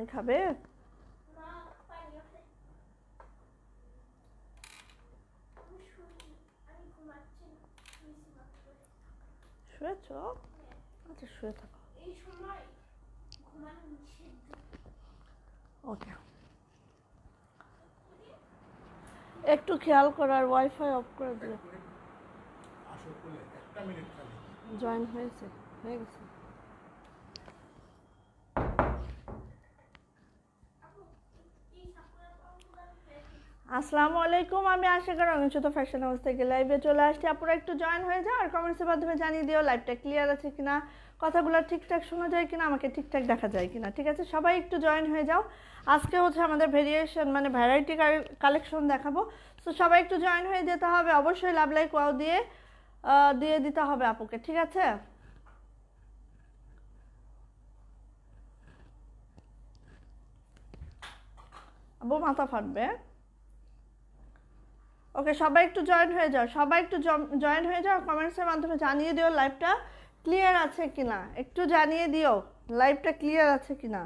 পানি খাবে? শুয়েছ? আচ্ছা শুয়ে থাকো। ওকে। একটু খেয়াল করার ওয়াইফাই অফ করে দিও। খালি। জয়েন হয়েছে হয়ে গেছে। আসসালামু আলাইকুম, আমি আশা করি অনিশ্চিত ফ্যাশন হাউস থেকে লাইভে চলে আসছি। আপনারা একটু জয়েন হয়ে যাও আর কমেন্টসের মাধ্যমে জানিয়ে দিও লাইভটা ক্লিয়ার আছে কিনা, কথাগুলো ঠিকঠাক শোনা যায় কিনা, আমাকে ঠিকঠাক দেখা যায় কিনা, ঠিক আছে? সবাই একটু জয়েন হয়ে যাও। আজকে হচ্ছে আমাদের ভেরিয়েশন মানে ভ্যারাইটি কালেকশন দেখাবো। তো সবাই একটু জয়েন হয়ে যেতে হবে, অবশ্যই লাভ লাইক ওয়াও দিয়ে দিয়ে দিতে হবে আপুকে, ঠিক আছে? আবু মাথা ফাটবে। ওকে, সবাই একটু জয়েন হয়ে যাও, সবাই একটু জয়েন হয়ে যাও কমেন্টসের মাধ্যমে জানিয়ে দিও লাইভটা ক্লিয়ার আছে কিনা। একটু জানিয়ে দিও লাইভটা ক্লিয়ার আছে কিনা।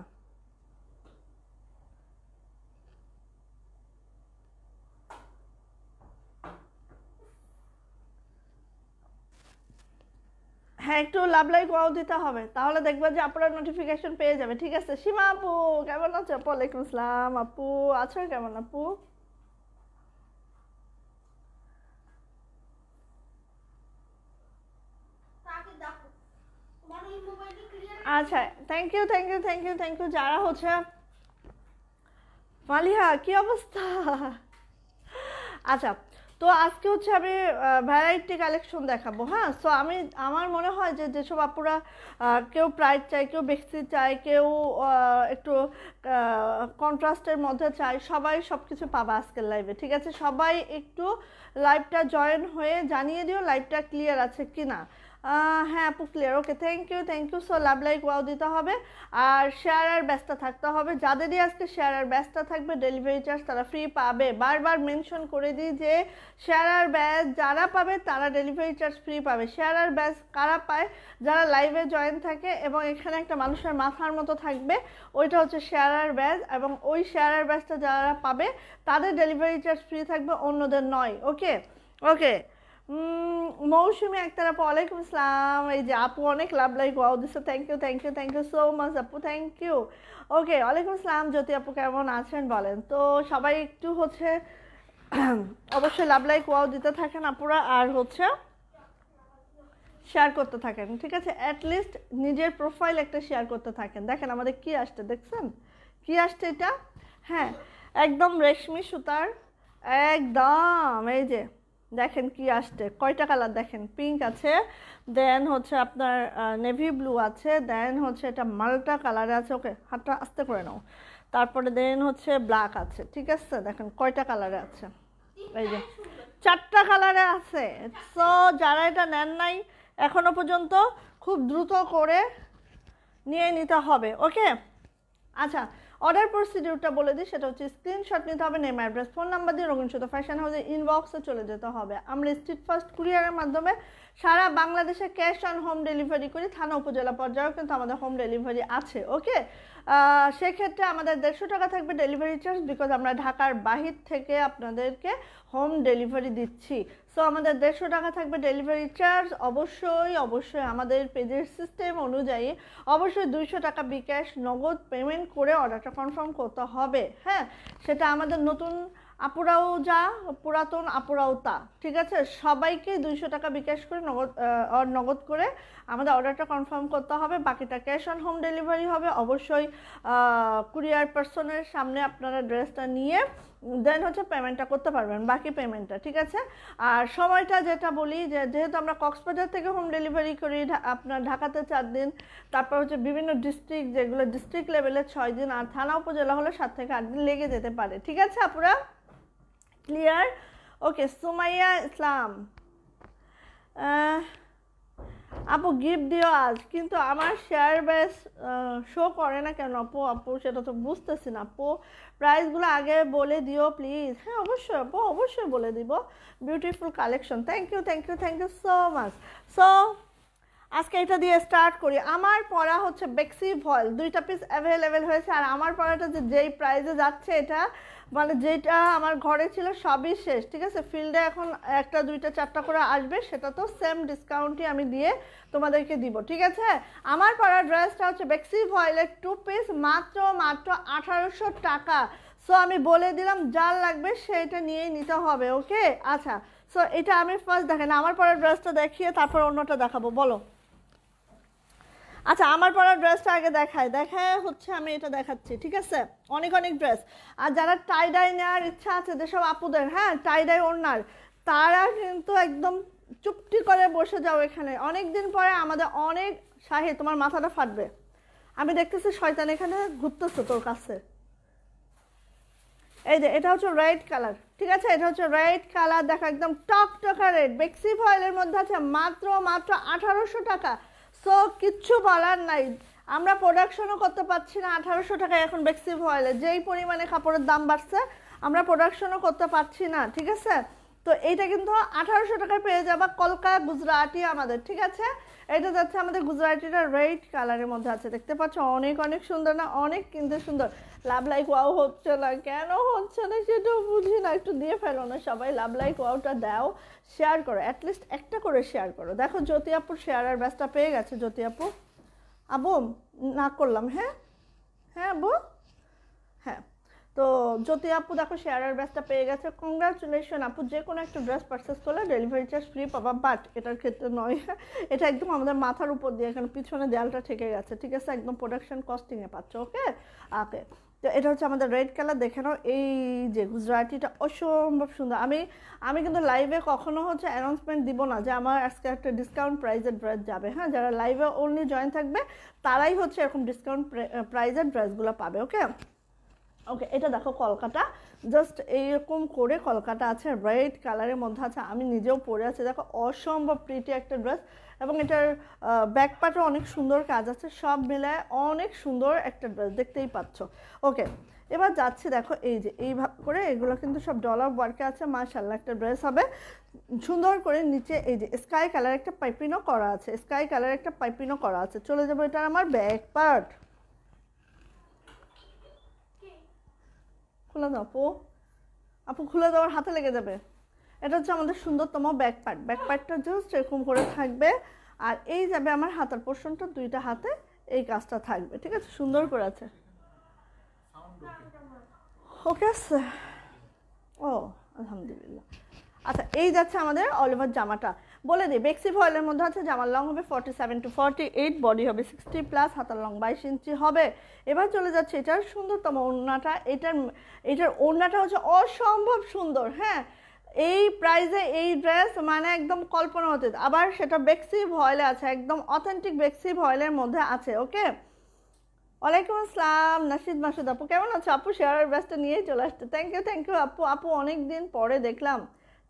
হ্যাঁ একটু লাভ লাইক ওয়াও দিতে হবে, তাহলে দেখবে যে আপনার নোটিফিকেশন পেয়ে যাবে। ঠিক আছে, সীমা আপু, কেমন আছো? ওয়ালাইকুম আসসালাম আপু, আছো কেমন আপু তাকে দেখো তোমার ওই মোবাইলটা ক্লিয়ার আচ্ছা thank you thank you thank you thank you যারা হচ্ছে, মালিহা, কি অবস্থা? আচ্ছা তো আজকে হচ্ছে আমি ভ্যারাইটি কালেকশন দেখাবো হ্যাঁ? সো আমি, আমার মনে হয় যে যেসব আপুরা কেউ প্রাইড চায়, কেউ বেক্সি চায়, কেউ একটু কন্ট্রাস্টের মধ্যে চায়, সবাই সব কিছু পাবে আজকের লাইভে ঠিক আছে? সবাই একটু লাইভটা জয়েন হয়ে জানিয়ে দিও লাইভটা ক্লিয়ার আছে কি না হ্যাঁ আপু clear okay thank you thank you so love like wow দিতে হবে। আর শেয়ার আর ব্যস্ত থাকতে হবে। যাদেরই আজকে শেয়ার আর ব্যস্ত থাকবে ডেলিভারি চার্জ তারা ফ্রি পাবে। বারবার মেনশন করে দিই যে শেয়ার আর ব্যাচ যারা পাবে, তারা ডেলিভারি চার্জ ফ্রি পাবে। শেয়ার আর ব্যাচ কারা পায়? যারা লাইভে জয়েন থাকে এবং এখানে একটা মানুষের মাথার মতো থাকবে, ওইটা হচ্ছে শেয়ার আর ব্যাচ এবং ওই শেয়ার আর ব্যাচটা যারা পাবে, তাদের ডেলিভারি চার্জ ফ্রি থাকবে, অন্যদের নয়। ওকে ওকে মৌসুমি আক্তার আপু, ওয়ালাইকুম আসসালাম। এই যে আপু, অনেক লাভ লাইক ওয়াও দিচ্ছে thank you thank you thank you so much আপু থ্যাংক ইউ ওকে ওয়ালাইকুম আসসালাম। জ্যোতি আপু, কেমন আছেন বলেন? তো সবাই একটু হচ্ছে, অবশ্যই লাভ লাইক ওয়াও দিতে থাকেন আপুরা, আর হচ্ছে শেয়ার করতে থাকেন, ঠিক আছে? অ্যাটলিস্ট নিজের প্রোফাইল একটা শেয়ার করতে থাকেন। দেখেন আমাদের কি আসছে, দেখছেন? কি আসছে এটা? হ্যাঁ একদম রেশমি সুতার, একদম, এই যে। দেখেন কি আসছে কয়টা কালার দেখেন? পিঙ্ক আছে দেন হচ্ছে আপনার নেভি ব্লু আছে দেন হচ্ছে এটা মাল্টা কালারে আছে ওকে হাতটা আস্তে করে নাও। তারপরে দেন হচ্ছে ব্ল্যাক আছে ঠিক আছে? দেখেন কয়টা কালারে আছে? এই যে চারটা কালারে আছে। সো যারা এটা নেন নাই এখনও পর্যন্ত খুব দ্রুত করে নিয়ে নিতে হবে ওকে? আচ্ছা অর্ডার প্রসিডিউরটা বলে দিই, সেটা হচ্ছে স্ক্রিনশট নিতে হবে নেম অ্যাড্রেস ফোন নাম্বার দিয়ে রঙিন সুতো ফ্যাশন হাউসের ইনবক্সে চলে যেতে হবে। আমরা স্ট্রিট ফার্স্ট কুরিয়ারের মাধ্যমে সারা বাংলাদেশে ক্যাশ অন হোম ডেলিভারি করি, থানা, উপজেলা পর্যায়েও কিন্তু আমাদের হোম ডেলিভারি আছে ওকে সেক্ষেত্রে আমাদের দেড়শো টাকা থাকবে ডেলিভারি চার্জ বিকজ আমরা ঢাকার বাহির থেকে আপনাদেরকে হোম ডেলিভারি দিচ্ছি। সো আমাদের দেড়শো টাকা থাকবে ডেলিভারি চার্জ অবশ্যই অবশ্যই আমাদের পেজের সিস্টেম অনুযায়ী অবশ্যই দুইশো টাকা বিকাশ নগদ পেমেন্ট করে অর্ডারটা কনফার্ম করতে হবে। হ্যাঁ সেটা আমাদের নতুন আপুরাও যা, পুরাতন আপুরাও তা। ঠিক আছে? সবাইকে দুইশো টাকা বিকাশ করে নগদ নগদ করে আমাদের অর্ডারটা কনফার্ম করতে হবে। বাকিটা ক্যাশ অন হোম ডেলিভারি হবে। অবশ্যই কুরিয়ার পার্সনের সামনে আপনারা ড্রেসটা নিয়ে দেন হচ্ছে পেমেন্টটা করতে পারবেন, বাকি পেমেন্টটা ঠিক আছে? আর সময়টা যেটা বলি, যে যেহেতু আমরা কক্সবাজার থেকে হোম ডেলিভারি করি আপনার ঢাকাতে চার দিন, তারপর হচ্ছে বিভিন্ন ডিস্ট্রিক্ট যেগুলো ডিস্ট্রিক্ট লেভেলে ছয় দিন, আর থানা উপজেলা হলে সাত থেকে আট দিন লেগে যেতে পারে, ঠিক আছে আপুরা? Clear okay Sumaiya Islam. আপু গিফট দিও আজ, কিন্তু আমার শেয়ার ব্যাস শো করে না কেন আপু? আপু, সেটা তো বুঝতেছি না, আপু। প্রাইসগুলো আগে বলে দিও প্লিজ হ্যাঁ অবশ্যই আপু, অবশ্যই বলে দিব। Beautiful collection thank you thank you thank you so much so আজকে এটা দিয়ে স্টার্ট করি। আমার পড়া হচ্ছে বেক্সি ভয়েল দুইটা পিস অ্যাভেলেবেল হয়েছে। আর আমার পড়াটা যে, যেই প্রাইজে যাচ্ছে এটা মানে যেটা আমার ঘরে ছিল সবই শেষ, ঠিক আছে? ফিল্ডে এখন একটা, দুইটা, চারটা করে আসবে, সেটা তো সেম ডিসকাউন্টই আমি দিয়ে তোমাদেরকে দিব, ঠিক আছে? আমার পড়া ড্রেসটা হচ্ছে বেক্সি ভয়েলের টু পিস মাত্র মাত্র আঠারোশো টাকা। সো আমি বলে দিলাম, যার লাগবে সেটা নিয়েই নিতে হবে ওকে আচ্ছা সো এটা আমি ফার্স্ট দেখেন আমার পরা ড্রেসটা দেখিয়ে তারপর অন্যটা দেখাবো, বলো। আচ্ছা আমার পরা ড্রেসটা আগে দেখায় দেখায় হচ্ছে আমি এটা দেখাচ্ছি, ঠিক আছে? অনেক অনেক ড্রেস আর যারা টাই ডাই নেওয়ার ইচ্ছা আছে, যেসব আপুদের হ্যাঁ টাই ডাই ওড়নার, তারা কিন্তু একদম চুপটি করে বসে যাও এখানে। অনেক দিন পরে আমাদের অনেক শাহি, তোমার মাথাটা ফাটবে। আমি দেখতেছি শয়তান এখানে ঘুরতেছে তোর কাছে। এই যে, এটা হচ্ছে রেড কালার ঠিক আছে? এটা হচ্ছে রেড কালার দেখো, একদম টক টকা রেড বেক্সি ফয়েলের মধ্যে আছে মাত্র মাত্র আঠারোশো টাকা। সো কিচ্ছু বলার নাই। আমরা প্রোডাকশনও করতে পারছি না, আঠারোশো টাকা এখন বেক্সি ভয়েলে যেই পরিমাণে কাপড়ের দাম বাড়ছে, আমরা প্রোডাকশনও করতে পারছি না, ঠিক আছে? তো এইটা কিন্তু আঠারোশো টাকায় পেয়ে যাবা কলকাতা গুজরাটই আমাদের, ঠিক আছে? এটা যাচ্ছে আমাদের গুজরাটিটা রেড কালারের মধ্যে আছে। দেখতে পাচ্ছ, অনেক অনেক সুন্দর না? অনেক কিন্তু সুন্দর। লাভ লাইক ওয়াও হচ্ছে না। কেন হচ্ছে না সেটাও বুঝি না। একটু দিয়ে ফেলো না সবাই। লাভ লাইক ওয়াওটা দাও শেয়ার করো। অ্যাটলিস্ট একটা করে শেয়ার করো। দেখো, জ্যোতি আপুর শেয়ারের ব্যাসটা পেয়ে গেছে। জ্যোতি আপু? আবু, না করলাম হ্যাঁ? হ্যাঁ আবু? তো যদি আপু দেখো শেয়ারের ব্যাসটা পেয়ে গেছে কংগ্রাচুলেশন আপু, যে কোনো একটা ড্রেস পারচেস করলে ডেলিভারি চার্জ ফ্রি পাবা বাট এটার ক্ষেত্রে নয়। এটা একদম আমাদের মাথার উপর দিয়ে, এখানে পিছনে দেয়ালটা ঠেকে গেছে, ঠিক আছে? একদম প্রোডাকশন কস্টিংয়ে পাচ্ছ ওকে ওকে তো এটা হচ্ছে আমাদের রেড কালার দেখে নাও। এই যে গুজরাটিটা অসম্ভব সুন্দর। আমি আমি কিন্তু লাইভে কখনো হচ্ছে অ্যানাউন্সমেন্ট দিব না যে আমার আজকে একটা ডিসকাউন্ট প্রাইজের ড্রেস যাবে। হ্যাঁ যারা লাইভে অনলি জয়েন থাকবে, তারাই হচ্ছে এরকম ডিসকাউন্ট প্রাইজের ড্রেসগুলো পাবে ওকে ওকে এটা দেখো কলকাতা। জাস্ট এইরকম করে কলকাতা আছে রেড কালারের মধ্যে আছে। আমি নিজেও পরে আছি। দেখো, অসম্ভব প্রিটি একটা ড্রেস এবং এটার ব্যাক পার্টও অনেক সুন্দর কাজ আছে। সব মিলায় অনেক সুন্দর একটা ড্রেস দেখতেই পাচ্ছ। ওকে এবার যাচ্ছি দেখো, এই যে এইভাবে করে এগুলো কিন্তু সব ডলার ওয়ার্কে আছে। মার্শাল্লাহ একটা ড্রেস হবে। সুন্দর করে নিচে, এই যে স্কাই কালার একটা পাইপিনও করা আছে। স্কাই কালার একটা পাইপিনও করা আছে। চলে যাব এটার আমার ব্যাক পার্ট খুলে দাও, আপু। আপু, খুলে দেওয়ার হাতে লেগে যাবে। এটা হচ্ছে আমাদের সুন্দরতম ব্যাক পার্ট ব্যাক পার্টটা জাস্ট এরকম করে থাকবে, আর এই যাবে আমার হাতার পোর্শনটা দুইটা হাতে এই কাজটা থাকবে, ঠিক আছে? সুন্দর করে আছে। ওকে আছে ও, আলহামদুলিল্লাহ। আচ্ছা এই যাচ্ছে আমাদের অলিভার জামাটা। বলে দিই বেক্সি ফয়েলের মধ্যে আছে জামার লং হবে forty seven to forty eight body হবে সিক্সটি প্লাস হাতার লং বাইশ ইঞ্চি হবে। এবার চলে যাচ্ছে এটার সুন্দরতম ওড়নাটা। এটার এটার ওড়নাটা হচ্ছে অসম্ভব সুন্দর হ্যাঁ? এই প্রাইজে এই ড্রেস মানে একদম কল্পনা হতে আবার সেটা বেক্সি ভয়েলে আছে, একদম অথেন্টিক বেক্সি ভয়েলের মধ্যে আছে, ওকে? ওয়ালাইকুম আসসালাম, নাসিদ মাসুদ আপু, কেমন আছো? আপু শেয়ারের ব্যস্ত নিয়েই চলে আসছে। থ্যাংক ইউ থ্যাংক ইউ আপু। আপু অনেক দিন পরে দেখলাম।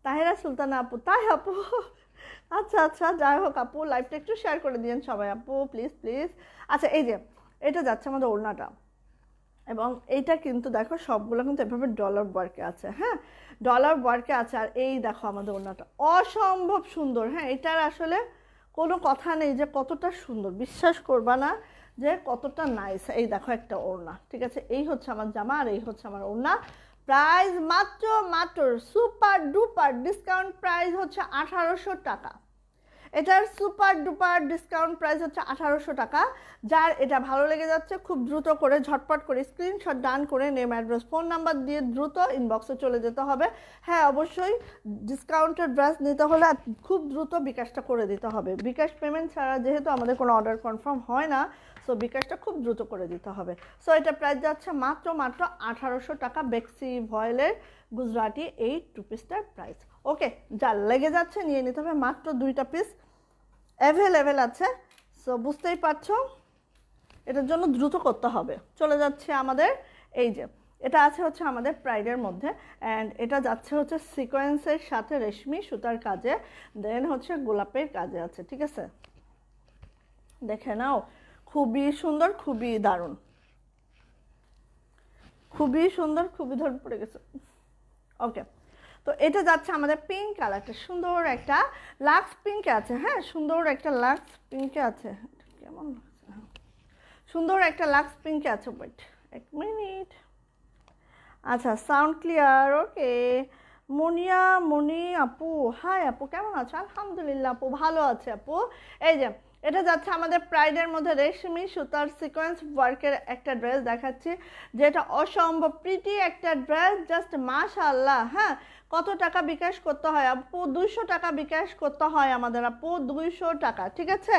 তাহেরা সুলতানা আপু, তাই আপু। আচ্ছা আচ্ছা যাই হোক আপু লাইভটা একটু শেয়ার করে দিন সবাই আপু প্লিজ প্লিজ আচ্ছা এই যে, এটা যাচ্ছে আমাদের ওড়নাটা। এবং এইটা কিন্তু দেখো, সবগুলো কিন্তু এভাবে ডলার ওয়ার্কে আছে হ্যাঁ? ডলার ওয়ার্কে আছে, আর এই দেখো আমাদের ওড়নাটা। অসম্ভব সুন্দর হ্যাঁ? এটার আসলে কোনো কথা নেই যে কতটা সুন্দর। বিশ্বাস করবা না যে কতটা নাইস এই দেখো একটা ওড়না, ঠিক আছে? এই হচ্ছে আমার জামা, আর এই হচ্ছে আমার ওড়না। প্রাইস মাত্র মাত্র সুপার ডুপার ডিসকাউন্ট প্রাইস হচ্ছে আঠারোশো টাকা। এটার সুপার ডুপার ডিসকাউন্ট প্রাইস হচ্ছে আঠারোশো টাকা, যার এটা ভালো লেগে যাচ্ছে, খুব দ্রুত করে, ঝটপট করে স্ক্রিনশট ডান করে নেম অ্যাড্রেস ফোন নাম্বার দিয়ে দ্রুত ইনবক্সে চলে যেতে হবে। হ্যাঁ অবশ্যই ডিসকাউন্টের ড্রেস নিতে হলে খুব দ্রুত বিকাশটা করে দিতে হবে। বিকাশ পেমেন্ট ছাড়া যেহেতু আমাদের কোনো অর্ডার কনফার্ম হয় না সো বিকাশটা খুব দ্রুত করে দিতে হবে। সো এটা প্রাইস যাচ্ছে মাত্র মাত্র আঠারোশো টাকা বেক্সি ভয়েলের গুজরাটি এই টু পিসটার প্রাইস ওকে যা লেগে যাচ্ছে নিয়ে নিতে হবে মাত্র দুইটা পিস অ্যাভেলেবেল আছে। সো বুঝতেই পারছ? এটার জন্য দ্রুত করতে হবে। চলে যাচ্ছে আমাদের এই যে, এটা আছে হচ্ছে আমাদের প্রাইডের মধ্যে। অ্যান্ড এটা যাচ্ছে হচ্ছে সিকোয়েন্সের সাথে রেশমি সুতার কাজে। দেন হচ্ছে গোলাপের কাজে আছে, ঠিক আছে? দেখে নাও। খুবই সুন্দর, খুবই দারুণ। খুবই সুন্দর, খুবই ধরে পড়ে গেছে। ওকে তো এটা যাচ্ছে আমাদের পিঙ্ক কালারটা সুন্দর একটা লাক্স পিঙ্কে আছে হ্যাঁ? সুন্দর একটা লাক্স পিঙ্কে আছে। কেমন। সুন্দর একটা লাক্স পিঙ্কে আছে ওয়েট এক মিনিট আচ্ছা সাউন্ড ক্লিয়ার ওকে মুনিয়া, মুনি, আপু হাই আপু, কেমন আছো? আলহামদুলিল্লাহ, আপু, ভালো আছে, আপু। এই যে এটা যাচ্ছে আমাদের প্রাইডের মধ্যে রেশমি সুতার সিকোয়েন্স ওয়ার্কের একটা ড্রেস দেখাচ্ছি, যেটা অসম্ভব প্রিটি একটা ড্রেস জাস্ট মাশাআল্লাহ হ্যাঁ? কত টাকা বিকাশ করতে হয় আপু? দুইশো টাকা বিকাশ করতে হয় আমাদের আপু, দুইশো টাকা, ঠিক আছে?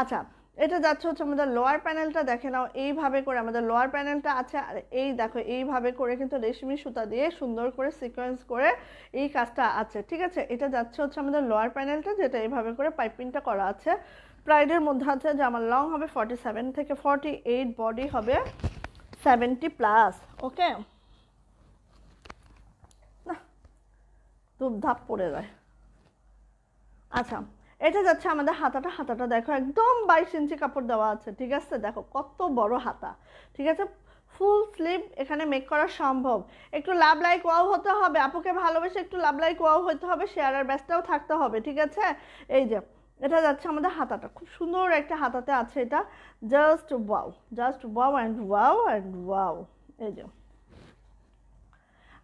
আচ্ছা এটা যাচ্ছে হচ্ছে আমাদের লোয়ার প্যানেলটা দেখে নাও, এইভাবে করে আমাদের লোয়ার প্যানেলটা আছে, আর এই দেখো, এইভাবে করে কিন্তু রেশমি সুতা দিয়ে সুন্দর করে সিকোয়েন্স করে এই কাজটা আছে, ঠিক আছে? এটা যাচ্ছে হচ্ছে আমাদের লোয়ার প্যানেলটা যেটা এইভাবে করে পাইপিংটা করা আছে। প্রাইডের মধ্যে আছে যে আমার লং হবে ফর্টি সেভেন থেকে ফর্টি এইট বডি হবে সেভেন্টি প্লাস ওকে না ধূপধাপ পড়ে যায়। আচ্ছা এটা যাচ্ছে আমাদের হাতাটা হাতাটা দেখো, একদম বাইশ ইঞ্চি কাপড় দেওয়া আছে, ঠিক আছে? দেখো, কত বড় হাতা, ঠিক আছে? ফুল স্লিভ এখানে মেক করা সম্ভব। একটু লাভ লাইক ওয়াও হতে হবে, আপুকে ভালোবেসে একটু লাভ লাইক ওয়াও হতে হবে শেয়ারের ব্যস্তাও থাকতে হবে, ঠিক আছে? এই যে এটা যাচ্ছে আমাদের হাতাটা। খুব সুন্দর একটা হাতাতে আছে এটা। Just wow just wow and wow and wow এই যে।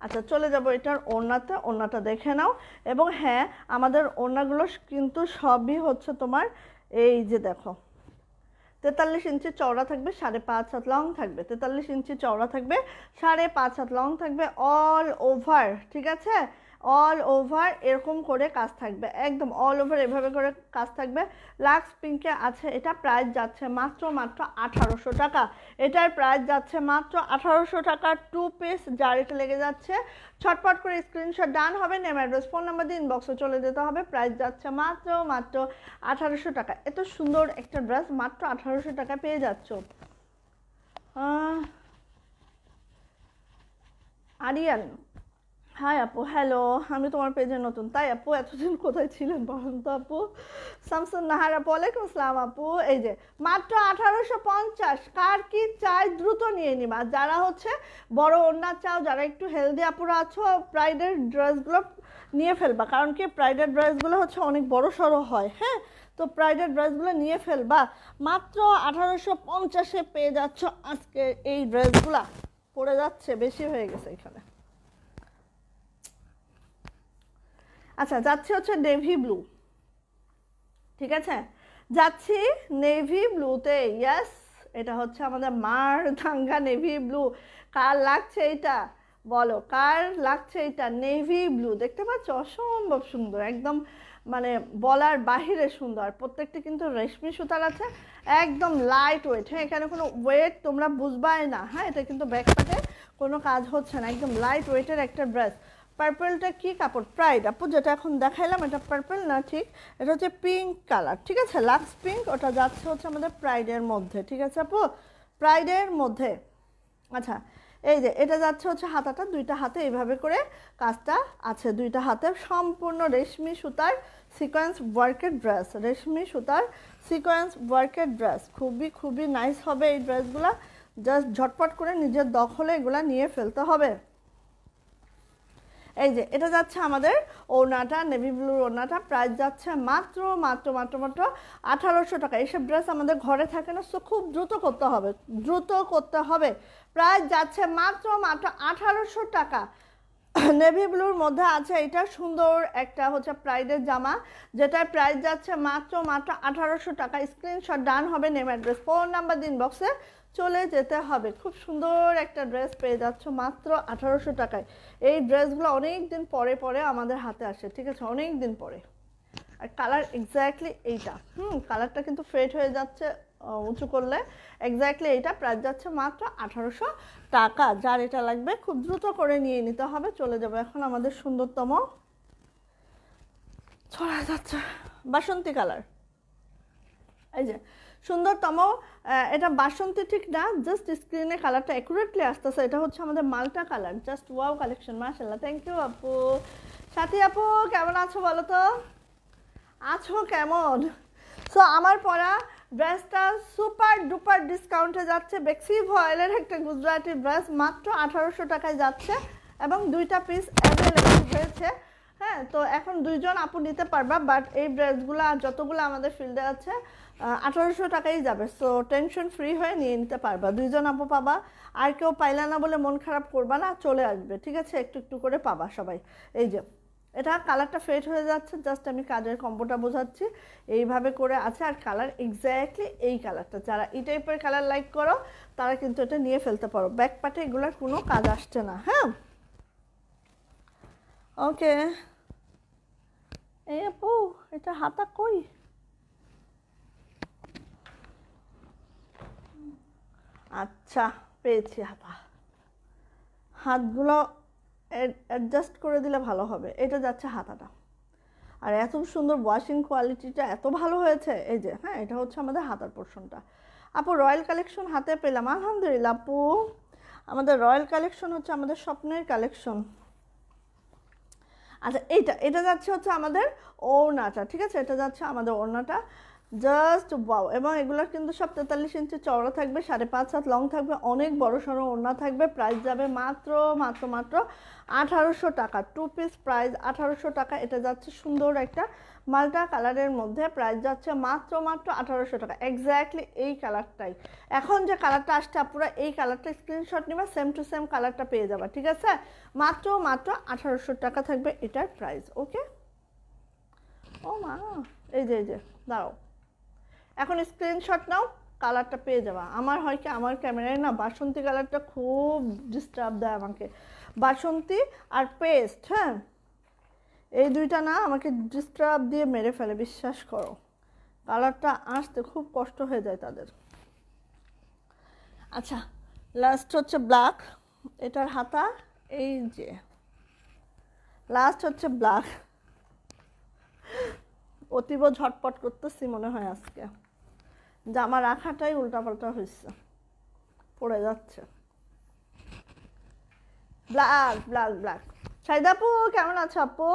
আচ্ছা চলে যাব এটার ওড়নাতে। ওড়নাটা দেখে নাও। এবং হ্যাঁ আমাদের ওড়নাগুলো কিন্তু সবই হচ্ছে তোমার এই যে দেখো। তেতাল্লিশ ইঞ্চি চওড়া থাকবে, সাড়ে পাঁচ হাত লং থাকবে। তেতাল্লিশ ইঞ্চি চওড়া থাকবে, সাড়ে পাঁচ হাত লং থাকবে অল ওভার ঠিক আছে? অল ওভার এরকম করে কাজ থাকবে, একদম অল ওভার এভাবে করে কাজ থাকবে। লাক্স পিঙ্কে আছে, এটা প্রাইস যাচ্ছে মাত্র মাত্র আঠারোশো টাকা। এটার প্রাইস যাচ্ছে মাত্র আঠারোশো টাকা টু পিস যার লেগে যাচ্ছে। ছটপট করে স্ক্রিনশট ডান হবে নেম অ্যাড্রেস ফোন নাম্বার দিয়ে ইনবক্সে চলে যেতে হবে। প্রাইস যাচ্ছে মাত্র মাত্র আঠারোশো টাকা। এত সুন্দর একটা ড্রেস মাত্র আঠারোশো টাকা পেয়ে যাচ্ছ। আরিয়ান। হাই আপু হ্যালো আমি তোমার পেজে নতুন। তাই আপু এতদিন কোথায় ছিলেন বলুন তো আপু শামসুন নাহার আপু ওয়ালাইকুম আসসালাম আপু এই যে, মাত্র আঠারোশো পঞ্চাশ। কার কি চাই দ্রুত নিয়ে নিবা? যারা হচ্ছে বড় ওড়না চাও, যারা একটু হেলদি আপুরা আছো প্রাইডের ড্রেসগুলো নিয়ে ফেলবা। কারণ কি প্রাইডের ড্রেসগুলো হচ্ছে অনেক বড় সড়ো হয় হ্যাঁ? তো প্রাইডের ড্রেসগুলো নিয়ে ফেলবা। মাত্র আঠারোশো পঞ্চাশে পেয়ে যাচ্ছ আজকে এই ড্রেসগুলা পড়ে যাচ্ছে, বেশি হয়ে গেছে এখানে। আচ্ছা যাচ্ছে হচ্ছে নেভি ব্লু ঠিক আছে? যাচ্ছি নেভি ব্লুতে ইয়াস এটা হচ্ছে আমাদের মার দাঙ্গা নেভি ব্লু কার লাগছে এটা বলো, কার লাগছে এটা নেভি ব্লু দেখতে পাচ্ছ? অসম্ভব সুন্দর, একদম মানে বলার বাহিরে সুন্দর প্রত্যেকটি কিন্তু রেশমি সুতার আছে, একদম লাইট ওয়েট হ্যাঁ এখানে কোনো ওয়েট তোমরা বুঝবাই না হ্যাঁ এটা কিন্তু ব্যাকপ্যাকে কোনো কাজ হচ্ছে না, একদম লাইট ওয়েটের একটা ড্রেস পার্পলটা কি কাপড়? প্রাইড আপু, যেটা এখন দেখাইলাম, এটা পার্পল না ঠিক? এটা হচ্ছে পিঙ্ক কালার ঠিক আছে? লাক্স পিঙ্ক ওটা যাচ্ছে হচ্ছে আমাদের প্রাইডের মধ্যে, ঠিক আছে আপু? প্রাইডের মধ্যে। আচ্ছা এই যে, এটা যাচ্ছে হচ্ছে হাতাটা, দুইটা হাতে এইভাবে করে কাজটা আছে। দুইটা হাতে সম্পূর্ণ রেশমি সুতার সিকোয়েন্স ওয়ার্কের ড্রেস রেশমি সুতার সিকোয়েন্স ওয়ার্কের ড্রেস খুবই খুবই নাইস হবে এই ড্রেসগুলো জাস্ট ঝটপট করে নিজের দখলে এগুলা নিয়ে ফেলতে হবে। এই যে, এটা যাচ্ছে আমাদের ওড়নাটা নেভি ব্লুর ওড়নাটা প্রাইস যাচ্ছে মাত্র মাত্র মাত্র মাত্র আঠারোশো টাকা। এইসব ড্রেস আমাদের ঘরে থাকে না সো খুব দ্রুত করতে হবে, দ্রুত করতে হবে। প্রাইস যাচ্ছে মাত্র মাত্র আঠারোশো টাকা। নেভি ব্লুর মধ্যে আছে এটা সুন্দর একটা হচ্ছে প্রাইডের জামা, যেটার প্রাইস যাচ্ছে মাত্র মাত্র আঠারোশো টাকা। স্ক্রিনশট ডান হবে নেম অ্যাড্রেস ফোন নাম্বার দিন বক্সে চলে যেতে হবে। খুব সুন্দর একটা ড্রেস পেয়ে যাচ্ছ মাত্র আঠারোশো টাকায়। এই ড্রেসগুলো অনেক দিন পরে পরে আমাদের হাতে আসে, ঠিক আছে? অনেক দিন পরে। আর কালার এক্স্যাক্টলি এইটা। হুম কালারটা কিন্তু ফেড হয়ে যাচ্ছে উঁচু করলে। এক্স্যাক্টলি এইটা প্রাইস যাচ্ছে মাত্র আঠারোশো টাকা। যার এটা লাগবে খুব দ্রুত করে নিয়ে নিতে হবে। চলে যাবে এখন আমাদের সুন্দরতম। ছড়া যাচ্ছে। বাসন্তী কালার এই যে সুন্দরতম এটা বাসন্তী ঠিক না জাস্ট স্ক্রিনে কালারটা অ্যাকুরেটলি আসতেছে। এটা হচ্ছে আমাদের মাল্টা কালার জাস্ট ওয়াও কালেকশন মাশাল্লাহ থ্যাংক ইউ আপু। সাথী আপু, কেমন আছো বলো তো? আছো কেমন? সো আমার পরা ড্রেসটা সুপার ডুপার ডিসকাউন্টে যাচ্ছে। বেক্সি ভয়েলের একটা গুজরাটি ড্রেস মাত্র আঠারোশো টাকায় যাচ্ছে এবং দুইটা পিস অ্যাভেলেবেল হয়েছে। হ্যাঁ তো এখন দুইজন আপু নিতে পারবা বাট এই ড্রেসগুলো আর যতগুলো আমাদের ফিল্ডে আছে আঠারোশো টাকাই যাবে। সো টেনশন ফ্রি হয়ে নিয়ে নিতে পারবা। দুইজন আপু পাবা। আর কেউ পাইলা না বলে মন খারাপ করবা না, চলে আসবে। ঠিক আছে? একটু একটু করে পাবা সবাই। এই যে, এটা কালারটা ফেড হয়ে যাচ্ছে। জাস্ট আমি কাজের কম্বোটা বোঝাচ্ছি। এইভাবে করে আছে। আর কালার এক্স্যাক্টলি এই কালারটা যারা এই টাইপের কালার লাইক করো, তারা কিন্তু এটা নিয়ে ফেলতে পারো। ব্যাক পার্টে এগুলোর কোনো কাজ আসছে না। হ্যাঁ? ওকে এই আপু, এটা হাতা কই? আচ্ছা পেয়েছি, আপা। হাতগুলো অ্যাডজাস্ট করে দিলে ভালো হবে। এটা যাচ্ছে হাতাটা। আর এত সুন্দর ওয়াশিং কোয়ালিটিটা এত ভালো হয়েছে। এই যে হ্যাঁ এটা হচ্ছে আমাদের হাতার পোর্শনটা আপু রয়্যাল কালেকশন হাতে পেলাম। আলহামদুলিল্লাহ, আপু। আমাদের রয়্যাল কালেকশন হচ্ছে আমাদের স্বপ্নের কালেকশন আচ্ছা এইটা, এটা যাচ্ছে হচ্ছে আমাদের ওড়নাটা, ঠিক আছে? এটা যাচ্ছে আমাদের ওড়নাটা। জাস্ট ওয়াও এবং এগুলোর কিন্তু সব তেতাল্লিশ ইঞ্চি চওড়া থাকবে, সাড়ে পাঁচ হাত লং থাকবে, অনেক বড় সড়ো ওড়না থাকবে। প্রাইস যাবে মাত্র মাত্র মাত্র আঠারোশো টাকা। টু পিস প্রাইস আঠারোশো টাকা। এটা যাচ্ছে সুন্দর একটা মালটা কালারের মধ্যে। প্রাইস যাচ্ছে মাত্র মাত্র আঠারোশো টাকা। এক্স্যাক্টলি এই কালারটাই। এখন যে কালারটা আসছে, আপুরা, এই কালারটা স্ক্রিনশট নিবা সেম টু সেম কালারটা পেয়ে যাবে, ঠিক আছে? মাত্র মাত্র আঠারোশো টাকা থাকবে এটার প্রাইস ওকে ও মা, এই যে এই যে, দাঁড়াও। এখন স্ক্রিনশট নাও কালারটা পেয়ে যাবা। আমার হয় কি, আমার ক্যামেরায় না বাসন্তী কালারটা খুব ডিস্টার্ব দেয় আমাকে। বাসন্তী আর পেস্ট হ্যাঁ? এই দুইটা না আমাকে ডিস্টার্ব দিয়ে মেরে ফেলে, বিশ্বাস করো। কালারটা আসতে খুব কষ্ট হয়ে যায় তাদের। আচ্ছা লাস্ট হচ্ছে ব্ল্যাক এটার হাতা এই যে। লাস্ট হচ্ছে ব্ল্যাক অতীব ঝটপট করতেছি মনে হয় আজকে। জামা রাখাটাই উল্টাপাল্টা হয়েছে পড়ে যাচ্ছে। ব্ল্যাক ব্ল্যাক ব্ল্যাক সাইদা আপু, কেমন আছো আপু?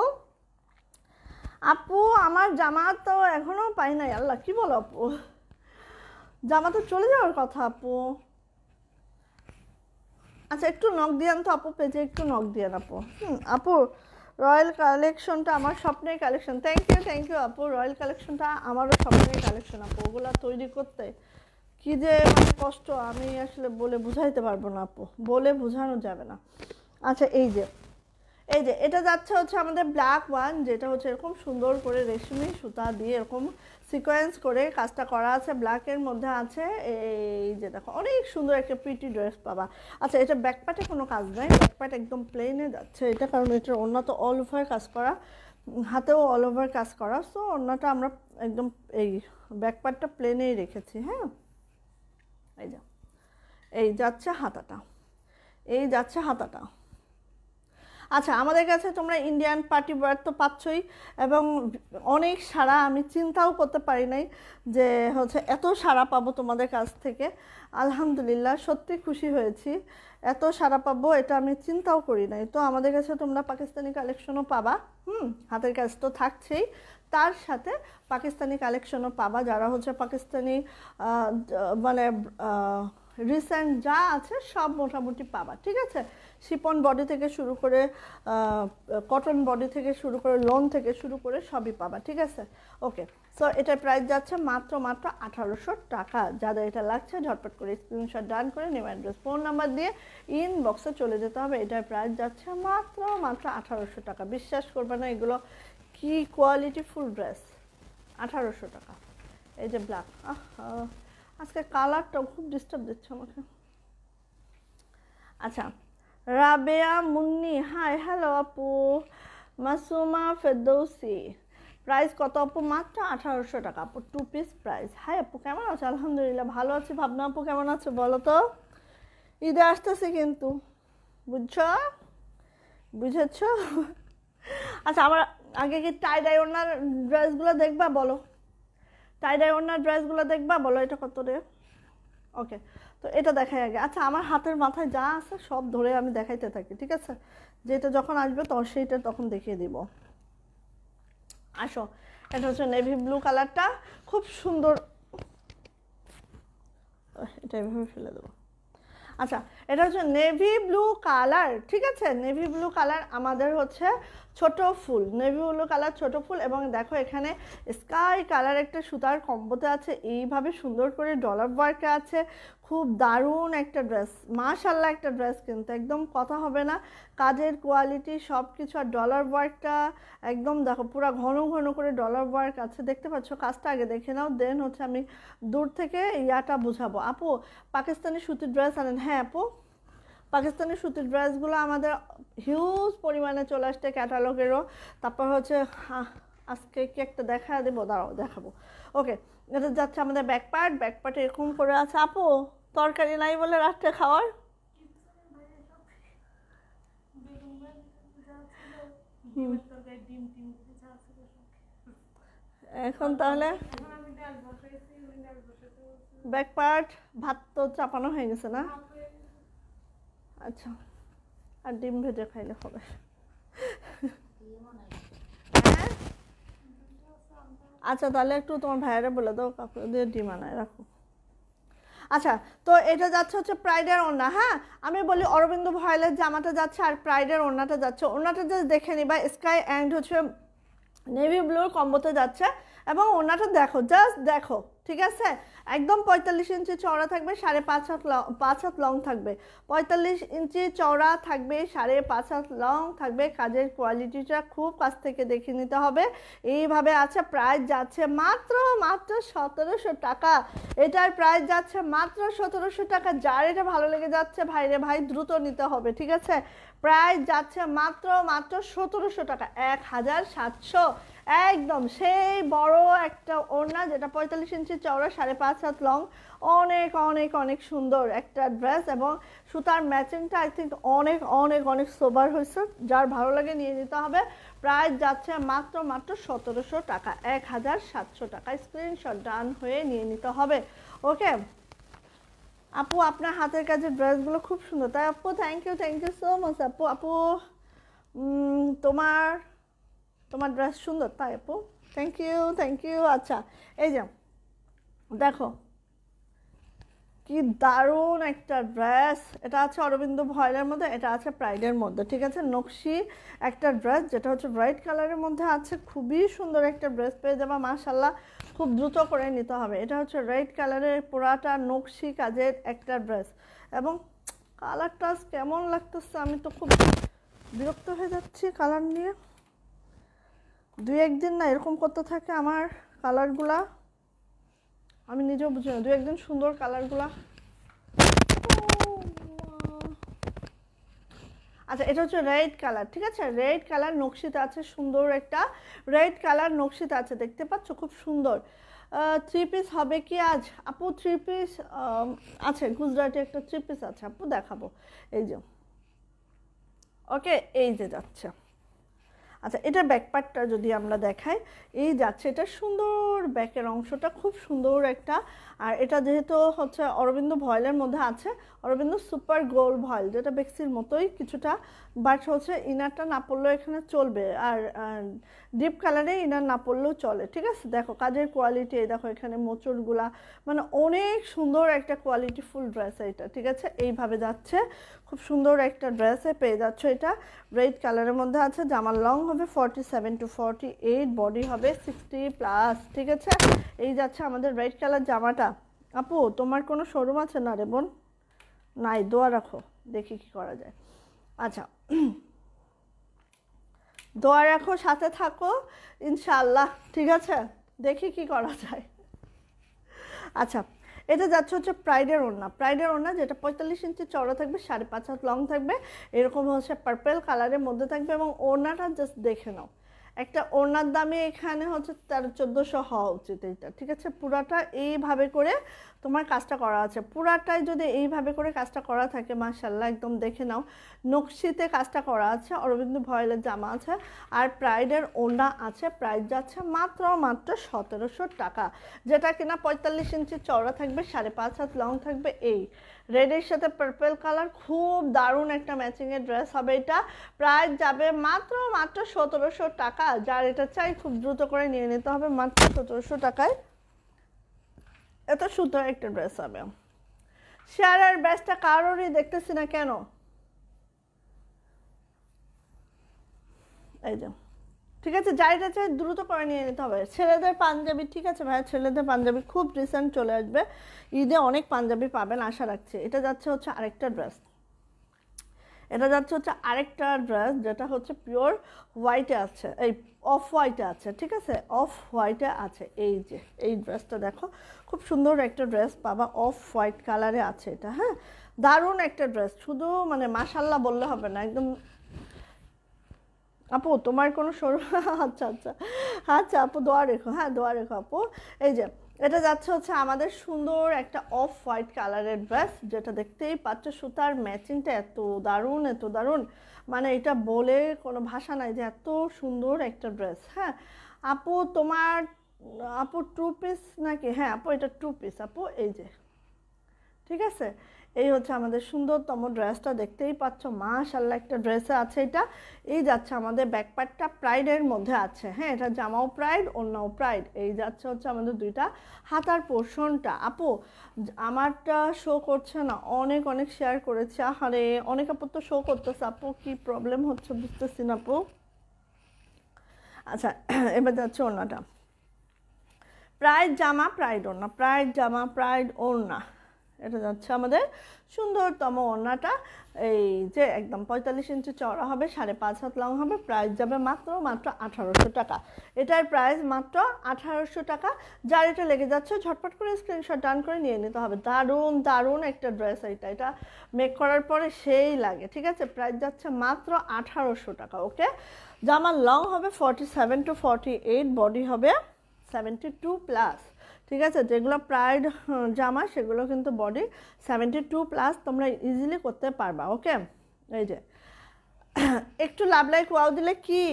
আপু, আমার জামা তো এখনও পাই নাই, আল্লাহ, কি বলো আপু? জামা তো চলে যাওয়ার কথা আপু। আচ্ছা একটু নখ দিয়ান তো আপু, পেজে একটু নখ দিয়ান আপু। হুম, আপু রয়্যাল কালেকশনটা আমার স্বপ্নের collection. Thank you thank you আপু। রয়্যাল কালেকশনটা আমারও স্বপ্নের কালেকশন, আপু। ওগুলো তৈরি করতে কী যে মানে কষ্ট, আমি আসলে বলে বুঝাইতে পারব না, আপু। বলে বোঝানো যাবে না। আচ্ছা এই যে এই যে, এটা যাচ্ছে হচ্ছে আমাদের ব্ল্যাক ওয়ান যেটা হচ্ছে এরকম সুন্দর করে রেশমি সুতা দিয়ে এরকম সিকোয়েন্স করে কাজটা করা আছে ব্ল্যাকের মধ্যে আছে, এই যে দেখো, অনেক সুন্দর একটা প্রিটি ড্রেস পাবা। আচ্ছা এটা ব্যাকপ্যাটে কোনো কাজ নাই ব্যাকপ্যাট একদম প্লেনে যাচ্ছে। এটা কারণ এটার অন্য তো অল ওভার কাজ করা, হাতেও অল ওভার কাজ করা সো অন্যটা আমরা একদম এই ব্যাকপ্যাটটা প্লেনেই রেখেছি হ্যাঁ? এই যা, এই যাচ্ছে হাতাটা, এই যাচ্ছে হাতাটা। আচ্ছা আমাদের কাছে তোমরা ইন্ডিয়ান পার্টি ওয়ার তো পাচ্ছই এবং অনেক সারা আমি চিন্তাও করতে পারি নাই যে হচ্ছে এত সারা পাবো তোমাদের কাছ থেকে। আলহামদুলিল্লাহ, সত্যি খুশি হয়েছি। এত সারা পাবো এটা আমি চিন্তাও করি নাই। তো আমাদের কাছে তোমরা পাকিস্তানি কালেকশনও পাবা। হুম, হাতের কাজ তো থাকছেই। তার সাথে পাকিস্তানি কালেকশনও পাবা। যারা হচ্ছে পাকিস্তানি মানে রিসেন্ট যা আছে সব মোটামুটি পাবা, ঠিক আছে? শিপন বডি থেকে শুরু করে কটন বডি থেকে শুরু করে লোন থেকে শুরু করে সবই পাবা, ঠিক আছে? ওকে সো এটার প্রাইস যাচ্ছে মাত্র মাত্র আঠারোশো টাকা। যাদের এটা লাগছে, ঝটপট করে স্ক্রিনশট ডান করে নেম অ্যাড্রেস ফোন নাম্বার দিয়ে ইনবক্সে চলে যেতে হবে। এটার প্রাইস যাচ্ছে মাত্র মাত্র আঠারোশো টাকা। বিশ্বাস করবে না এগুলো কি কোয়ালিটি ফুল ড্রেস আঠারোশো টাকা। এই যে ব্ল্যাক আজকে কালারটাও খুব ডিস্টার্ব দিচ্ছে আমাকে। আচ্ছা রাবেয়া মুন্নি হাই হ্যালো আপু। মাসুমা ফেরদৌসি প্রাইস কত আপু? মাত্র আঠারোশো টাকা আপু টু পিস প্রাইস হাই আপু, কেমন আছো? আলহামদুলিল্লাহ ভালো আছি। ভাবনা আপু, কেমন আছো বলো তো? ঈদে আসতেছে কিন্তু। বুঝছ? বুঝেছ? আচ্ছা আমার আগে কি টাই ডাই ওনার ড্রেসগুলো দেখবা বলো? টাই ডাই ওনার ড্রেসগুলো দেখবা? বলো এটা কত রে? ওকে তো এটা দেখাই আগে। আচ্ছা আমার হাতের মাথায় যা আছে সব ধরে আমি দেখাইতে থাকি, ঠিক আছে? যেটা যখন আসবে তখন সেইটা তখন দেখিয়ে দিব। আসো, এটা হচ্ছে নেভি ব্লু কালারটা খুব সুন্দর। এটা এভাবে ফেলে দেবো। আচ্ছা এটা হচ্ছে নেভি ব্লু কালার ঠিক আছে? নেভি ব্লু কালার আমাদের হচ্ছে ছোট ফুল নেভি ব্লু কালার ছোট ফুল এবং দেখো এখানে স্কাই কালার একটা সুতার কম্বোতে আছে, এইভাবে সুন্দর করে ডলার ওয়ার্কে আছে, খুব দারুণ একটা ড্রেস মাশাল্লাহ একটা ড্রেস কিন্তু, একদম কথা হবে না, কাজের কোয়ালিটি সব কিছু আর ডলার ওয়ার্কটা একদম দেখো পুরো ঘন ঘন করে ডলার ওয়ার্ক আছে, দেখতে পাচ্ছ কাজটা আগে দেখে নাও দেন হচ্ছে আমি দূর থেকে ইয়াটা বুঝাবো। আপু, পাকিস্তানি সুতির ড্রেস আনেন হ্যাঁ আপু? পাকিস্তানি সুতির ড্রেসগুলো আমাদের হিউজ পরিমাণে চলে আসছে ক্যাটালগেরও তারপর হচ্ছে আজকে কি একটা দেখা দেবো? দাঁড়াও, দেখাবো। ওকে এটা যাচ্ছে আমাদের ব্যাক পার্ট ব্যাক পার্ট এরকম করে আছে, আপু, তরকারি নাই বলে রাত্রে খাওয়ার? এখন তাহলে ব্যাকপার্ট ভাত তো চাপানো হয়ে গেছে না? আচ্ছা আর ডিম ভেজে খাইলে হবে। হ্যাঁ? আচ্ছা তাহলে একটু তোমার ভাইয়েরা বলে দাও, কাকু দিয়ে ডিম আনায় রাখো। আচ্ছা তো এটা যাচ্ছে হচ্ছে প্রাইডের ওড়না হ্যাঁ? আমি বলি অরবিন্দ ভয়েলের জামাটা যাচ্ছে আর প্রাইডের ওড়নাটা যাচ্ছে। ওড়নাটা জাস্ট দেখে নিবা স্কাই অ্যান্ড হচ্ছে নেভি ব্লুর কম্বোতে যাচ্ছে। এবং ওনাটা দেখো জাস্ট দেখো। ঠিক আছে? একদম পঁয়তাল্লিশ ইঞ্চি চওড়া থাকবে, সাড়ে পাঁচ হাত পাঁচ হাত লং থাকবে। পঁয়তাল্লিশ ইঞ্চি চওড়া থাকবে, সাড়ে পাঁচ হাত লং থাকবে। কাজের কোয়ালিটিটা খুব কাছ থেকে দেখে নিতে হবে। এইভাবে আছে প্রাইস যাচ্ছে মাত্র মাত্র সতেরোশো টাকা। এটার প্রাইস যাচ্ছে মাত্র সতেরোশো টাকা। যার এটা ভালো লেগে যাচ্ছে ভাইরে ভাই, দ্রুত নিতে হবে, ঠিক আছে? প্রাইস যাচ্ছে মাত্র মাত্র সতেরোশো টাকা, এক হাজার সাতশো। একদম সেই বড় একটা ওড়না যেটা পঁয়তাল্লিশ ইঞ্চি চওড়া, সাড়ে পাঁচ হাত লং অনেক অনেক অনেক সুন্দর একটা ড্রেস এবং সুতার ম্যাচিংটা আই থিঙ্ক অনেক অনেক অনেক সোবার হয়েছে। যার ভালো লাগে নিয়ে নিতে হবে। প্রায় যাচ্ছে মাত্র মাত্র সতেরোশো টাকা, এক হাজার সাতশো টাকা। স্ক্রিনশট ডান হয়ে নিয়ে নিতে হবে। ওকে আপু, আপনার হাতের কাজের ড্রেসগুলো খুব সুন্দর। তাই আপু thank you thank you so much আপু। আপু তোমার তোমার ড্রেস সুন্দর, তাই আপু? থ্যাংক ইউ থ্যাংক ইউ আচ্ছা এই যে, দেখো, কি দারুণ একটা ড্রেস এটা আছে অরবিন্দ ভয়েলের মধ্যে, এটা আছে প্রাইডের মধ্যে, ঠিক আছে? নকশি একটা ড্রেস যেটা হচ্ছে ব্রাইট কালারের মধ্যে আছে, খুবই সুন্দর একটা ড্রেস পেয়ে যাবা মাশাল্লাহ খুব দ্রুত করে নিতে হবে। এটা হচ্ছে রেড কালারের পুরাটা নকশি কাজের একটা ড্রেস এবং কালারটা কেমন লাগতেছে, আমি তো খুব বিরক্ত হয়ে যাচ্ছি কালার নিয়ে। দুই একদিন না এরকম করতে থাকে আমার কালারগুলা। আমি নিজেও বুঝি না দু একদিন সুন্দর কালারগুলা। আচ্ছা এটা হচ্ছে রেড কালার ঠিক আছে? রেড কালার নকশিতে আছে সুন্দর একটা রেড কালার নকশিতে আছে, দেখতে পাচ্ছ? খুব সুন্দর। থ্রি পিস হবে কি আজ? আপু থ্রি পিস আছে, গুজরাটে একটা থ্রি পিস আছে, আপু, দেখাবো। এই যে। ওকে এই যে যাচ্ছে। আচ্ছা এটা ব্যাকপার্টটা যদি আমরা দেখাই, এই যাচ্ছে, এটা সুন্দর ব্যাকের অংশটা, খুব সুন্দর একটা। আর এটা যেহেতু হচ্ছে অরবিন্দ ভয়েলের মধ্যে আছে, অরবিন্দ সুপার গোল ভয়েল, যেটা বেক্সির মতোই কিছুটা বাট হচ্ছে ইনারটা না পড়লেও এখানে চলবে আর ডিপ কালারে ইনার না পড়লেও চলে, ঠিক আছে? দেখো কাজের কোয়ালিটি এই দেখো এখানে মোচড়গুলা মানে অনেক সুন্দর একটা কোয়ালিটিফুল ড্রেস এটা, ঠিক আছে? এইভাবে যাচ্ছে, খুব সুন্দর একটা ড্রেসে পেয়ে যাচ্ছ এটা। রেড কালারের মধ্যে আছে, জামার লং হবে forty seven to forty eight body হবে সিক্সটি প্লাস ঠিক আছে? এই যাচ্ছে আমাদের রেড কালার জামাটা। আপু, তোমার কোনো শোরুম আছে না রে বোন? নাই, দোয়া রাখো, দেখি কি করা যায়। আচ্ছা দোয়া রাখো, সাথে থাকো ইনশাল্লাহ ঠিক আছে? দেখি কি করা যায়। আচ্ছা এটা যাচ্ছে হচ্ছে প্রাইডের ওড়না। প্রাইডের ওড়না যেটা পঁয়তাল্লিশ ইঞ্চি চড়া থাকবে, সাড়ে পাঁচ হাত লং থাকবে, এরকম হচ্ছে পার্পেল কালারের মধ্যে থাকবে এবং ওড়নাটা জাস্ট দেখে নাও। একটা ওড়নার দামে এখানে হচ্ছে তেরো চোদ্দোশো হওয়া উচিত এইটা, ঠিক আছে? পুরাটা এইভাবে করে তোমার কাজটা করা আছে। পুরাটাই যদি এইভাবে করে কাজটা করা থাকে মার্শাল্লাহ একদম দেখে নাও। নকশিতে কাজটা করা আছে, অরবিন্দ ভয়েলের জামা আছে, আর প্রাইডের ওড়না আছে, প্রাইস যাচ্ছে মাত্র মাত্র সতেরোশো টাকা। যেটা কিনা পঁয়তাল্লিশ ইঞ্চি চওড়া থাকবে, সাড়ে পাঁচ হাত লং থাকবে, এই। রেডের সাথে পার্পেল কালার খুব দারুণ একটা ম্যাচিংয়ের ড্রেস হবে এটা। প্রাইস যাবে মাত্র মাত্র সতেরোশো টাকা। যার এটা চাই খুব দ্রুত করে নিয়ে নিতে হবে, মাত্র সতেরোশো টাকায়। এত সুন্দর একটা ড্রেস হবে। শেয়ার আর ব্যাচটা কারোরই দেখতেছি না কেন? এই যে। ঠিক আছে যাইটা চাই দ্রুত করে নিয়ে নিতে হবে। ছেলেদের পাঞ্জাবি, ঠিক আছে ভাই ছেলেদের পাঞ্জাবি খুব রিসেন্ট চলে আসবে। ঈদে অনেক পাঞ্জাবি পাবেন, আশা রাখছি। এটা যাচ্ছে হচ্ছে আরেকটা ড্রেস এটা যাচ্ছে হচ্ছে আরেকটা ড্রেস যেটা হচ্ছে পিওর হোয়াইটে আছে। এই অফ হোয়াইটে আছে, ঠিক আছে? অফ হোয়াইটে আছে। এই যে, এই ড্রেসটা দেখো। খুব সুন্দর একটা ড্রেস পাবা অফ হোয়াইট কালারে আছে এটা হ্যাঁ? দারুণ একটা ড্রেস শুধু মানে মাসাল্লাহ বললে হবে না, একদম আপু, তোমার কোনো সরু আচ্ছা আচ্ছা। আচ্ছা আপু, দোয়া রেখো। হ্যাঁ দোয়া রেখো, আপু। এই যে, এটা যাচ্ছে হচ্ছে আমাদের সুন্দর একটা অফ হোয়াইট কালারের ড্রেস, যেটা দেখতেই পাচ্ছ সুতার ম্যাচিংটা এত দারুণ এত দারুণ। মানে এটা বলে কোনো ভাষা নাই যে এত সুন্দর একটা ড্রেস হ্যাঁ। আপু, তোমার, আপু টু পিস নাকি? হ্যাঁ আপু, এটা টু পিস আপু। এই যে, ঠিক আছে? এই হচ্ছে আমাদের সুন্দরতম ড্রেসটা, দেখতেই পাচ্ছ মাশাল্লাহ একটা ড্রেসে আছে এটা। এই যাচ্ছে আমাদের ব্যাকপ্যাকটা প্রাইডের মধ্যে আছে হ্যাঁ এটা জামাও প্রাইড অন্যও প্রাইড। এই যাচ্ছে হচ্ছে আমাদের দুইটা হাতার পোর্শনটা। আপু, আমারটা শো করছে না, অনেক অনেক শেয়ার করেছে। আরে অনেক আপু তো শো করতেছে। আপু, কী প্রবলেম হচ্ছে বুঝতেছি না আপু। আচ্ছা এবার যাচ্ছে ওড়নাটা। প্রাইড জামা, প্রাইড ওড়না। প্রাইড জামা, প্রাইড ওড়না। এটা যাচ্ছে আমাদের সুন্দরতম ওড়নাটা। এই যে একদম পঁয়তাল্লিশ ইঞ্চি চড়া হবে, সাড়ে পাঁচ হাত লং হবে প্রাইস যাবে মাত্র মাত্র আঠারোশো টাকা। এটার প্রাইস মাত্র আঠারোশো টাকা। যার এটা লেগে যাচ্ছে, ঝটপট করে স্ক্রিনশট ডান করে নিয়ে নিতে হবে। দারুণ দারুণ একটা ড্রেস এটা। এটা মেক করার পরে সেই লাগে, ঠিক আছে? প্রাইস যাচ্ছে মাত্র আঠারোশো টাকা ওকে জামার লং হবে forty seven to forty eight body হবে সেভেন্টি টু প্লাস ঠিক আছে? যেগুলো প্রাইড জামা, সেগুলো কিন্তু বডি সেভেন্টি টু প্লাস তোমরা ইজিলি করতে পারবা ওকে এই যে। একটু লাভ লাইক ওয়াও দিলে কি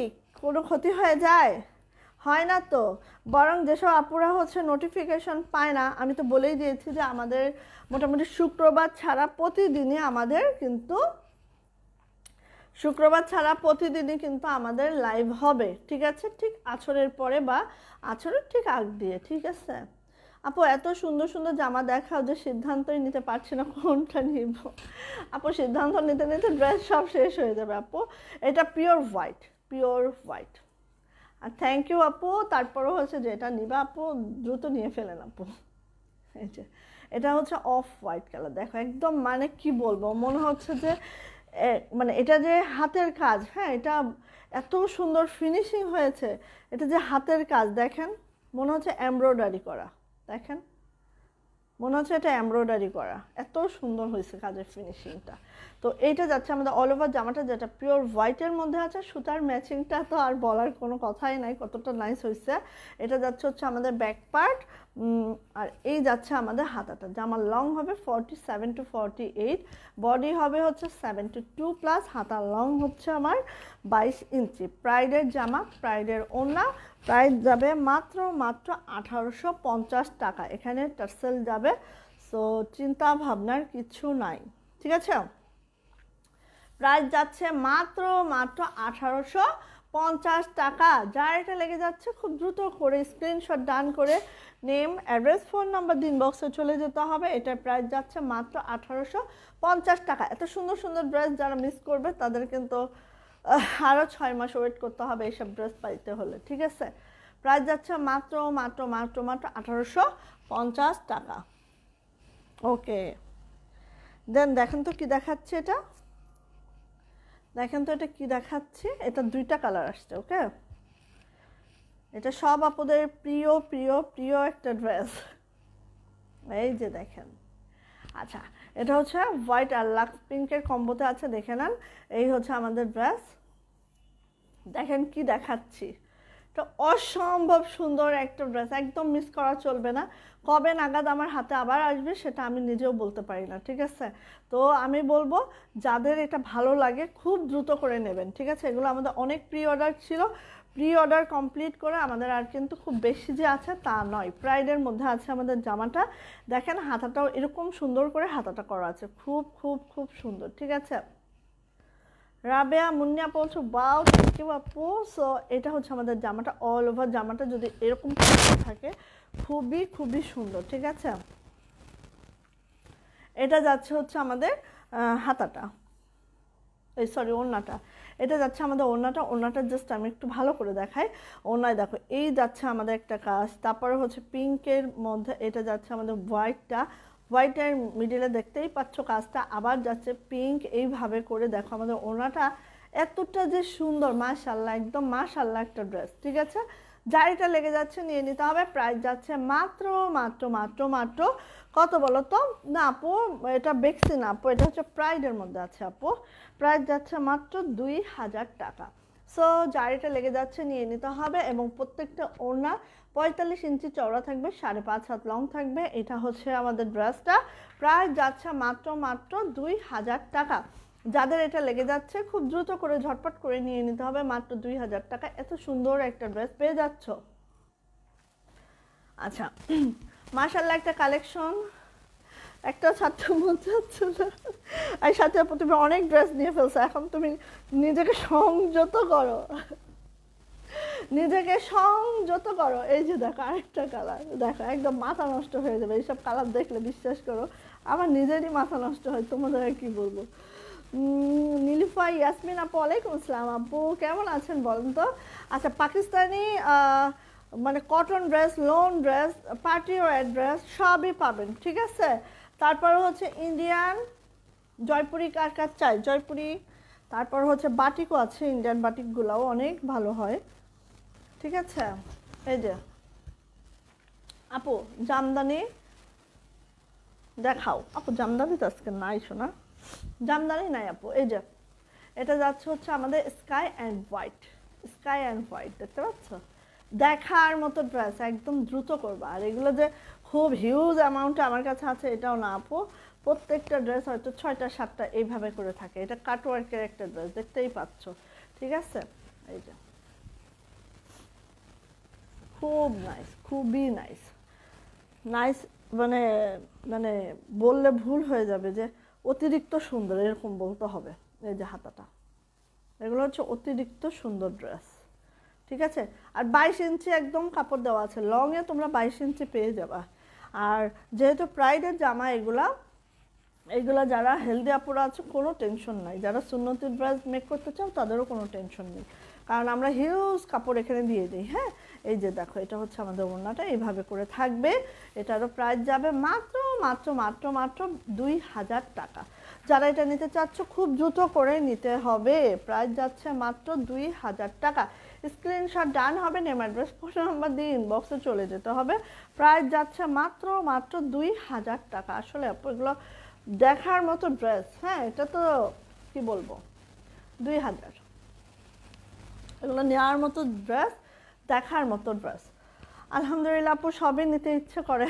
কোনো ক্ষতি হয়ে যায়? হয় না তো। বরং যেসব আপুরা হচ্ছে নোটিফিকেশন পায় না, আমি তো বলেই দিয়েছি যে আমাদের মোটামুটি শুক্রবার ছাড়া প্রতিদিনই আমাদের কিন্তু শুক্রবার ছাড়া প্রতিদিনই কিন্তু আমাদের লাইভ হবে, ঠিক আছে? ঠিক আছরের পরে বা আছরের ঠিক আগ দিয়ে, ঠিক আছে? আপু, এত সুন্দর সুন্দর জামা দেখাও যে সিদ্ধান্তই নিতে পারছি না, কোনটা নিব? আপু, সিদ্ধান্ত নিতে নিতে ড্রেস সব শেষ হয়ে যাবে, আপু। এটা পিওর হোয়াইট পিওর হোয়াইট আর থ্যাংক ইউ আপু। তারপরও হচ্ছে যে এটা নিবা, আপু, দ্রুত নিয়ে ফেলেন, আপু। এই যে, এটা হচ্ছে অফ হোয়াইট কালার দেখো, একদম মানে কি বলব, মনে হচ্ছে যে মানে এটা যে হাতের কাজ হ্যাঁ এটা এত সুন্দর ফিনিশিং হয়েছে, এটা যে হাতের কাজ, দেখেন, মনে হচ্ছে এমব্রয়ডারি করা। দেখেন। মনে হচ্ছে এটা এমব্রয়ডারি করা। এত সুন্দর হয়েছে কাজের ফিনিশিংটা তো এইটা যাচ্ছে আমাদের অল ওভার জামাটা যেটা পিওর হোয়াইটের মধ্যে আছে, সুতার ম্যাচিংটা তো আর বলার কোনো কথাই নাই, কতটা নাইস হয়েছে। এটা যাচ্ছে হচ্ছে আমাদের ব্যাক পার্ট আর এই যাচ্ছে আমাদের হাতাটা। জামার লং হবে forty seven to forty eight body হবে হচ্ছে সেভেন্টি টু টু প্লাস হাতার লং হচ্ছে আমার বাইশ ইঞ্চি। প্রাইডের জামা প্রাইডের ওড়না প্রাইস যাবে মাত্র মাত্র আঠারোশো পঞ্চাশ টাকা। এখানে টার্সেল যাবে, সো চিন্তা ভাবনার কিছু নাই, ঠিক আছে? প্রাইস যাচ্ছে মাত্র মাত্র আঠারোশো পঞ্চাশ টাকা। যার এটা লেগে যাচ্ছে, খুব দ্রুত করে স্ক্রিনশট ডান করে নেম অ্যাড্রেস ফোন নাম্বার দিন বক্সে চলে যেতে হবে। এটার প্রাইস যাচ্ছে মাত্র আঠারোশো পঞ্চাশ টাকা। এত সুন্দর সুন্দর ড্রেস যারা মিস করবে, তাদের কিন্তু আরও ছয় মাস ওয়েট করতে হবে এইসব ড্রেস পাইতে হলে, ঠিক আছে? প্রাইস যাচ্ছে মাত্র মাত্র মাত্র মাত্র আঠারোশো পঞ্চাশ টাকা। ওকে দেন দেখেন তো কি দেখাচ্ছে এটা? দেখেন তো এটা কি দেখাচ্ছে? এটা দুইটা কালার আসছে ওকে এটা সব আপুদের প্রিয় প্রিয় প্রিয় একটা ড্রেস এই যে দেখেন। আচ্ছা এটা হচ্ছে হোয়াইট আর লাক্স পিঙ্কের কম্বোতে আছে, দেখে নেন। এই হচ্ছে আমাদের ড্রেস দেখেন কি দেখাচ্ছি। তো অসম্ভব সুন্দর একটা ড্রেস একদম মিস করা চলবে না। কবে নাগাদ আমার হাতে আবার আসবে সেটা আমি নিজেও বলতে পারি না, ঠিক আছে? তো আমি বলব, যাদের এটা ভালো লাগে খুব দ্রুত করে নেবেন, ঠিক আছে? এগুলো আমাদের অনেক প্রি অর্ডার ছিল। প্রি অর্ডার কমপ্লিট করে আমাদের আর কিন্তু খুব বেশি যে আছে তা নয়। প্রাইডের মধ্যে আছে আমাদের জামাটা। দেখেন হাতাটাও এরকম সুন্দর করে হাতাটা করা আছে। খুব খুব খুব সুন্দর, ঠিক আছে? রাবেয়া, মুন্নিয়া বলছো বাউ থ্যাংক ইউ আপু। সো এটা হচ্ছে আমাদের জামাটা অল ওভার জামাটা যদি এরকম থাকে, খুবই খুবই সুন্দর, ঠিক আছে? এটা যাচ্ছে হচ্ছে আমাদের হাতাটা। এই সরি ওড়নাটা। এটা যাচ্ছে আমাদের ওড়নাটা ওড়নাটা জাস্ট আমি একটু ভালো করে দেখাই। ওড়নায় দেখো, এই যাচ্ছে আমাদের একটা কাজ, তারপরে হচ্ছে পিঙ্কের মধ্যে এটা যাচ্ছে আমাদের হোয়াইটটা হোয়াইটের মিডিলে দেখতেই পাচ্ছ কাজটা আবার যাচ্ছে পিঙ্ক। এইভাবে করে দেখো আমাদের ওনাটা এতটা যে সুন্দর মাশাল্লাহ একদম মাশাল্লাহ একটা ড্রেস, ঠিক আছে? যার এটা লেগে যাচ্ছে, নিয়ে নিতে হবে, প্রাইস যাচ্ছে মাত্র মাত্র মাত্র মাত্র কত বলো তো? না আপু, এটা বেক্সি না আপু, এটা হচ্ছে প্রাইডের মধ্যে আছে আপু। প্রাইস যাচ্ছে মাত্র দুই হাজার টাকা। সো যার এটা লেগে যাচ্ছে, নিয়ে নিতে হবে এবং প্রত্যেকটা ওড়না পঁয়তাল্লিশ ইঞ্চি চওড়া থাকবে, সাড়ে পাঁচ হাত লং থাকবে। এটা হচ্ছে আমাদের ড্রেসটা প্রায় যাচ্ছে মাত্র মাত্র দুই হাজার টাকা। যাদের এটা লেগে যাচ্ছে, খুব দ্রুত করে ঝটপট করে নিয়ে নিতে হবে। মাত্র দুই হাজার টাকা। এত সুন্দর একটা ড্রেস পেয়ে যাচ্ছ। আচ্ছা মার্শাল্লাহ একটা কালেকশন। একটা ছাত্র মধ্যে হচ্ছে আর সাথে তুমি অনেক ড্রেস নিয়ে ফেলছো। এখন তুমি নিজেকে সংযত করো। নিজেকে সংযত করো। এই যে দেখো আরেকটা কালার দেখো, একদম মাথা নষ্ট হয়ে যাবে। এইসব কালার দেখলে বিশ্বাস করো, আমার নিজেরই মাথা নষ্ট হয়। তোমাদের কি বলব? নীলিফা, ইয়াসমিন আপু ওয়ালাইকুম আসসালাম আপু। কেমন আছেন বলেন তো? আচ্ছা পাকিস্তানি মানে cotton dress lawn dress party wear dress সবই পাবেন, ঠিক আছে? তারপরে হচ্ছে ইন্ডিয়ান জয়পুরি কার কার চাই? জয়পুরি, তারপর হচ্ছে বাটিকও আছে ইন্ডিয়ান বাটিকগুলোও অনেক ভালো হয়। ঠিক আছে? এই যে। আপু, জামদানি দেখাও। আপু, জামদানি তো আজকে নাই শোনা জামদানি নাই, আপু। এই যে, এটা যাচ্ছে হচ্ছে আমাদের sky and white sky and white দেখতে পাচ্ছ? দেখার মতো ড্রেস একদম দ্রুত করবা। আর এগুলো যে খুব হিউজ অ্যামাউন্টে আমার কাছে আছে, এটাও না, আপু। প্রত্যেকটা ড্রেস হয়তো ছয়টা, সাতটা, এইভাবে করে থাকে। এটা কাটওয়ার্কের একটা ড্রেস দেখতেই পাচ্ছ। ঠিক আছে? এই যে। খুব নাইস খুবই নাইস নাইস মানে মানে বললে ভুল হয়ে যাবে যে অতিরিক্ত সুন্দর, এরকম বলতে হবে এই যে হাতাটা। এগুলো হচ্ছে অতিরিক্ত সুন্দর ড্রেস ঠিক আছে? আর বাইশ ইঞ্চি একদম কাপড় দেওয়া আছে। লংয়ে তোমরা বাইশ ইঞ্চি পেয়ে যাবা। আর যেহেতু প্রাইডের জামা এগুলা এইগুলা যারা হেলদি আপুরা আছে, কোনো টেনশন নাই। যারা সুন্নতির ড্রেস মেক করতে চাও, তাদেরও কোনো টেনশন নেই। কারণ আমরা হিউজ কাপড় এখানে দিয়ে দিই হ্যাঁ? এই যে দেখো, এটা হচ্ছে আমাদের ওড়নাটা, এইভাবে করে থাকবে। এটারও প্রাইস যাবে মাত্র মাত্র মাত্র মাত্র দুই হাজার টাকা। যারা এটা নিতে চাচ্ছ, খুব দ্রুত করে নিতে হবে। প্রাইস যাচ্ছে মাত্র দুই হাজার টাকা। স্ক্রিনশট ডান হবে নেম অ্যাড্রেস ফোন নাম্বার দিয়ে ইনবক্সে চলে যেতে হবে। প্রাইস যাচ্ছে মাত্র মাত্র দুই হাজার টাকা। আসলে এগুলো দেখার মতো ড্রেস হ্যাঁ এটা তো কি বলব? দুই হাজার। এগুলো নেওয়ার মতো ড্রেস দেখার মতো ড্রেস। আলহামদুলিল্লাহ আপু সবই নিতে ইচ্ছে করে।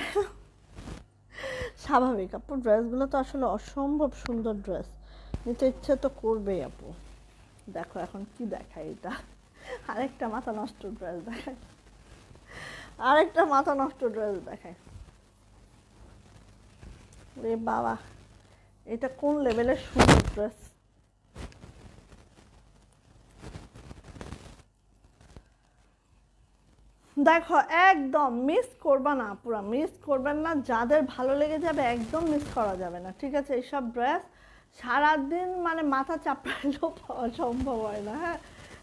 স্বাভাবিক আপু, ড্রেসগুলো তো আসলে অসম্ভব সুন্দর ড্রেস। নিতে ইচ্ছে তো করবেই আপু। দেখো এখন কি দেখায় এটা। আরেকটা মাথা নষ্ট ড্রেস দেখায়। আরেকটা মাথা নষ্ট ড্রেস দেখায়। রে বাবা, এটা কোন লেভেলের সুন্দর ড্রেস? দেখো, একদম মিস করবা না, পুরো মিস করবেন না, যাদের ভালো লেগে যাবে একদম মিস করা যাবে না, ঠিক আছে? এইসব ড্রেস সারাদিন মানে মাথা চাপড়াইলেও পাওয়া সম্ভব হয় না হ্যাঁ?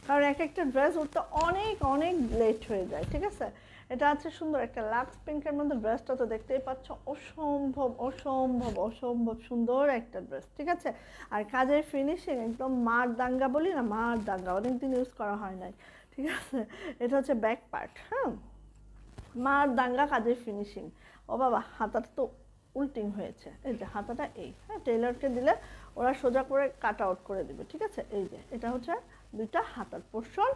কারণ এক একটা ড্রেস উঠতে অনেক অনেক লেট হয়ে যায়, ঠিক আছে? এটা আছে সুন্দর একটা লাক্স পিঙ্কের মধ্যে ড্রেসটা তো দেখতেই পাচ্ছ, অসম্ভব অসম্ভব অসম্ভব সুন্দর একটা ড্রেস ঠিক আছে? আর কাজের ফিনিশিং একদম মার দাঙ্গা বলি না, মার দাঙ্গা, অনেকদিন ইউজ করা হয় নাই। ঠিক আছে? এটা হচ্ছে ব্যাক পার্ট হ্যাঁ? মার দাঙ্গা কাজের ফিনিশিং ও বাবা, হাতাটা তো উল্টিং হয়েছে। এই যে হাতাটা এই হ্যাঁ? টেলারকে দিলে ওরা সোজা করে কাট আউট করে দেবে, ঠিক আছে? এই যে, এটা হচ্ছে দুইটা হাতার পোর্শন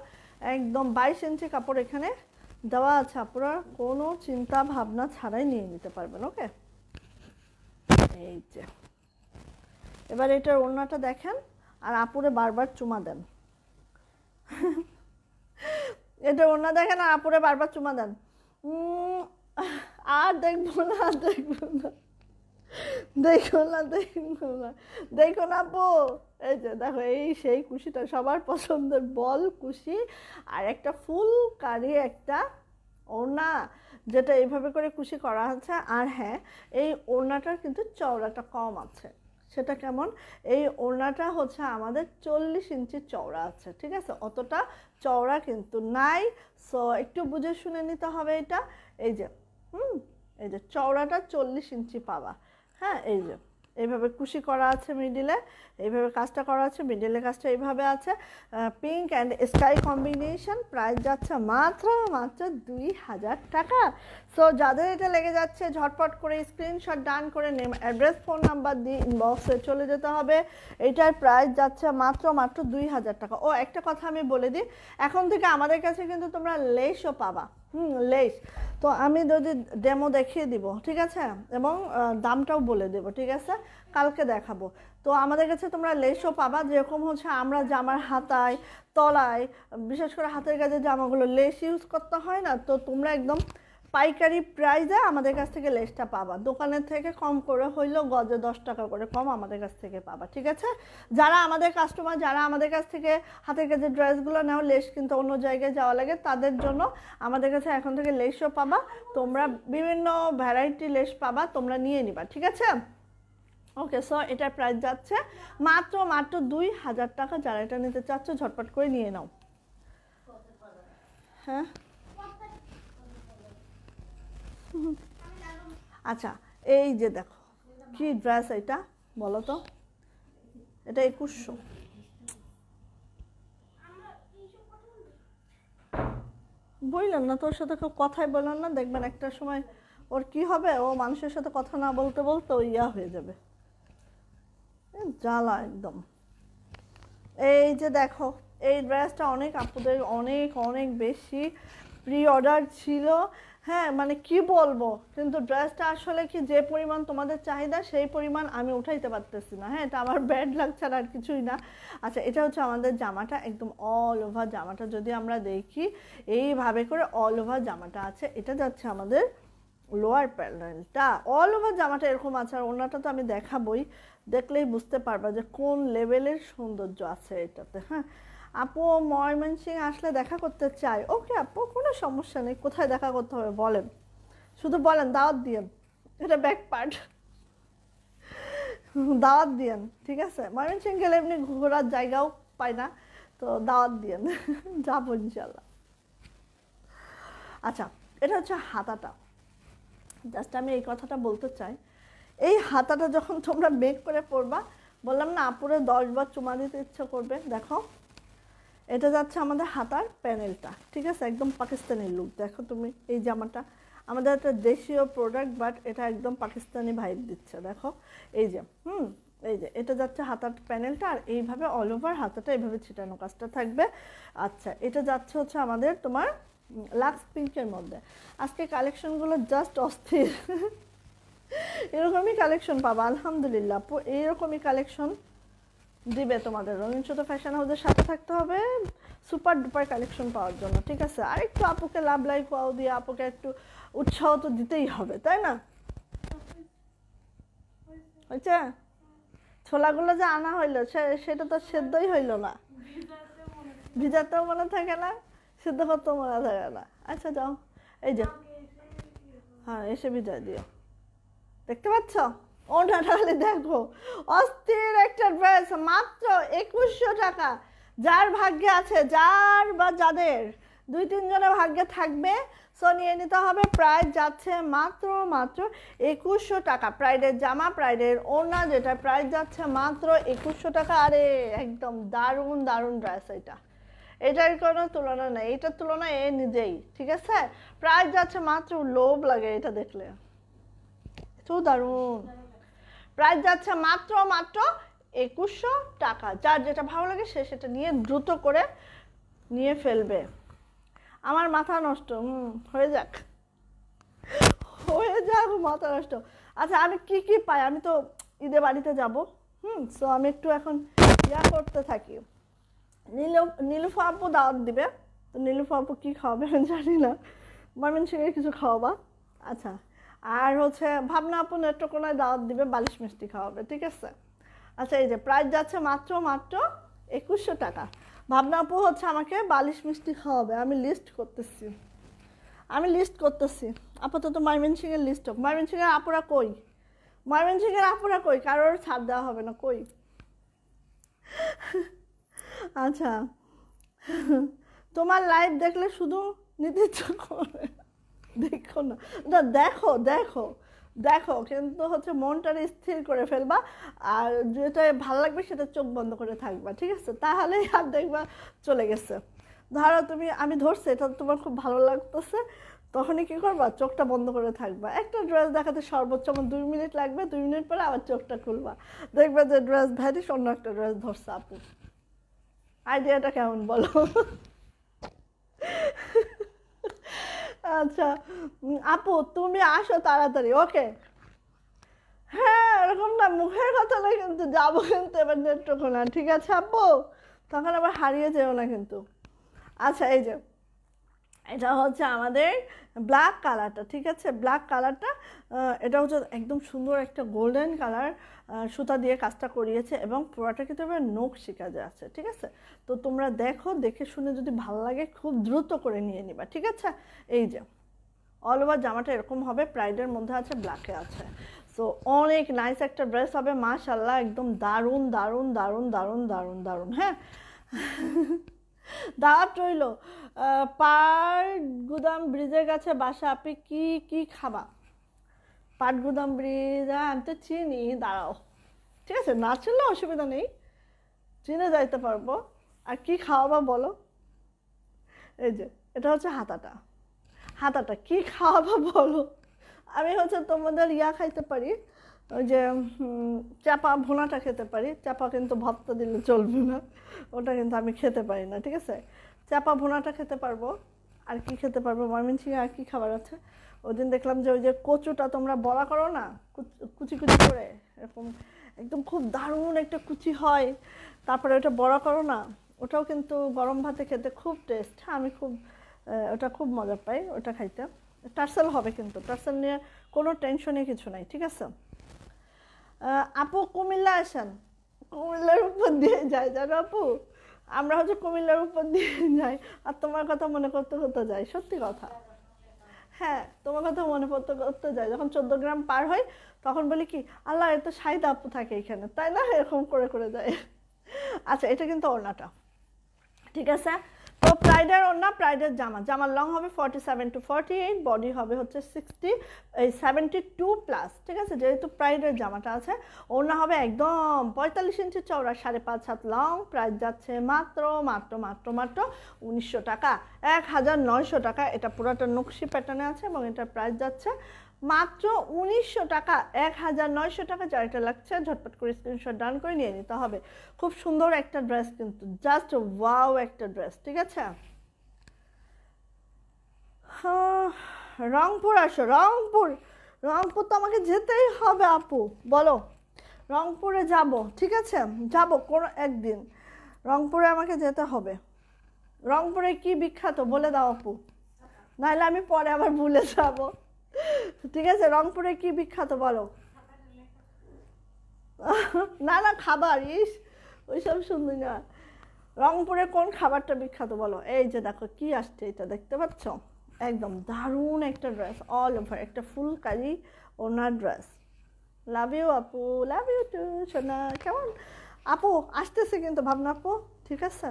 একদম বাইশ ইঞ্চি কাপড় এখানে দেওয়া আছে। আপনারা কোনো চিন্তা ভাবনা ছাড়াই নিয়ে নিতে পারবেন, ওকে? এই যে। এবার এটার ওড়নাটা দেখেন, আর আপুরে বারবার চুমা দেন। এটা ওড়না দেখেন আর আপুরে বারবার চুমা দেন। আর দেখব না দেখব না। দেখো না দেখো না। দেখো না, আপু। এই যে দেখো, এই সেই কুশিটা সবার পছন্দের বল কুশি আর একটা ফুল কারি একটা ওড়না, যেটা এইভাবে করে কুশি করা আছে। আর হ্যাঁ এই ওড়নাটার কিন্তু চওড়াটা কম আছে। সেটা কেমন? এই ওড়নাটা হচ্ছে আমাদের চল্লিশ ইঞ্চি চওড়া আছে, ঠিক আছে? অতটা চওড়া কিন্তু নাই। সো একটু বুঝে শুনে নিতে হবে এটা। এই যে, হুম? এই যে চওড়াটা চল্লিশ ইঞ্চি পাবা হ্যাঁ এই যে। এইভাবে কুশি করা আছে মিডিলে এইভাবে কাজটা করা আছে মিডিলে কাজটা এইভাবে আছে। Pink and sky combination price যাচ্ছে মাত্র মাত্র দুই হাজার টাকা। সো যাদের এটা লেগে যাচ্ছে, ঝটপট করে স্ক্রিনশট ডান করে নেম অ্যাড্রেস ফোন নাম্বার দিয়ে ইনবক্সে চলে যেতে হবে। এটার প্রাইস যাচ্ছে মাত্র মাত্র দুই হাজার টাকা। ও, একটা কথা আমি বলে দিই, এখন থেকে আমাদের কাছে কিন্তু তোমরা লেসও পাবা। হুম লেস তো আমি যদি ডেমো দেখিয়ে দিব, ঠিক আছে? এবং দামটাও বলে দেব, ঠিক আছে? কালকে দেখাবো। তো আমাদের কাছে তোমরা লেসও পাবা, যেরকম হচ্ছে আমরা জামার হাতায়, তলায়, বিশেষ করে হাতের কাছে জামাগুলো লেস ইউজ করতে হয় না? তো তোমরা একদম পাইকারি প্রাইসে আমাদের কাছ থেকে লেসটা পাবা। দোকানের থেকে কম করে হইলেও গজে দশ টাকা করে কম আমাদের কাছ থেকে পাবা, ঠিক আছে? যারা আমাদের কাস্টমার যারা আমাদের কাছ থেকে হাতের কাছে ড্রেসগুলো নাও, লেস কিন্তু অন্য জায়গায় যাওয়া লাগে, তাদের জন্য আমাদের কাছে এখন থেকে লেসও পাবা। তোমরা বিভিন্ন ভ্যারাইটি লেস পাবা, তোমরা নিয়ে নিবা, ঠিক আছে? ওকে সো এটার প্রাইস যাচ্ছে মাত্র মাত্র দুই হাজার টাকা। যারা এটা নিতে চাচ্ছ, ঝটপট করে নিয়ে নাও। হ্যাঁ? আচ্ছা এই যে দেখো, কি ড্রেস এটা বলো তো? এটা একুশশো। বললাম না, তোর সাথে কেউ কথাই বললাম না, দেখবেন একটা সময় ওর কি হবে, ও মানুষের সাথে কথা না বলতে বলতে ও ইয়া হয়ে যাবে। জ্বালা একদম। এই যে দেখো, এই ড্রেসটা অনেক আপুদের অনেক অনেক বেশি প্রি অর্ডার ছিল। হ্যাঁ মানে কি বলব? কিন্তু ড্রেসটা আসলে কি যে পরিমাণ তোমাদের চাহিদা, সেই পরিমাণ আমি উঠাইতে পারতেছি না। হ্যাঁ এটা আমার ব্যাড লাগ ছাড়া আর কিছুই না। আচ্ছা এটা হচ্ছে আমাদের জামাটা, একদম অল ওভার জামাটা যদি আমরা দেখি, এইভাবে করে অল ওভার জামাটা আছে। এটা যাচ্ছে আমাদের লোয়ার প্যানেলটা অল ওভার জামাটা এরকম আছে আর ওনাটা তো আমি দেখাবই। দেখলেই বুঝতে পারবা যে কোন লেভেলের সৌন্দর্য আছে এটাতে হ্যাঁ? আপু ময়মনসিং আসলে দেখা করতে চাই। ওকে আপু, কোনো সমস্যা নেই, কোথায় দেখা করতে হবে বলেন। শুধু বলেন, দাওয়াত দিয়েন। এটা ব্যাক পার্ট দাওয়াত দিয়েন, ঠিক আছে? ময়মনসিং গেলে এমনি ঘোরার জায়গাও পাই না, তো দাওয়াত দিয়েন। যাব ইনশাল্লাহ আচ্ছা এটা হচ্ছে হাতাটা। জাস্ট আমি এই কথাটা বলতে চাই। এই হাতাটা যখন তোমরা মেক করে পড়বা বললাম না, আপুরে দশ বার চুমা দিতে ইচ্ছে করবে, দেখো। এটা যাচ্ছে আমাদের হাতার প্যানেলটা, ঠিক আছে? একদম পাকিস্তানি লুক দেখো তুমি এই জামাটা, আমাদের একটা দেশীয় প্রোডাক্ট বাট এটা একদম পাকিস্তানি ভাইব দিচ্ছে, দেখো? এই যে, হুম, এই যে, এটা যাচ্ছে হাতার প্যানেলটা, আর এইভাবে অল ওভার হাতাটা, এইভাবে ছিটানো কাজটা থাকবে। আচ্ছা এটা যাচ্ছে হচ্ছে আমাদের তোমার লাক্স পিঙ্কের মধ্যে। আজকে কালেকশনগুলো জাস্ট অস্থির। এরকমই কালেকশন পাবা, আলহামদুলিল্লাহ এইরকমই কালেকশন দিবে তোমাদের রঙিন ছোট ফ্যাশন হাউসের সাথে থাকতে হবে। সুপার ডুপার কালেকশন পাওয়ার জন্য, ঠিক আছে? আর একটু আপুকে লাভ লাইক পাও দিয়ে আপুকে একটু উৎসাহ তো দিতেই হবে, তাই না? হয়েছে? ছোলাগুলো যে আনা হইল সেটা তো সেদ্ধই হইল না। ভিজাতেও মনে থাকে না, সেদ্ধ করতেও মনে থাকে না। আচ্ছা যাও। এই যে। হ্যাঁ এসে ভিজাই দিও। দেখতে পাচ্ছ? তাহলে দেখো, অস্থির একটা ড্রেস মাত্র একুশশো টাকা। যার ভাগ্যে আছে, যার বা যাদের, দুই তিনজনের ভাগ্যে থাকবে। সো নিয়ে নিতে হবে প্রাইস যাচ্ছে মাত্র মাত্র একুশশো টাকা। প্রাইডের জামা প্রাইডের ওনা যেটা প্রাইস যাচ্ছে মাত্র একুশশো টাকা। আরে, একদম দারুণ দারুণ ড্রেস এটা। এটার কোনো তুলনা নেই। এটার তুলনা এ নিজেই, ঠিক আছে? প্রাইস যাচ্ছে মাত্র, লোভ লাগে এটা দেখলে। তো দারুণ। প্রাইস যাচ্ছে মাত্র মাত্র একুশশো টাকা। যার যেটা ভালো লাগে সে সেটা নিয়ে দ্রুত করে নিয়ে ফেলবে। আমার মাথা নষ্ট, হুম, হয়ে যাক। হয়ে যাক, মাথা নষ্ট। আচ্ছা আমি কি কি পাই? আমি তো ঈদে বাড়িতে যাব, হুম সো আমি একটু এখন ইয়া করতে থাকি। নীলু, নীলুফা আপু দাওয়াত দিবে। তো নীলুফা আপু কী খাওয়াবে জানি না। ময়মনসিংহে কিছু খাওয়াবা। আচ্ছা। আর হচ্ছে ভাবনা আপু নেত্রকোনায় দাওয়াত দিবে, বালিশ মিষ্টি খাওয়াবে, ঠিক আছে? আচ্ছা এই যে প্রাইস যাচ্ছে মাত্র মাত্র একুশশো টাকা। ভাবনা আপু হচ্ছে আমাকে বালিশ মিষ্টি খাওয়াবে, আমি লিস্ট করতেছি। আমি লিস্ট করতেছি। আপাতত ময়মনসিংহের লিস্ট হোক। ময়মনসিংহের আপুরা কই? ময়মনসিংহের আপুরা কই? কারোর ছাড় দেওয়া হবে না, কই? আচ্ছা। তোমার লাইভ দেখলে শুধু নিতে ইচ্ছা করে দেখো না। না, দেখো দেখো দেখো, কিন্তু হচ্ছে মনটারে স্থির করে ফেলবা আর যেটা ভালো লাগবে সেটা চোখ বন্ধ করে থাকবা, ঠিক আছে? তাহলেই আর দেখবা চলে গেছে। ধরো তুমি, আমি ধরছি, এটা তোমার খুব ভালো লাগতেছে, তখনই কি করবা? চোখটা বন্ধ করে থাকবা। একটা ড্রেস দেখাতে সর্বোচ্চ আমার দুই মিনিট লাগবে, দুই মিনিট পরে আবার চোখটা খুলবা। দেখবে যে ড্রেস ভ্যারিস অন্য একটা ড্রেস ধরছে আপু। আইডিয়াটা কেমন বলো? আচ্ছা আপু, তুমি আসো তাড়াতাড়ি, ওকে? হ্যাঁ এরকম না, মুখের কথা না, কিন্তু যাব কিন্তু এবার নেটটুকু না ঠিক আছে আপু? তখন আবার হারিয়ে যেও না কিন্তু। আচ্ছা এই যে, এটা হচ্ছে আমাদের ব্ল্যাক কালারটা ঠিক আছে? ব্ল্যাক কালারটা এটা হচ্ছে একদম সুন্দর একটা গোল্ডেন কালার সুতা দিয়ে কাজটা করিয়েছে এবং পুরোটা কিন্তু এবার নকশি কাজে আছে, ঠিক আছে? তো তোমরা দেখো, দেখে শুনে যদি ভালো লাগে, খুব দ্রুত করে নিয়ে নিবা, ঠিক আছে? এই যে অল ওভার জামাটা এরকম হবে প্রাইডের মধ্যে আছে ব্ল্যাকে আছে। সো অনেক নাইস একটা ড্রেস হবে মাশাল্লাহ একদম দারুণ দারুণ দারুণ দারুণ দারুণ দারুণ হ্যাঁ? দাওয়াত রইল। পাট গুদাম ব্রিজের কাছে বাসা, আপনি কি কি খাবা? পাট গুদাম ব্রিজ আমি তো চিনি, দাঁড়াও। ঠিক আছে, না চিনলে অসুবিধা নেই, চিনে যাইতে পারব। আর কি খাওয়াবা বলো? এই যে, এটা হচ্ছে হাতাটা। হাতাটা, কি খাওয়াবা বলো? আমি হচ্ছে তোমাদের ইয়া খাইতে পারি ওই যে চাপা ভুনাটা খেতে পারি। চাপা কিন্তু ভত্তা দিলে চলবে না। ওটা কিন্তু আমি খেতে পারি না, ঠিক আছে? চাপা ভুনাটা খেতে পারব। আর কি খেতে পারব? ময়মনসিংহে আর কি খাবার আছে? ওই দিন দেখলাম যে, ওই যে কচুটা তোমরা বড়া করো না? কুচ- কুচি করে। এরকম একদম খুব দারুণ একটা কুচি হয়। তারপরে ওটা বড়া করো না? ওটাও কিন্তু গরম ভাতে খেতে খুব টেস্ট হ্যাঁ আমি খুব ওটা খুব মজা পাই ওটা খাইতে। টার্সেল হবে কিন্তু। টার্সেল নিয়ে কোনো টেনশনে কিছু নাই, ঠিক আছে? আপু কুমিল্লা আসেন। কুমিল্লার উপর দিয়ে যায় জানো আপু? আমরা হচ্ছে কুমিল্লার উপর দিয়ে যাই। আর তোমার কথা মনে করতে করতে যাই। সত্যি কথা। হ্যাঁ তোমার কথা মনে পড়তে করতে যাই। যখন চোদ্দ গ্রাম পার হয় তখন বলি কি, আল্লাহ, এত সাইদ আপু থাকে এখানে। তাই না? এরকম করে করে যায় আচ্ছা এটা কিন্তু ওড়নাটা। ঠিক আছে? তো প্রাইডের ওড়না প্রাইডের জামা। জামার লং হবে forty seven to forty eight body হবে হচ্ছে সিক্সটি এই সেভেন্টি টু প্লাস ঠিক আছে? যেহেতু প্রাইডের জামাটা আছে, ওড়না হবে একদম পঁয়তাল্লিশ ইঞ্চি চওড়া, সাড়ে পাঁচ হাত লং প্রাইস যাচ্ছে মাত্র মাত্র মাত্র মাত্র উনিশশো টাকা, এক হাজার নয়শো টাকা। এটা পুরোটা নকশি প্যাটার্নে আছে এবং এটার প্রাইস যাচ্ছে মাত্র উনিশশো টাকা এক হাজার নয়শো টাকা যার লাগছে ঝটপট করে স্ক্রিনশট ডান করে নিয়ে নিতে হবে। খুব সুন্দর একটা ড্রেস কিন্তু জাস্ট ওয়াও একটা ড্রেস ঠিক আছে? হ্যাঁ, রংপুর আসো রংপুর রংপুর তো আমাকে যেতেই হবে আপু বলো। রংপুরে যাব ঠিক আছে? যাব কোনো একদিন। রংপুরে আমাকে যেতে হবে। রংপুরে কি বিখ্যাত বলে দাও আপু। নাহলে আমি পরে আবার ভুলে যাব। ঠিক আছে, রংপুরে কি বিখ্যাত বলো? না না, খাবার, ইস, ওইসব শুনবি না। রংপুরে কোন খাবারটা বিখ্যাত বলো? এই যে দেখো, কি আসছে এটা দেখতে পাচ্ছ? একদম দারুণ একটা ড্রেস অল ওভার একটা ফুল কারি ওনার ড্রেস লাভ ইউ আপু লাভ ইউ টু সোনা, কেমন? আপু, আসতেছে কিন্তু ভাবনা আপু, ঠিক আছে?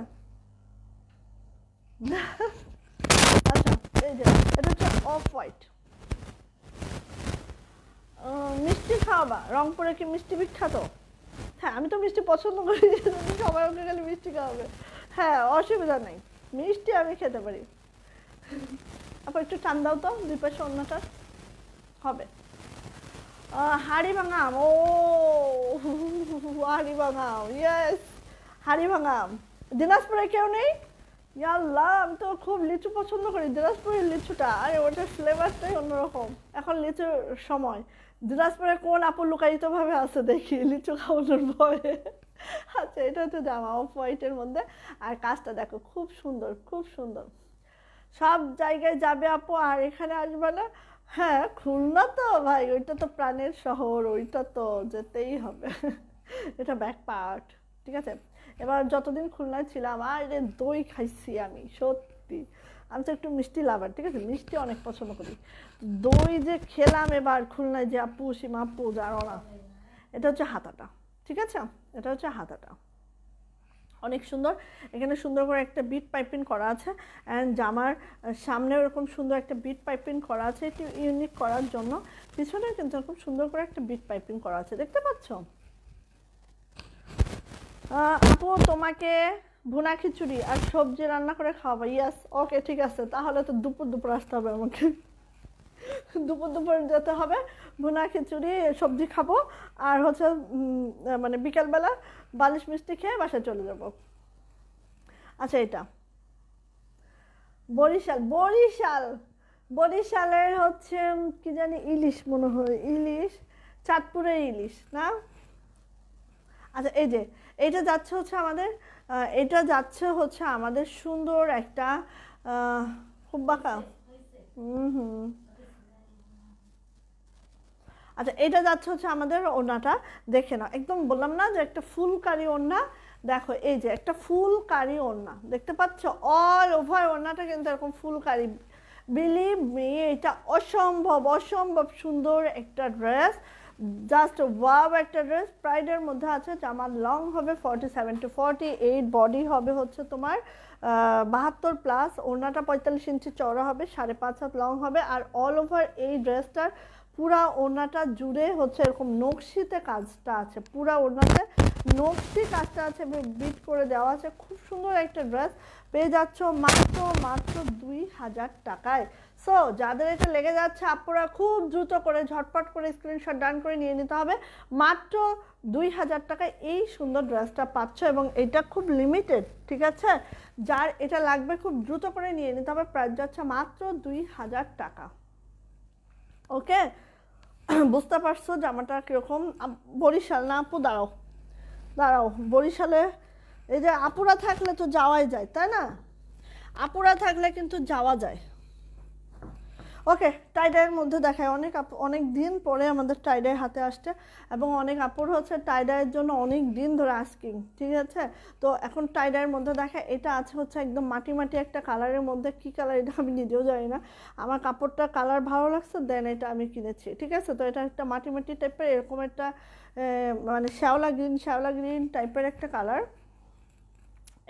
আচ্ছা এই যে, এটা হচ্ছে অফ হোয়াইট মিষ্টি খাওয়াবা। রংপুরে কি মিষ্টি বিখ্যাত? হ্যাঁ আমি তো মিষ্টি পছন্দ করি সবাই ওকে খালি মিষ্টি খাওয়াবে। হ্যাঁ অসুবিধা নেই। মিষ্টি আমি খেতে পারি। আপু, একটু টান দাও তো, দুই পাশে অন্যটা। হবে। হাড়ি ভাঙাম। ও, হাড়ি ভাঙাম ইয়েস হাড়ি ভাঙাম। দিনাজপুরে কেউ নেই? ইয়াল্লাহ, আমি তো খুব লিচু পছন্দ করি। দিনাজপুরের লিচুটা, আরে, ওটার ফ্লেভারটাই অন্যরকম। এখন লিচুর সময়। দিনাজপুরে কোন আপু লুকায়িতভাবে আছে দেখি? লিচু খাওয়ানোর ভয়ে। আচ্ছা এটা হচ্ছে জামা অফ হোয়াইটের মধ্যে। আর কাজটা দেখো, খুব সুন্দর খুব সুন্দর। সব জায়গায় যাবে আপু, আর এখানে আসবে না? হ্যাঁ খুলনা তো ভাই, ওইটা তো প্রাণের শহর, ওইটা তো যেতেই হবে। এটা ব্যাক পার্ট ঠিক আছে? এবার যতদিন খুলনায় ছিলাম, আর দই খাইছি আমি, সত্যি। আমি তো একটু মিষ্টি লাভার ঠিক আছে? মিষ্টি অনেক পছন্দ করি। দই যে খেলাম এবার খুলনায় যে আপু সীমা আপু জানো এটা হচ্ছে হাতাটা ঠিক আছে? এটা হচ্ছে হাতাটা অনেক সুন্দর। এখানে সুন্দর করে একটা বিট পাইপিং করা আছে অ্যান্ড জামার সামনে ওরকম সুন্দর একটা বিট পাইপিং করা আছে, একটু ইউনিক করার জন্য। পিছনে কিন্তু এরকম সুন্দর করে একটা বিট পাইপিং করা আছে, দেখতে পাচ্ছ? আপু, তোমাকে ভুনা খিচুড়ি আর সবজি রান্না করে খাওয়াবো। ইয়াস ওকে ঠিক আছে। তাহলে তো দুপুর দুপুর আসতে হবে আমাকে। দুপুর দুপুর যেতে হবে, ভুনা খিচুড়ি, সবজি খাব আর হচ্ছে মানে বিকালবেলা বালিশ মিষ্টি খেয়ে বাসায় চলে যাব। আচ্ছা এটা। বরিশাল বরিশাল। বরিশালের হচ্ছে কি জানি ইলিশ মনে হয়, ইলিশ, চাঁদপুরের ইলিশ, না? আচ্ছা এই যে, এইটা যাচ্ছে হচ্ছে আমাদের এটা যাচ্ছে হচ্ছে আমাদের সুন্দর একটা খুব বাঁকা। হুম আচ্ছা এটা যাচ্ছে হচ্ছে আমাদের ওড়নাটা। দেখে নাও, একদম বললাম না যে একটা ফুলকারি ওড়না। দেখো, এই যে একটা ফুলকারি ওড়না। দেখতে পাচ্ছ? অল ওভার ওড়নাটা কিন্তু এরকম ফুলকারি। বিলিভ মি এটা অসম্ভব অসম্ভব সুন্দর একটা ড্রেস জাস্ট ওয়াও একটা ড্রেস প্রাইডের মধ্যে আছে জামার লং হবে forty seven to forty eight body হবে হচ্ছে তোমার বাহাত্তর প্লাস ওড়নাটা পঁয়তাল্লিশ ইঞ্চি চওড়া হবে, সাড়ে পাঁচ হাত লং হবে, আর অল ওভার এই ড্রেসটার পুরা ওড়নাটা জুড়ে হচ্ছে এরকম নকশিতে কাজটা আছে, পুরা ওড়নাতে নকশি কাজটা আছে বিট করে দেওয়া আছে, খুব সুন্দর একটা ড্রেস, পেয়ে যাচ্ছ মাত্র মাত্র দুই হাজার টাকায়। সো যাদের এটা লেগে যাচ্ছে আপনারা খুব দ্রুত করে, ঝটপট করে স্ক্রিনশট ডান করে নিয়ে নিতে হবে। মাত্র দুই হাজার টাকায় এই সুন্দর ড্রেসটা পাচ্ছ এবং এটা খুব লিমিটেড ঠিক আছে? যার এটা লাগবে খুব দ্রুত করে নিয়ে নিতে হবে প্রাইস যাচ্ছে মাত্র দুই হাজার টাকা। ওকে বুঝতে পারছ জামাটা কীরকম? বরিশাল না আপু? দাঁড়াও। দাঁড়াও, বরিশালে এই যে আপুরা থাকলে তো যাওয়াই যায়, তাই না? আপুরা থাকলে কিন্তু যাওয়া যায়। ওকে টাইডাইয়ের মধ্যে দেখায় অনেক অনেক দিন পরে আমাদের টাইডাই হাতে আসছে এবং অনেক আপুর হচ্ছে টাইডাইয়ের জন্য অনেক দিন ধরে আস্কিং ঠিক আছে? তো এখন টাইডাইয়ের মধ্যে দেখা এটা আছে হচ্ছে একদম মাটি মাটি একটা কালারের মধ্যে, কি কালার এটা আমি নিজেও জানি না। আমার কাপড়টা কালার ভালো লাগছে দেন এটা আমি কিনেছি, ঠিক আছে? তো এটা একটা মাটি মাটি টাইপের এরকম একটা মানে শ্যাওলা গ্রিন শ্যাওলা গ্রিন টাইপের একটা কালার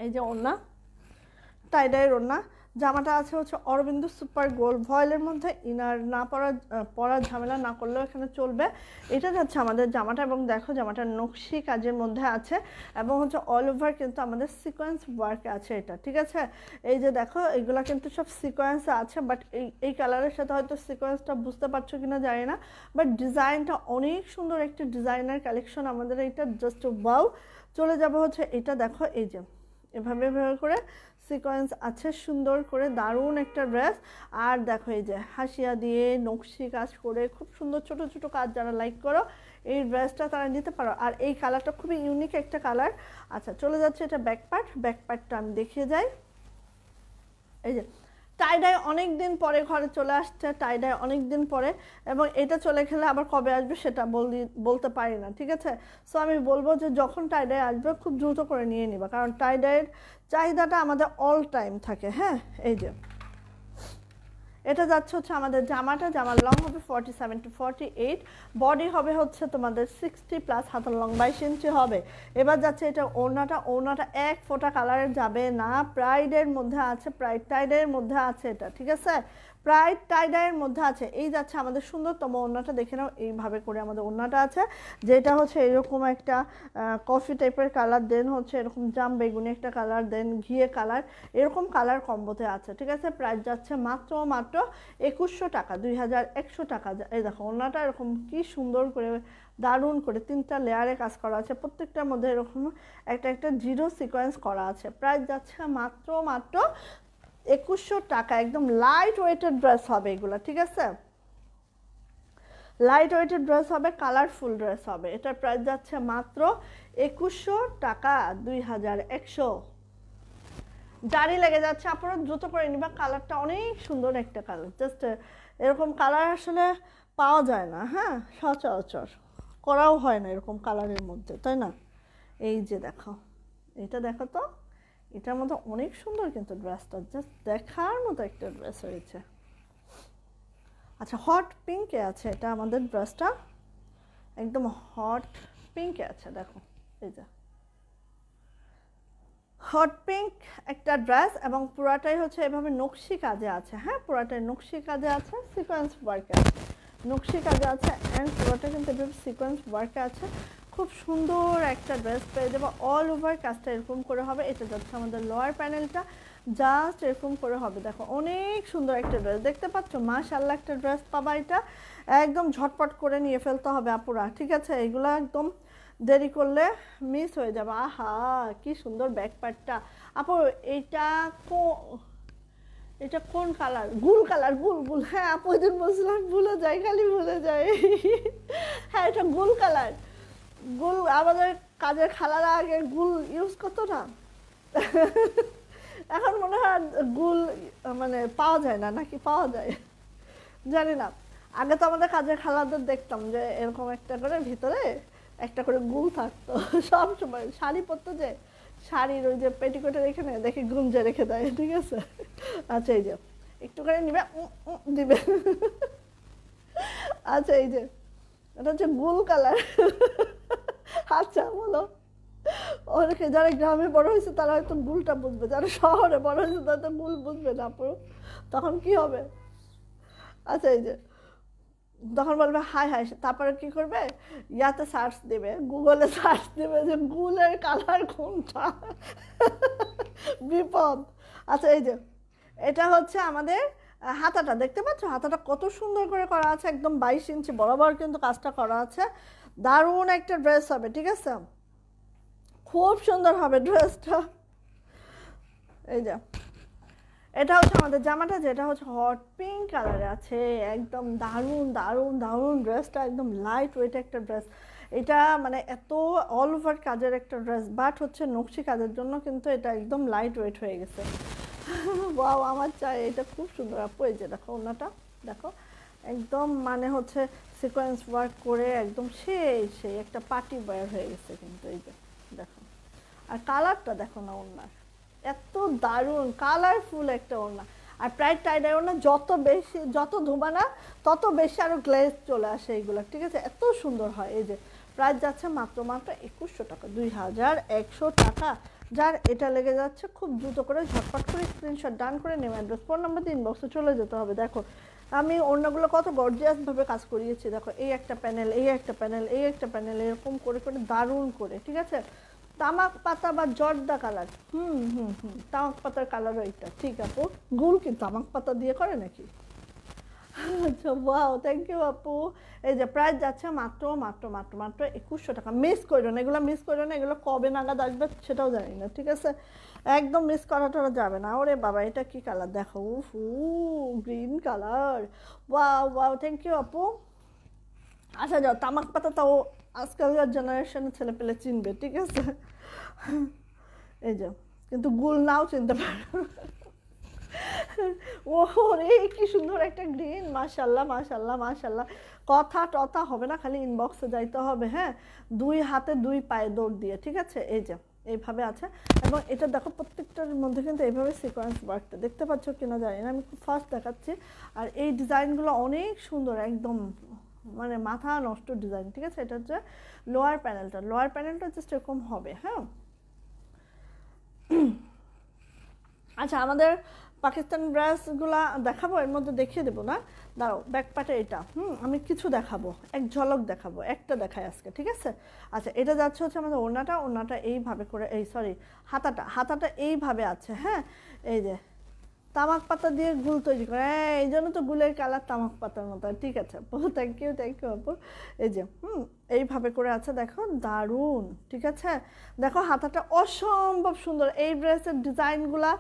এই যে ওড়না টাইডাইয়ের ওড়না। জামাটা আছে হচ্ছে অরবিন্দ সুপার গোল্ড। ভয়েলের মধ্যে ইনার না পরা পরা ঝামেলা না করলেও এখানে চলবে। এটা যাচ্ছে আমাদের জামাটা এবং দেখো জামাটা নকশি কাজের মধ্যে আছে এবং হচ্ছে অল ওভার কিন্তু আমাদের সিকোয়েন্স ওয়ার্ক আছে এটা, ঠিক আছে? এই যে দেখো, এগুলা কিন্তু সব সিকোয়েন্স আছে বাট এই এই কালারের সাথে হয়তো সিকোয়েন্সটা বুঝতে পারছ কিনা জানি না। বাট ডিজাইনটা অনেক সুন্দর একটি ডিজাইনার কালেকশন আমাদের এটা জাস্ট ওয়াও চলে যাব হচ্ছে এটা দেখো, এই যে এভাবে এভাবে করে সিকোয়েন্স আছে, সুন্দর করে, দারুণ একটা ড্রেস। আর দেখো এই যে হাসিয়া দিয়ে নকশি কাজ করে, খুব সুন্দর ছোট ছোট কাজ যারা লাইক করো, এই ড্রেসটা তারা নিতে পারো। আর এই কালারটা খুবই ইউনিক একটা কালার আচ্ছা চলে যাচ্ছে এটা ব্যাক পার্ট ব্যাক পার্টটা আমি দেখিয়ে যাই। এই যে টাইডাই অনেক দিন পরে ঘরে চলে আসছে টাইডাই অনেক দিন পরে। এবং এটা চলে গেলে আবার কবে আসবে সেটা বলি, বলতে পারি না, ঠিক আছে? সো আমি বলব যে যখন টাইডাই আসবে, খুব দ্রুত করে নিয়ে নিবা। কারণ টাইডাইয়ের চাহিদাটা আমাদের অল টাইম থাকে হ্যাঁ? এই যে। এটা যাচ্ছে হচ্ছে আমাদের জামাটা জামার লং হবে forty seven to forty eight body হবে হচ্ছে তোমাদের সিক্সটি প্লাস হাতের লং বাইশ ইঞ্চি হবে। এবার যাচ্ছে এটা ওড়নাটা ওড়নাটা এক ফোটা কালারের যাবে না প্রাইডের মধ্যে আছে প্রাইড টাইডের মধ্যে আছে এটা, ঠিক আছে? প্রাইড টাইডাইয়ের মধ্যে আছে। এই যাচ্ছে আমাদের সুন্দরতম ওড়নাটা। দেখে নাও, এইভাবে করে আমাদের ওড়নাটা আছে। যেটা হচ্ছে এরকম একটা কফি টাইপের কালার দেন হচ্ছে এরকম জাম বেগুনি একটা কালার দেন ঘিয়ে কালার এরকম কালার কম্বোতে আছে, ঠিক আছে? প্রাইস যাচ্ছে মাত্র মাত্র একুশশো টাকা, দুই হাজার একশো টাকা। এই দেখো, ওড়নাটা এরকম কি সুন্দর করে, দারুণ করে তিনটা লেয়ারে কাজ করা আছে। প্রত্যেকটার মধ্যে এরকম একটা একটা জিরো সিকোয়েন্স করা আছে। প্রাইস যাচ্ছে মাত্র মাত্র একুশশো টাকা, একদম লাইট ওয়েটেড ড্রেস হবে এগুলো, ঠিক আছে? লাইট ওয়েটেড ড্রেস হবে কালারফুল ড্রেস হবে। এটার প্রাইস যাচ্ছে মাত্র একুশশো টাকা, দুই হাজার একশো। জারি লেগে যাচ্ছে, আপনারা দ্রুত করে নিবা কালারটা অনেক সুন্দর একটা কালার জাস্ট এরকম কালার আসলে পাওয়া যায় না হ্যাঁ? সচরাচর। করাও হয় না এরকম কালারের মধ্যে, তাই না? এই যে দেখো, এটা দেখো তো। এটার মধ্যে অনেক সুন্দর কিন্তু ড্রেসটা জাস্ট দেখার মতো একটা ড্রেস হয়েছে। আচ্ছা হট পিঙ্কে আছে, এটা আমাদের ড্রেসটা। একদম হট পিঙ্কে আছে, দেখো, এই যে। হট পিঙ্ক একটা ড্রেস এবং পুরাটাই হচ্ছে এভাবে নকশি কাজে আছে হ্যাঁ? পুরাটাই নকশি কাজে আছে সিকোয়েন্স ওয়ার্কে আছে। নকশি কাজে আছে অ্যান্ড পুরোটা কিন্তু এভাবে সিকোয়েন্স ওয়ার্কে আছে। খুব সুন্দর একটা ড্রেস পেয়ে যাব অল ওভার কাজটা এরকম করে হবে। এটা যাচ্ছে আমাদের লোয়ার প্যানেলটা জাস্ট এরকম করে হবে। দেখো, অনেক সুন্দর একটা ড্রেস। দেখতে পাচ্ছ? মাশাল্লাহ একটা ড্রেস পাবা এটা। একদম ঝটপট করে নিয়ে ফেলতে হবে আপুরা, ঠিক আছে? এগুলো একদম দেরি করলে মিস হয়ে যাবে। আহা, কি সুন্দর ব্যাক পার্টটা আপু এইটা কো, এটা কোন কালার গুল কালার গুল গুল। হ্যাঁ আপু ওই বলছিলাম ভুলে যায় খালি ভুলে যায় হ্যাঁ এটা গুল কালার গুল, আমাদের কাজের খালারা আগে গুল ইউজ করতো না। এখন মনে হয় গুল মানে পাওয়া যায় না, নাকি পাওয়া যায়? জানি না। আগে তো আমাদের কাজের খালাদের দেখতাম যে এরকম একটা করে ভিতরে একটা করে গুল থাকতো। সব সময় শাড়ি পরতো যে, শাড়ির ওই যে পেটিকোটের এখানে দেখে গুঞ্জে রেখে দেয়, ঠিক আছে? আচ্ছা এই যে একটু করে নিবে দিবে। আচ্ছা এই যে এটা হচ্ছে গুল কালার। আচ্ছা বলো। অনেকে যারা গ্রামে বড় হয়েছে, তারা হয়তো গুলটা বুঝবে। যারা শহরে বড় হয়েছে, তারা তো গুল বুঝবে না পুরো তখন কি হবে? আচ্ছা এই যে, তখন বলবে হাই হাই তারপরে কি করবে? ইয়াতে সার্চ দেবে, গুগলে সার্চ দেবে যে গুলের কালার কোনটা। বিপদ। আচ্ছা এই যে, এটা হচ্ছে আমাদের হাতাটা, দেখতে পাচ্ছ? হাতাটা কত সুন্দর করে করা আছে, একদম বাইশ ইঞ্চি বরাবর কিন্তু কাজটা করা আছে। দারুণ একটা ড্রেস হবে, ঠিক আছে? খুব সুন্দর হবে ড্রেসটা এই যে, এটা হচ্ছে আমাদের জামাটা যেটা হচ্ছে হট পিঙ্ক কালারে আছে, একদম দারুণ দারুণ দারুণ ড্রেসটা একদম লাইট ওয়েট একটা ড্রেস এটা মানে এত অল ওভার কাজের একটা ড্রেস বাট হচ্ছে নকশি কাজের জন্য কিন্তু এটা একদম লাইট ওয়েট হয়ে গেছে। বাও আমার চাই, এটা খুব সুন্দর। আপু, এই যে দেখো ওনাটা দেখো, একদম মানে হচ্ছে সিকোয়েন্স ওয়ার্ক করে একদম সেই সেই একটা পার্টি বয়ার হয়ে গেছে কিন্তু, এই যে, দেখো। আর কালারটা দেখো না ওনার এত দারুণ কালারফুল একটা ওড়না আর প্রায় টাইডার ওড়না যত বেশি, যত ধোবা না, তত বেশি আরও গ্লেজ চলে আসে এইগুলো, ঠিক আছে? এত সুন্দর হয়, এই যে। প্রাইস যাচ্ছে মাত্র মাত্র একুশশো টাকা, দুই হাজার একশো টাকা। যার এটা লেগে যাচ্ছে, খুব দ্রুত করে ঝটপট করে স্ক্রিনশট ডান করে নেবে অ্যাড্রেস ফোন নাম্বার দিন বক্সে চলে যেতে হবে। দেখো, আমি অন্যগুলো কত গর্জিয়াসভাবে কাজ করিয়েছি। দেখো, এই একটা প্যানেল এই একটা প্যানেল এই একটা প্যানেল এরকম করে করে, দারুণ করে, ঠিক আছে? তামাক পাতা বা জর্দা কালার হুম হুম হুম, তামাক পাতার কালারও এটা ঠিক আপু গুল কি তামাক পাতা দিয়ে করে নাকি? আচ্ছা ওয়াও থ্যাংক ইউ আপু। এই যে প্রাইস যাচ্ছে মাত্র মাত্র মাত্র মাত্র একুশশো টাকা। মিস করো না, এগুলো মিস করো না, এগুলো কবে নাগাদ আসবে সেটাও জানি না, ঠিক আছে? একদম মিস করাটা যাবে না। ওরে বাবা, এটা কি কালার দেখো, উফ green colour wow wow thank you আপু। আচ্ছা যাও, তামাক পাতা তাও আজকালকার জেনারেশনের ছেলে পেলে চিনবে, ঠিক আছে? এই যে কিন্তু গুল নাও চিনতে পারো। ও রে কি সুন্দর একটা গ্রিন মাশাল্লাহ মাশাল্লাহ মাশাল্লাহ কথা টথা হবে না, খালি ইনবক্সে যাইতে হবে হ্যাঁ? দুই হাতে দুই পায়ে দৌড় দিয়ে, ঠিক আছে? এই যে, এইভাবে আছে। এবং এটা দেখো প্রত্যেকটার মধ্যে কিন্তু এইভাবে সিকোয়েন্স ওয়ার্কটা দেখতে পাচ্ছ কিনা জানি না, আমি খুব ফার্স্ট দেখাচ্ছি। আর এই ডিজাইনগুলো অনেক সুন্দর, একদম মানে মাথা নষ্ট ডিজাইন ঠিক আছে? এটা হচ্ছে লোয়ার প্যানেলটা লোয়ার প্যানেলটা জাস্ট এরকম হবে হ্যাঁ? আচ্ছা আমাদের পাকিস্তান ড্রেসগুলা দেখাবো, এর মধ্যে দেখিয়ে দেবো না। দাঁড়াও ব্যাকপাটে এটা। হুম, আমি কিছু দেখাবো, এক ঝলক দেখাবো, একটা দেখাই আজকে, ঠিক আছে? আচ্ছা এটা যাচ্ছে হচ্ছে আমাদের ওনাটা ওনাটা এইভাবে করে, এই সরি হাতাটা হাতাটা এইভাবে আছে হ্যাঁ? এই যে, তামাক পাতা দিয়ে গুল তৈরি করে হ্যাঁ এই জন্য তো গুলের কালার তামাক পাতার মতো, ঠিক আছে? থ্যাংক ইউ থ্যাংক ইউ আপু এই যে, হুম, এইভাবে করে আছে, দেখো, দারুণ, ঠিক আছে? দেখো, হাতাটা অসম্ভব সুন্দর, এই ড্রেসের ডিজাইনগুলা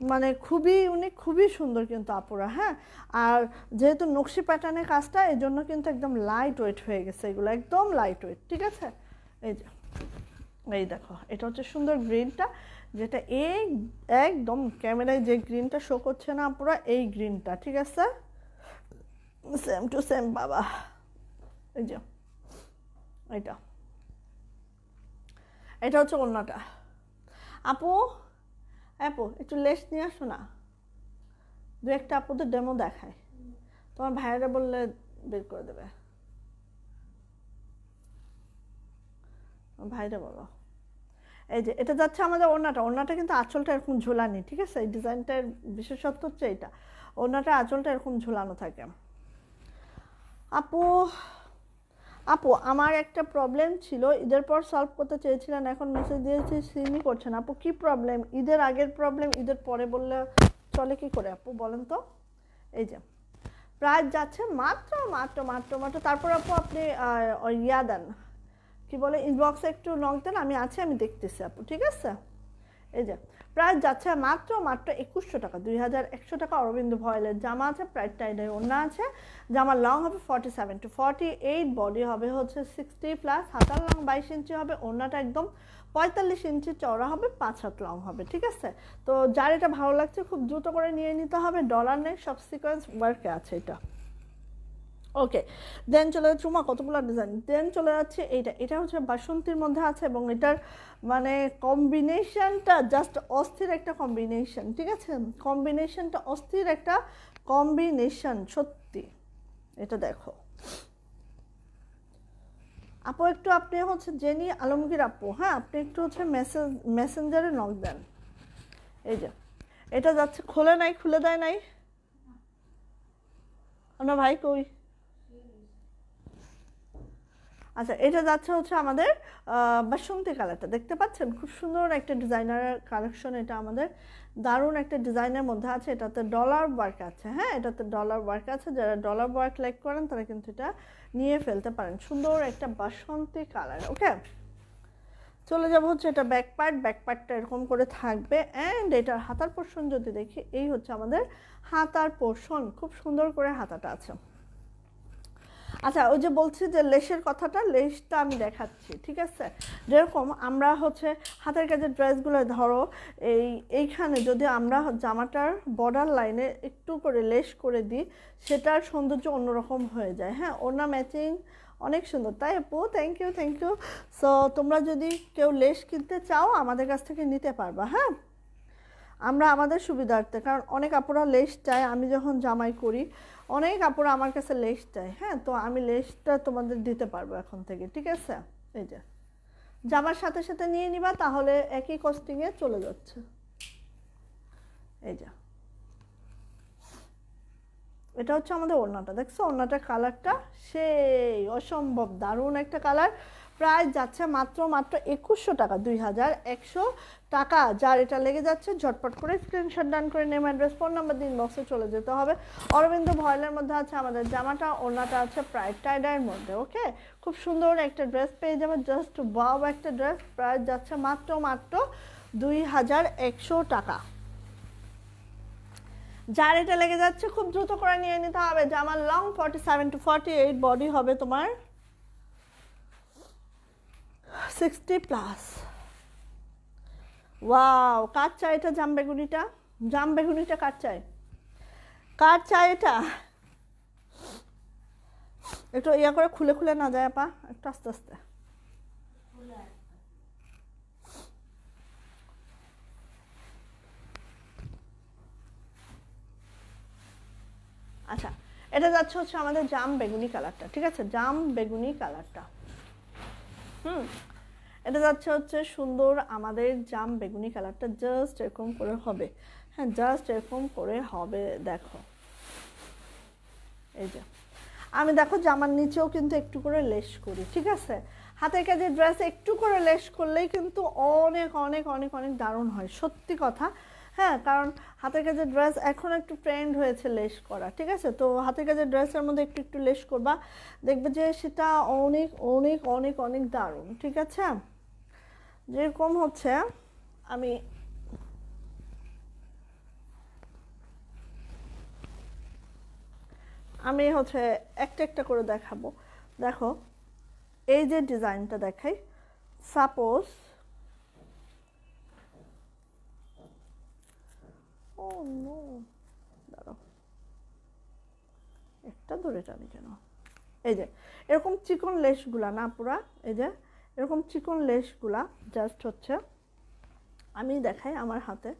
মানে খুবই, উনি খুবই সুন্দর কিন্তু আপুরা হ্যাঁ? আর যেহেতু নকশি প্যাটার্নের কাজটা এই জন্য কিন্তু একদম লাইট ওয়েট হয়ে গেছে এগুলো, একদম লাইট ওয়েট ঠিক আছে? এই যে, এই দেখো, এটা হচ্ছে সুন্দর গ্রিনটা যেটা এই একদম ক্যামেরায় যে গ্রিনটা শো করছে না পুরো এই গ্রিনটা ঠিক আছে? সেম টু সেম বাবা। এই যে, এইটা। এটা হচ্ছে অন্যটা আপু আপু একটু লেস নিয়ে আসো না। দু একটা আপুদের ডেমো দেখায়। তোমার ভাইয়েরা বললে বের করে দেবে। ভাইরা বলো। এই যে, এটা যাচ্ছে আমাদের ওড়নাটা। ওড়নাটা কিন্তু আঁচলটা এরকম ঝোলানি, ঠিক আছে? এই ডিজাইনটার বিশেষত্ব হচ্ছে এটা ওড়নাটা আঁচলটা এরকম ঝোলানো থাকে। আপু আপু, আমার একটা প্রবলেম ছিল, ঈদের পর সলভ করতে চেয়েছিলেন, এখন মেসেজ দিয়েছি সিনই করছেন আপু, কি প্রবলেম ঈদের আগের প্রবলেম ঈদের পরে বললে চলে কি করে আপু, বলেন তো? এই যে, প্রায় যাচ্ছে মাত্র মাত্র মাত্র মাত্র, তারপর আপু আপনি ইয়া দেন। কি বলে ইনবক্সে একটু নক দেন, আমি আছি, আমি দেখতেছি আপু, ঠিক আছে? এই যে প্রাইস যাচ্ছে মাত্র মাত্র একুশশো টাকা, দুই হাজার একশো টাকা অরবিন্দ ভয়েলের জামা আছে প্রাইস টাইডের ওড়না আছে। জামার লং হবে forty seven to forty eight body হবে হচ্ছে সিক্সটি প্লাস হাতার লং বাইশ ইঞ্চি হবে, ওড়নাটা একদম পঁয়তাল্লিশ ইঞ্চি চওড়া হবে, পাঁচ হাত লং হবে, ঠিক আছে? তো যার এটা ভালো লাগছে খুব দ্রুত করে নিয়ে নিতে হবে ডলার নেই, সব সিকোয়েন্স ওয়ার্কে আছে এটা। ওকে দেন চলে যাচ্ছে উমা কতগুলো ডিজাইন দেন চলে যাচ্ছে এইটা। এটা হচ্ছে বাসন্তীর মধ্যে আছে এবং এটার মানে কম্বিনেশনটা জাস্ট অস্থির একটা কম্বিনেশন ঠিক আছে? কম্বিনেশনটা অস্থির একটা কম্বিনেশন সত্যি। এটা দেখো। আপু, একটু আপনি হচ্ছে জেনি আলমগীর আপু হ্যাঁ? আপনি একটু হচ্ছে মেসেজ মেসেঞ্জারে নক দেন। এই যে, এটা যাচ্ছে, খোলে নাই, খুলে দেয় নাই? না ভাই কই? আচ্ছা এটা যাচ্ছে হচ্ছে আমাদের বাসন্তী কালারটা। দেখতে পাচ্ছেন? খুব সুন্দর একটা ডিজাইনারের কালেকশন এটা আমাদের। দারুণ একটা ডিজাইনের মধ্যে আছে। এটাতে ডলার ওয়ার্ক আছে হ্যাঁ? এটাতে ডলার ওয়ার্ক আছে। যারা ডলার ওয়ার্ক লাইক করেন, তারা কিন্তু এটা নিয়ে ফেলতে পারেন। সুন্দর একটা বাসন্তী কালার, ওকে? চলে যাব হচ্ছে এটা ব্যাক পার্ট ব্যাক পার্টটা এরকম করে থাকবে। অ্যান্ড এটার হাতার পোর্শন যদি দেখি, এই হচ্ছে আমাদের হাতার পোর্শন খুব সুন্দর করে হাতাটা আছে। আচ্ছা ওই যে বলছি যে লেসের কথাটা, লেসটা আমি দেখাচ্ছি, ঠিক আছে? যেরকম আমরা হচ্ছে হাতের কাজের ড্রেসগুলো ধরো, এই, এইখানে যদি আমরা জামাটার বর্ডার লাইনে একটু করে লেস করে দিই, সেটার সৌন্দর্য অন্যরকম হয়ে যায়। হ্যাঁ ওনা ম্যাচিং অনেক সুন্দর। তাই আপু thank you thank you so তোমরা যদি কেউ লেস কিনতে চাও, আমাদের কাছ থেকে নিতে পারবা হ্যাঁ? আমরা আমাদের সুবিধার্থে, কারণ অনেক আপুরা লেস চায়, আমি যখন জামাই করি অনেক আপুরা আমার কাছে লেস চায় হ্যাঁ? তো আমি লেসটা তোমাদের দিতে পারব এখন থেকে, ঠিক আছে? এই যে, জামার সাথে সাথে নিয়ে নিবা, তাহলে একই কস্টিংয়ে চলে যাচ্ছে। এই যে, এটা হচ্ছে আমাদের ওড়নাটা, দেখছ? ওড়নাটার কালারটা সেই, অসম্ভব, দারুণ একটা কালার প্রায় যাচ্ছে মাত্র মাত্র একুশশো টাকা, দুই হাজার একশো টাকা, যার এটা লেগে যাচ্ছে, ঝটপট করে স্ক্রিনশট ডান করে নেম অ্যাড্রেস ফোন নাম্বার দিন বক্সে চলে যেতে হবে। অরবিন্দ ভয়েলের মধ্যে আছে আমাদের জামাটা, ওড়নাটা আছে প্রায় টাইডার মধ্যে ওকে খুব সুন্দর একটা ড্রেস পেয়ে যাবে জাস্ট বাও একটা ড্রেস প্রায় যাচ্ছে মাত্র মাত্র দুই হাজার একশো টাকা। যার এটা লেগে যাচ্ছে, খুব দ্রুত করে নিয়ে নিতে হবে জামার long forty seven to forty eight body হবে তোমার সিক্সটি প্লাস ওয়াও, কার চাই এটা জাম বেগুনিটা? জাম বেগুনিটা কার চাই কার চাই এটা? একটু ইয়া করে খুলে খুলে না যায়, আপা? একটু আস্তে আস্তে। আচ্ছা এটা যাচ্ছে হচ্ছে আমাদের জাম বেগুনি কালারটা, ঠিক আছে? জাম বেগুনি কালারটা। হুম এটা যাচ্ছে হচ্ছে সুন্দর আমাদের জাম বেগুনি কালারটা জাস্ট এরকম করে হবে। হ্যাঁ জাস্ট এরকম করে হবে, দেখো। এই যে। আমি দেখো জামার নিচেও কিন্তু একটু করে লেস করি, ঠিক আছে? হাতের কাজের ড্রেস একটু করে লেস করলেই কিন্তু অনেক অনেক অনেক অনেক দারুণ হয়, সত্যি কথা। হ্যাঁ কারণ হাতের কাজের ড্রেস এখন একটু ট্রেন্ড হয়েছে লেস করা, ঠিক আছে? তো হাতের কাজের ড্রেসের মধ্যে একটু একটু লেস করবা, দেখবে যে সেটা অনেক অনেক অনেক অনেক দারুণ, ঠিক আছে? যেরকম হচ্ছে, আমি আমি হচ্ছে একটা একটা করে দেখাবো। দেখো, এই যে ডিজাইনটা দেখাই, সাপোজ, ও নো একটা ধরে টানি কেন? এই যে, এরকম চিকন লেসগুলা না পুরা, এই যে এরকম চিকন লেসগুলা জাস্ট হচ্ছে, আমি দেখাই আমার হাতে।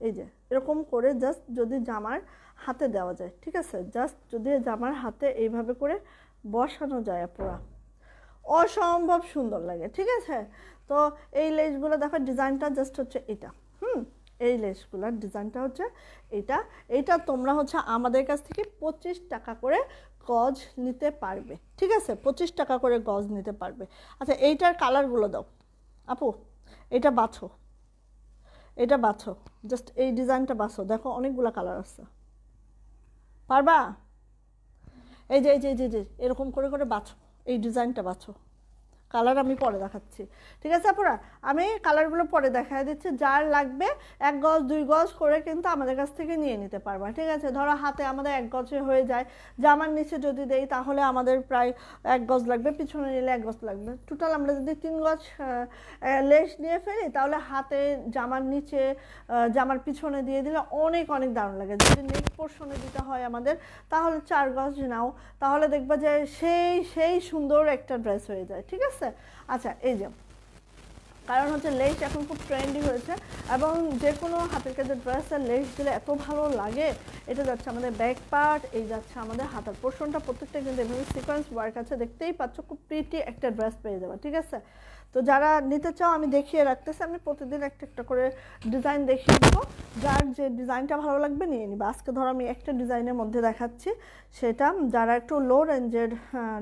এই যে, এরকম করে জাস্ট যদি জামার হাতে দেওয়া যায়, ঠিক আছে? জাস্ট যদি জামার হাতে এইভাবে করে বসানো যায় পুরা। অসম্ভব সুন্দর লাগে, ঠিক আছে? তো এই লেসগুলো দেখো, ডিজাইনটা জাস্ট হচ্ছে এটা। হুম? এই লেসগুলোর ডিজাইনটা হচ্ছে এটা। এইটা তোমরা হচ্ছে আমাদের কাছ থেকে পঁচিশ টাকা করে গজ নিতে পারবে। ঠিক আছে? পঁচিশ টাকা করে গজ নিতে পারবে। আচ্ছা এইটার কালারগুলো দাও। আপু, এটা বাছো। এটা বাছো। জাস্ট এই ডিজাইনটা বাছো। দেখো, অনেকগুলো কালার আছে। পারবা? এই যে এই যে এই যে, এরকম করে করে বাছো। এই ডিজাইনটা বাছো। কালার আমি পরে দেখাচ্ছি। ঠিক আছে আপুরা? আমি কালারগুলো পরে দেখাই দিচ্ছি। যার লাগবে এক গজ, দুই গজ করে কিন্তু আমাদের কাছ থেকে নিয়ে নিতে পারবা। ঠিক আছে? ধরো হাতে আমাদের এক গজে হয়ে যায়। জামার নিচে যদি দেই তাহলে আমাদের প্রায় এক গজ লাগবে, পিছনে নিলে এক গজ লাগবে। টোটাল আমরা যদি তিন গজ লেস নিয়ে ফেলি, তাহলে হাতে জামার নিচে জামার পিছনে দিয়ে দিলে অনেক অনেক দারুণ লাগে। যদি নেক পোর্শনে দিতে হয় আমাদের, তাহলে চার গজ নাও। তাহলে দেখবা যে সেই সেই সুন্দর একটা ড্রেস হয়ে যায়। ঠিক আছে? আচ্ছা এই যে। কারণ হচ্ছে লেস এখন খুব ট্রেন্ডি হয়েছে এবং যে কোনো হাতের কাজের ড্রেসের লেস দিলে এত ভালো লাগে, এটা যাচ্ছে আমাদের ব্যাক পার্ট এই যাচ্ছে আমাদের হাতের পোর্শনটা প্রত্যেকটা কিন্তু এভাবে সিকোয়েন্স ওয়ার্ক আছে। দেখতেই পাচ্ছ, খুব প্রিটি একটা ড্রেস পেয়ে যাবে, ঠিক আছে? তো যারা নিতে চাও, আমি দেখিয়ে রাখতেছি। আমি প্রতিদিন একটা একটা করে ডিজাইন দেখিয়ে দেবো। যার যে ডিজাইনটা ভালো লাগবে, নিয়ে নিবে। আজকে ধরো আমি একটা ডিজাইনের মধ্যে দেখাচ্ছি। সেটা যারা একটু লো রেঞ্জের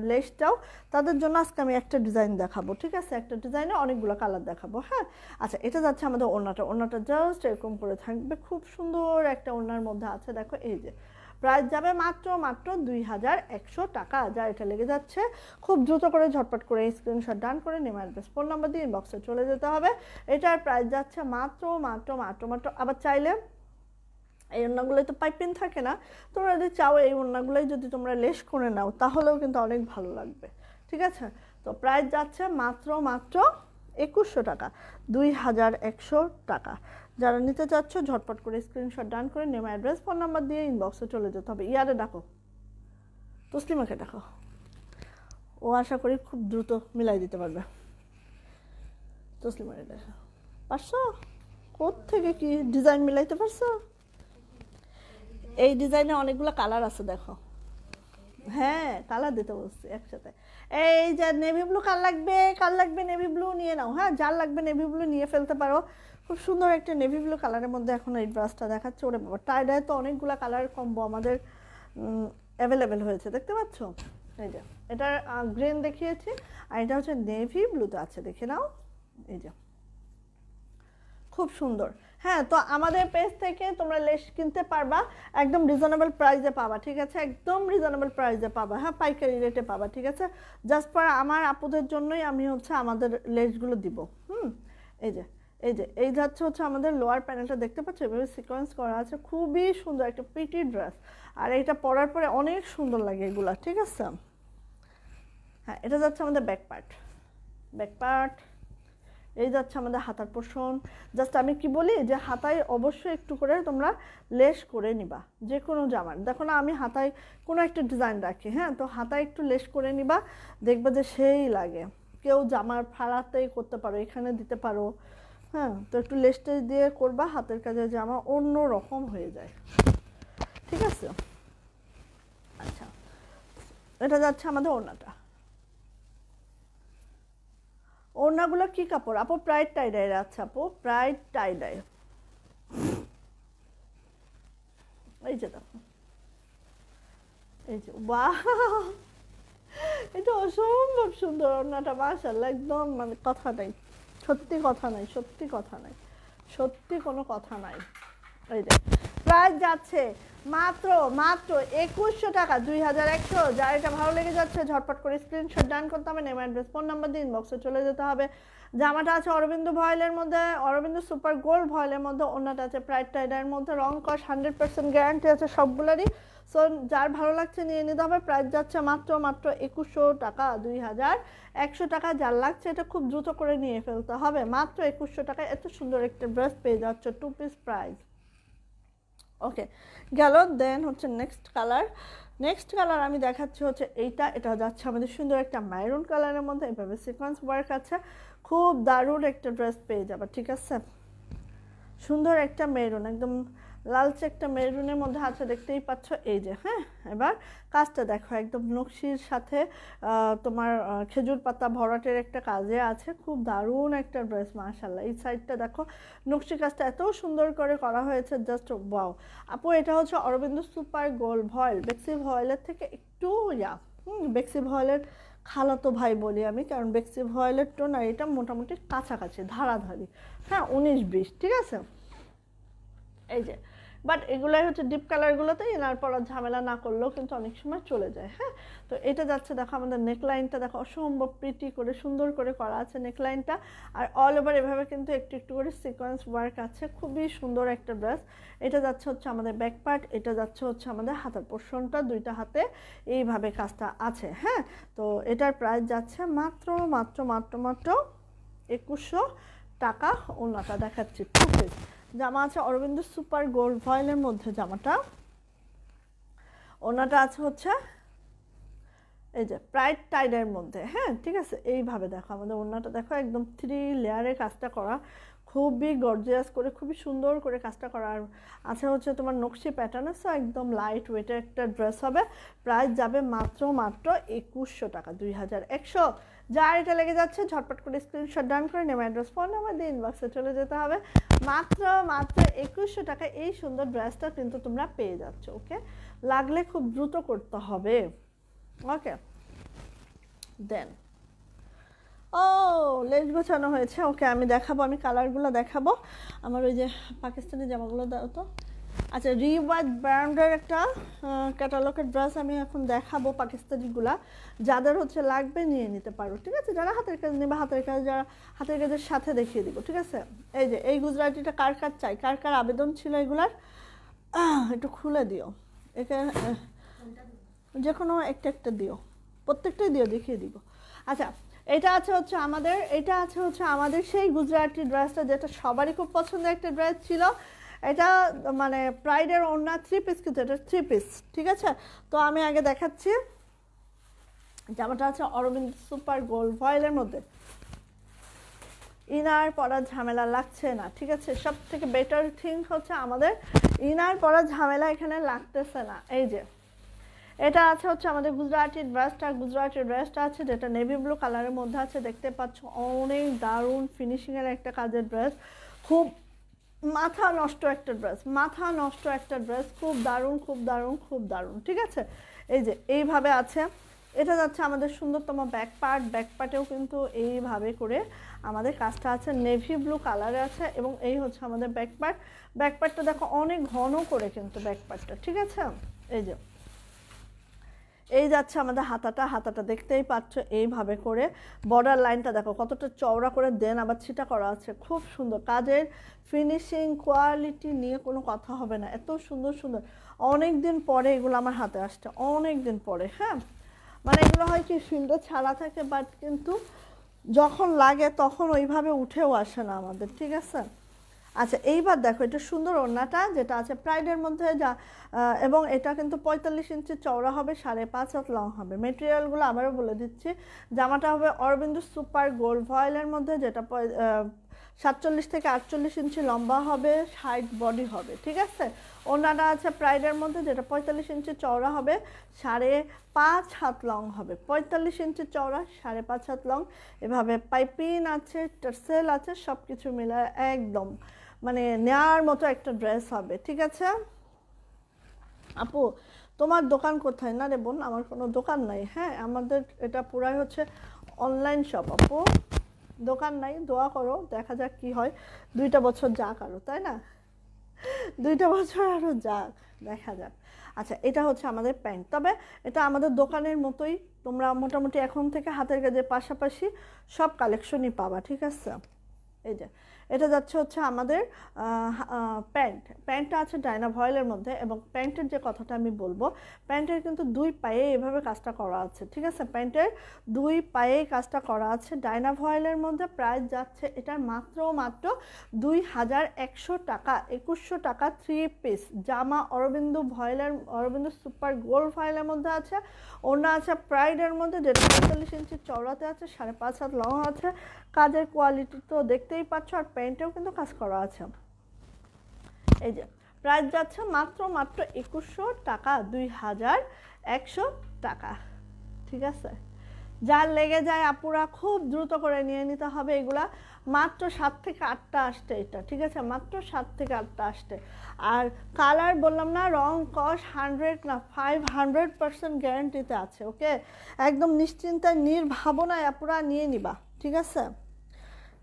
লেস চাও, তাদের জন্য আজকে আমি একটা ডিজাইন দেখাবো, ঠিক আছে? একটা ডিজাইনে অনেকগুলো কালার দেখাবো হ্যাঁ? আচ্ছা এটা যাচ্ছে আমাদের ওড়নাটা। ওড়নাটা জাস্ট এরকম করে থাকবে। খুব সুন্দর একটা ওড়নার মধ্যে আছে। দেখো, এই যে প্রাইস যাবে মাত্র মাত্র দুই হাজার একশো টাকা। যা এটা লেগে যাচ্ছে, খুব দ্রুত করে ঝটপট করে স্ক্রিনশট ডান করে নেমে অ্যাড্রেস ফোন নাম্বার দিয়ে ইনবক্সে চলে যেতে হবে। এটার প্রাইস যাচ্ছে মাত্র মাত্র মাত্র মাত্র। আবার চাইলে এই ওড়নাগুলোই তো পাইপিং থাকে না। তোমরা যদি চাও এই ওড়নাগুলোই যদি তোমরা লেস করে নাও, তাহলেও কিন্তু অনেক ভালো লাগবে। ঠিক আছে? তো প্রাইস যাচ্ছে মাত্র মাত্র একুশশো টাকা, দুই হাজার একশো টাকা। যারা নিতে চাচ্ছ, ঝটপট করে স্ক্রিনশট ডান করে নেম অ্যাড্রেস ফোন নাম্বার দিয়ে ইনবক্সে চলে যেতে হবে। ইয়ারে ডাকো। তসলিমাকে ডাকো। ও আশা করি খুব দ্রুত মিলাই দিতে পারবে। তসলিমাকে দেখো। পারছ? থেকে কি ডিজাইন মিলাইতে পারছ? এই ডিজাইনে অনেকগুলো কালার আছে, দেখো। হ্যাঁ কালার দিতে বলছি একসাথে। এই যে নেভি ব্লু কার লাগবে? কার লাগবে নেভি ব্লু নিয়ে নাও। হ্যাঁ যার লাগবে নেভি ব্লু নিয়ে ফেলতে পারো। খুব সুন্দর একটা নেভি ব্লু কালারের মধ্যে এখন এই ব্রাশটা দেখাচ্ছে। ওরে বাবা টাইডায় তো অনেকগুলো কালার কম্বো আমাদের অ্যাভেলেবেল হয়েছে, দেখতে পাচ্ছ? এই যে, এটা গ্রিন দেখিয়েছি, আর এটা হচ্ছে নেভি ব্লুতে আছে, দেখে নাও। এই যে, খুব সুন্দর। হ্যাঁ তো আমাদের পেজ থেকে তোমরা লেস কিনতে পারবা, একদম রিজনেবল প্রাইসে পাবা, ঠিক আছে? একদম রিজনেবল প্রাইসে পাবা হ্যাঁ পাইকারি রেটে পাবা, ঠিক আছে? জাস্ট পর আমার আপুদের জন্যই আমি হচ্ছে আমাদের লেসগুলো দিব, হুম? এই যে এই যে, এই যাচ্ছে হচ্ছে আমাদের লোয়ার প্যানেলটা দেখতে পাচ্ছ? এভাবে সিকোয়েন্স করা আছে। খুবই সুন্দর একটা প্রিটি ড্রেস আর এটা পরার পরে অনেক সুন্দর লাগে এগুলা, ঠিক আছে? হ্যাঁ এটা যাচ্ছে আমাদের ব্যাক পার্ট ব্যাক পার্ট এই যাচ্ছে আমাদের হাতার পোষণ জাস্ট আমি কি বলি যে হাতায় অবশ্যই একটু করে তোমরা লেস করে নিবা যে কোনো জামার। দেখো না, আমি হাতায় কোনো একটা ডিজাইন রাখি হ্যাঁ? তো হাতায় একটু লেস করে নিবা, দেখবে যে সেই লাগে। কেউ জামার ফাড়াতেই করতে পারো, এখানে দিতে পারো। হ্যাঁ তো একটু লেস টেস দিয়ে করবা, হাতের কাজে জামা অন্য রকম হয়ে যায়। ঠিক আছে? আচ্ছা। এটা যাচ্ছে আমাদের ওড়নাটা। ওড়নাগুলো কি কাপড়? আপু, প্রায় টাইডাই আছে, আপু। প্রায় টাইডাই এই যে দেখো। এই যে বা এটা অসম্ভব সুন্দর ওড়নাটা মাশাল্লাহ একদম মানে কথা নাই। সত্যি কথা নাই, সত্যি কথা নাই, সত্যি কোনো কথা নাই। এই যে প্রাইস যাচ্ছে মাত্র মাত্র একুশশো টাকা, দুই হাজার একশো। যার এটা ভালো লেগে যাচ্ছে, ঝটপট করে স্ক্রিনশট ডান করতে হবে নেম অ্যাড্রেস ফোন নাম্বার দিয়ে ইনবক্সে চলে যেতে হবে। জামাটা আছে অরবিন্দ ভয়েলের মধ্যে, অরবিন্দ সুপার গোল্ড ভয়েলের মধ্যে অন্যটা আছে প্রাইড টাইডার মধ্যে, রং কস হান্ড্রেড পার্সেন্ট গ্যারান্টি আছে সবগুলোরই। সো যার ভালো লাগছে নিয়ে নিতে হবে। প্রাইস যাচ্ছে মাত্র মাত্র একুশশো টাকা, দুই হাজার একশো টাকা যার লাগছে এটা খুব দ্রুত করে নিয়ে ফেলতে হবে। মাত্র একুশশো টাকা এত সুন্দর একটা ড্রেস পেয়ে যাচ্ছে টু পিস প্রাইস ওকে গেল দেন হচ্ছে নেক্সট কালার নেক্সট কালার আমি দেখাচ্ছি হচ্ছে এইটা, এটা যাচ্ছে আমাদের সুন্দর একটা ম্যারুন কালারের মধ্যে, এভাবে সিকোয়েন্স ওয়ার্ক আছে। খুব দারুণ একটা ড্রেস পেয়ে যাবে, ঠিক আছে? সুন্দর একটা মেরুন একদম লালচে একটা মেরুনের মধ্যে আছে, দেখতেই পাচ্ছ। এই যে হ্যাঁ এবার কাজটা দেখো, একদম নকশির সাথে তোমার খেজুর পাতা ভরাটের একটা কাজে আছে। খুব দারুণ একটা ড্রেস মাশাল্লাহ এই সাইডটা দেখো, নকশি কাজটা এত সুন্দর করে করা হয়েছে জাস্ট ওয়াও আপু, এটা হচ্ছে অরবিন্দ সুপার গোল্ড ভয়েল, বেক্সি ভয়েলের থেকে একটু ইয়া হুম, বেক্সি ভয়েলের খালাতো ভাই বলি আমি, কারণ বেক্সি ভয়েলের টোন আর এটা মোটামুটি কাছাকাছি, ধারাধারি। হ্যাঁ উনিশ বিশ, ঠিক আছে? এই যে বাট এগুলাই হচ্ছে ডিপ কালারগুলোতে এনার পড়ার ঝামেলা না করলেও কিন্তু অনেক সময় চলে যায় হ্যাঁ? তো এটা যাচ্ছে দেখো আমাদের নেকলাইনটা দেখো অসম্ভব প্রিটি করে, সুন্দর করে করা আছে নেকলাইনটা আর অল ওভার এভাবে কিন্তু একটু একটু করে সিকোয়েন্স ওয়ার্ক আছে, খুবই সুন্দর একটা ড্রেস এটা যাচ্ছে হচ্ছে আমাদের ব্যাক পার্ট এটা যাচ্ছে হচ্ছে আমাদের হাতের পোর্শনটা দুইটা হাতে এইভাবে কাজটা আছে হ্যাঁ? তো এটার প্রাইস যাচ্ছে মাত্র মাত্র মাত্র মাত্র একুশশো টাকা। ওনাটা দেখাচ্ছি টু পিস জামা আছে অরবিন্দ সুপার গোল্ড ভয়েলের মধ্যে জামাটা। ওনাটা আছে হচ্ছে এই যে প্রাইড টাইডের মধ্যে হ্যাঁ ঠিক আছে? এইভাবে দেখো, আমাদের ওড়নাটা দেখো একদম থ্রি লেয়ারে কাজটা করা, খুবই গর্জিয়াস করে, খুবই সুন্দর করে কাজটা করা। আর আছে হচ্ছে তোমার নকশি প্যাটার্ন সো একদম লাইট ওয়েটের একটা ড্রেস হবে। প্রাইস যাবে মাত্র মাত্র একুশশো টাকা, দুই হাজার একশো। যার এটা লেগে যাচ্ছে, ঝটপট করে স্ক্রিনশট ডান করে নেমে অ্যাড্রেস ফোন নাম্বার দিয়ে ইনবক্সে চলে যেতে হবে। মাত্র মাত্র একুশশো টাকা এই সুন্দর ড্রেসটা কিন্তু তোমরা পেয়ে যাচ্ছ ওকে লাগলে খুব দ্রুত করতে হবে ওকে দেন ও লেস গোছানো হয়েছে ওকে আমি দেখাবো, আমি কালারগুলো দেখাবো। আমার ওই যে পাকিস্তানি জামাগুলো দাও তো। আচ্ছা রিওয়াজ ব্র্যান্ডের একটা ক্যাটালগের ড্রেস আমি এখন দেখাবো পাকিস্তানিগুলা। যাদের হচ্ছে লাগবে নিয়ে নিতে পারো ঠিক আছে? যারা হাতের কাজ নেবে হাতের কাজ যারা হাতের কাজের সাথে দেখিয়ে দিব ঠিক আছে? এই যে এই গুজরাটিটা কার কার চাই? কার কার আবেদন ছিল এগুলার? একটু খুলে দিও। আহ, যে কোনো একটা একটা দিও। প্রত্যেকটাই দিও দেখিয়ে দিব। আচ্ছা এটা আছে হচ্ছে আমাদের এটা আছে হচ্ছে আমাদের সেই গুজরাটি ড্রেসটা যেটা সবারই খুব পছন্দের একটা ড্রেস ছিল। এটা মানে প্রাইডের ওড়না থ্রি পিস কিন্তু এটা থ্রি পিস ঠিক আছে? তো আমি আগে দেখাচ্ছি। জামাটা আছে অরবিন্দ সুপার গোল্ড ভয়েলের মধ্যে। ইনার পরার ঝামেলা লাগছে না, ঠিক আছে? সব থেকে বেটার থিং হচ্ছে আমাদের ইনার পরার ঝামেলা এখানে লাগতেছে না। এই যে, এটা আছে হচ্ছে আমাদের গুজরাটি ড্রেসটা গুজরাটি ড্রেসটা আছে যেটা নেভি ব্লু কালারের মধ্যে আছে। দেখতে পাচ্ছ, অনেক দারুণ ফিনিশিংয়ের একটা কাজের ড্রেস খুব মাথা নষ্ট একটা ড্রেস মাথা নষ্ট একটা ড্রেস খুব দারুণ খুব দারুণ খুব দারুণ, ঠিক আছে? এই যে, এইভাবে আছে। এটা যাচ্ছে আমাদের সুন্দরতম ব্যাক পার্ট ব্যাক পার্টেও কিন্তু এইভাবে করে আমাদের কাজটা আছে। নেভি ব্লু কালারে আছে এবং এই হচ্ছে আমাদের ব্যাক পার্ট ব্যাক পার্টটা দেখো, অনেক ঘন করে কিন্তু ব্যাক পার্টটা ঠিক আছে? এই যে এই যাচ্ছে আমাদের হাতাটা হাতাটা দেখতেই পাচ্ছ এইভাবে করে। বর্ডার লাইনটা দেখো, কতটা চওড়া করে দেন আবার ছিটা করা আছে। খুব সুন্দর। কাজের ফিনিশিং কোয়ালিটি নিয়ে কোনো কথা হবে না। এত সুন্দর সুন্দর। অনেক দিন পরে এগুলো আমার হাতে আসছে। অনেক দিন পরে হ্যাঁ? মানে এগুলো হয় কি ফিল্ডে ছাড়া থাকে বাট কিন্তু যখন লাগে তখন ওইভাবে উঠেও আসে না আমাদের, ঠিক আছে? আচ্ছা এইবার দেখো, এটা সুন্দর ওড়নাটা যেটা আছে প্রাইডের মধ্যে যা এবং এটা কিন্তু পঁয়তাল্লিশ ইঞ্চি চওড়া হবে, সাড়ে পাঁচ হাত লং হবে। মেটেরিয়ালগুলো আবারও বলে দিচ্ছি। জামাটা হবে অরবিন্দু সুপার গোল্ড ভয়েলের মধ্যে, যেটা সাতচল্লিশ থেকে আটচল্লিশ ইঞ্চি লম্বা হবে হাইট বডি হবে, ঠিক আছে? ওনাটা আছে প্রাইডের মধ্যে, যেটা পঁয়তাল্লিশ ইঞ্চি চওড়া হবে, সাড়ে পাঁচ হাত লং হবে। পঁয়তাল্লিশ ইঞ্চি চওড়া, সাড়ে পাঁচ হাত লং এভাবে পাইপিন আছে, টার্সেল আছে সব কিছু মিলে একদম মানে নেয়ার মতো একটা ড্রেস হবে, ঠিক আছে? আপু, তোমার দোকান কোথায়? না রে বোন, আমার কোনো দোকান নাই হ্যাঁ? আমাদের এটা পুরাই হচ্ছে অনলাইন শপ আপু। দোকান নাই, দোয়া করো, দেখা যাক কি হয়। দুইটা বছর যাক আরও, তাই না? দুইটা বছর আরও যাক, দেখা যাক। আচ্ছা এটা হচ্ছে আমাদের প্যান্ট। তবে এটা আমাদের দোকানের মতোই, তোমরা মোটামুটি এখন থেকে হাতের কাজের পাশাপাশি সব কালেকশনই পাবা, ঠিক আছে? এই যে এটা যাচ্ছে হচ্ছে আমাদের প্যান্ট। প্যান্টটা আছে ডাইনা ভয়েলের মধ্যে এবং প্যান্টের যে কথাটা আমি বলব, প্যান্টের কিন্তু দুই পায়ে এভাবে কাজটা করা আছে, ঠিক আছে? প্যান্টের দুই পায়ে কাজটা করা আছে। ডাইনা ভয়েলের মধ্যে প্রাইস যাচ্ছে এটার মাত্র মাত্র দুই হাজার একশো টাকা, একুশশো টাকা থ্রি পিস জামা অরবিন্দ ভয়েলের, অরবিন্দ সুপার গোল্ড ভয়েলের মধ্যে আছে। অন্য আছে প্রাইডের মধ্যে, যেটা পঁয়তাল্লিশ ইঞ্চি চওড়াতে আছে, সাড়ে পাঁচ হাত লং আছে। কাজের কোয়ালিটি তো দেখতেই পাচ্ছ, আর প্যান্টেও কিন্তু কাজ করা আছে। এই যে প্রাইস যাচ্ছে মাত্র মাত্র একুশশো টাকা, দুই হাজার একশো টাকা। ঠিক আছে? যার লেগে যায় আপুরা খুব দ্রুত করে নিয়ে নিতে হবে এগুলা। মাত্র সাত থেকে আটটা আসতে এটা, ঠিক আছে? মাত্র সাত থেকে আটটা আসতে আর কালার বললাম না, রং, কস হান্ড্রেড না ফাইভ হান্ড্রেড পার্সেন্ট গ্যারান্টিতে আছে ওকে একদম নিশ্চিন্তায় নির্ভাবনায় আপুরা নিয়ে নিবা, ঠিক আছে?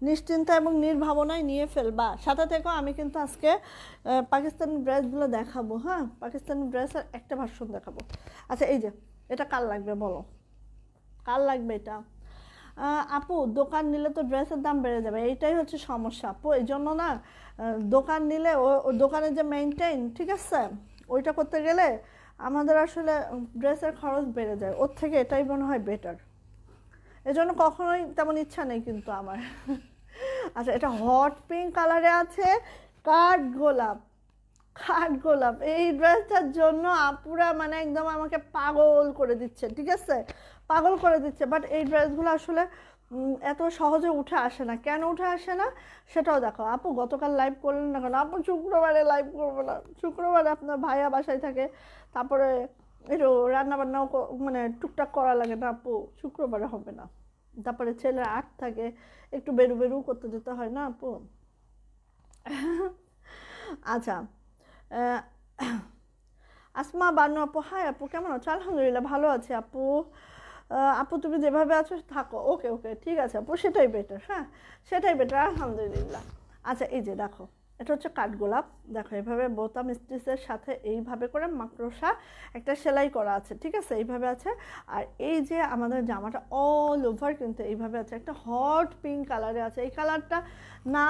নিশ্চিন্তা এবং নির্ভাবনায় নিয়ে ফেলবা। সাথে থেকেও আমি কিন্তু আজকে পাকিস্তানি ড্রেসগুলো দেখাবো হ্যাঁ? পাকিস্তানি ড্রেসের একটা ভার্সন দেখাবো। আচ্ছা এই যে, এটা কার লাগবে বলো? কার লাগবে এটা? আপু, দোকান নিলে তো ড্রেসের দাম বেড়ে যাবে। এইটাই হচ্ছে সমস্যা, আপু। এই জন্য না দোকান নিলে ও দোকানের যে মেনটেন ঠিক আছে? ওইটা করতে গেলে আমাদের আসলে ড্রেসের খরচ বেড়ে যায়। ওর থেকে এটাই মনে হয় বেটার এজন্য কখনোই তেমন ইচ্ছা নেই কিন্তু আমার। আচ্ছা এটা হট পিঙ্ক কালারে আছে, কাঠ গোলাপ কাঠ গোলাপ। এই ড্রেসটার জন্য আপুরা মানে একদম আমাকে পাগল করে দিচ্ছে, ঠিক আছে? পাগল করে দিচ্ছে বাট এই ড্রেসগুলো আসলে এত সহজে উঠে আসে না। কেন উঠে আসে না? সেটাও দেখো, আপু গতকাল লাইভ করলেন না কেন? আপু শুক্রবারে লাইভ করব না। শুক্রবারে আপনার ভাইয়া বাসায় থাকে, তারপরে একটু রান্নাবান্নাও মানে টুকটাক করা লাগে না আপু শুক্রবারে হবে না। তারপরে ছেলের আট থাকে একটু বেরু বেরু করতে যেতে হয় না আপু? আচ্ছা আসমা বানু আপু হাই আপু কেমন আছো? আলহামদুলিল্লাহ ভালো আছি আপু। আপু তুমি যেভাবে আছো থাকো ওকে ওকে ঠিক আছে আপু সেটাই বেটার হ্যাঁ সেটাই বেটার আলহামদুলিল্লাহ। আচ্ছা এই যে দেখো এটা হচ্ছে কাঠগোলাপ দেখো এইভাবে বোতাম স্টিচের সাথে এইভাবে করে মাকড়সা একটা সেলাই করা আছে, ঠিক আছে? এইভাবে আছে। আর এই যে আমাদের জামাটা অল ওভার কিন্তু এইভাবে আছে। একটা হট পিঙ্ক কালারে আছে। এই কালারটা না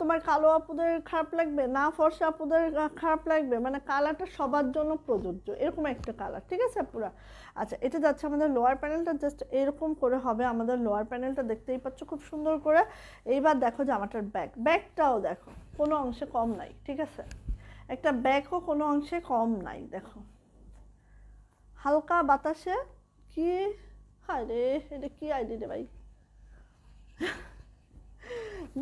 তোমার কালো আপুদের খারাপ লাগবে, না ফর্সা আপুদের খারাপ লাগবে। মানে কালারটা সবার জন্য প্রযোজ্য। এরকম একটা কালার ঠিক আছে পুরা আচ্ছা এটা যাচ্ছে আমাদের লোয়ার প্যানেলটা জাস্ট এরকম করে হবে আমাদের লোয়ার প্যানেলটা দেখতেই পাচ্ছ খুব সুন্দর করে। এইবার দেখো জামাটার ব্যাক ব্যাকটাও দেখো, কোনো অংশে কম নাই, ঠিক আছে? একটা ব্যাগও কোনো অংশে কম নাই, দেখো। হালকা বাতাসে কি? হায় রে, এটা কি আইডি রে ভাই?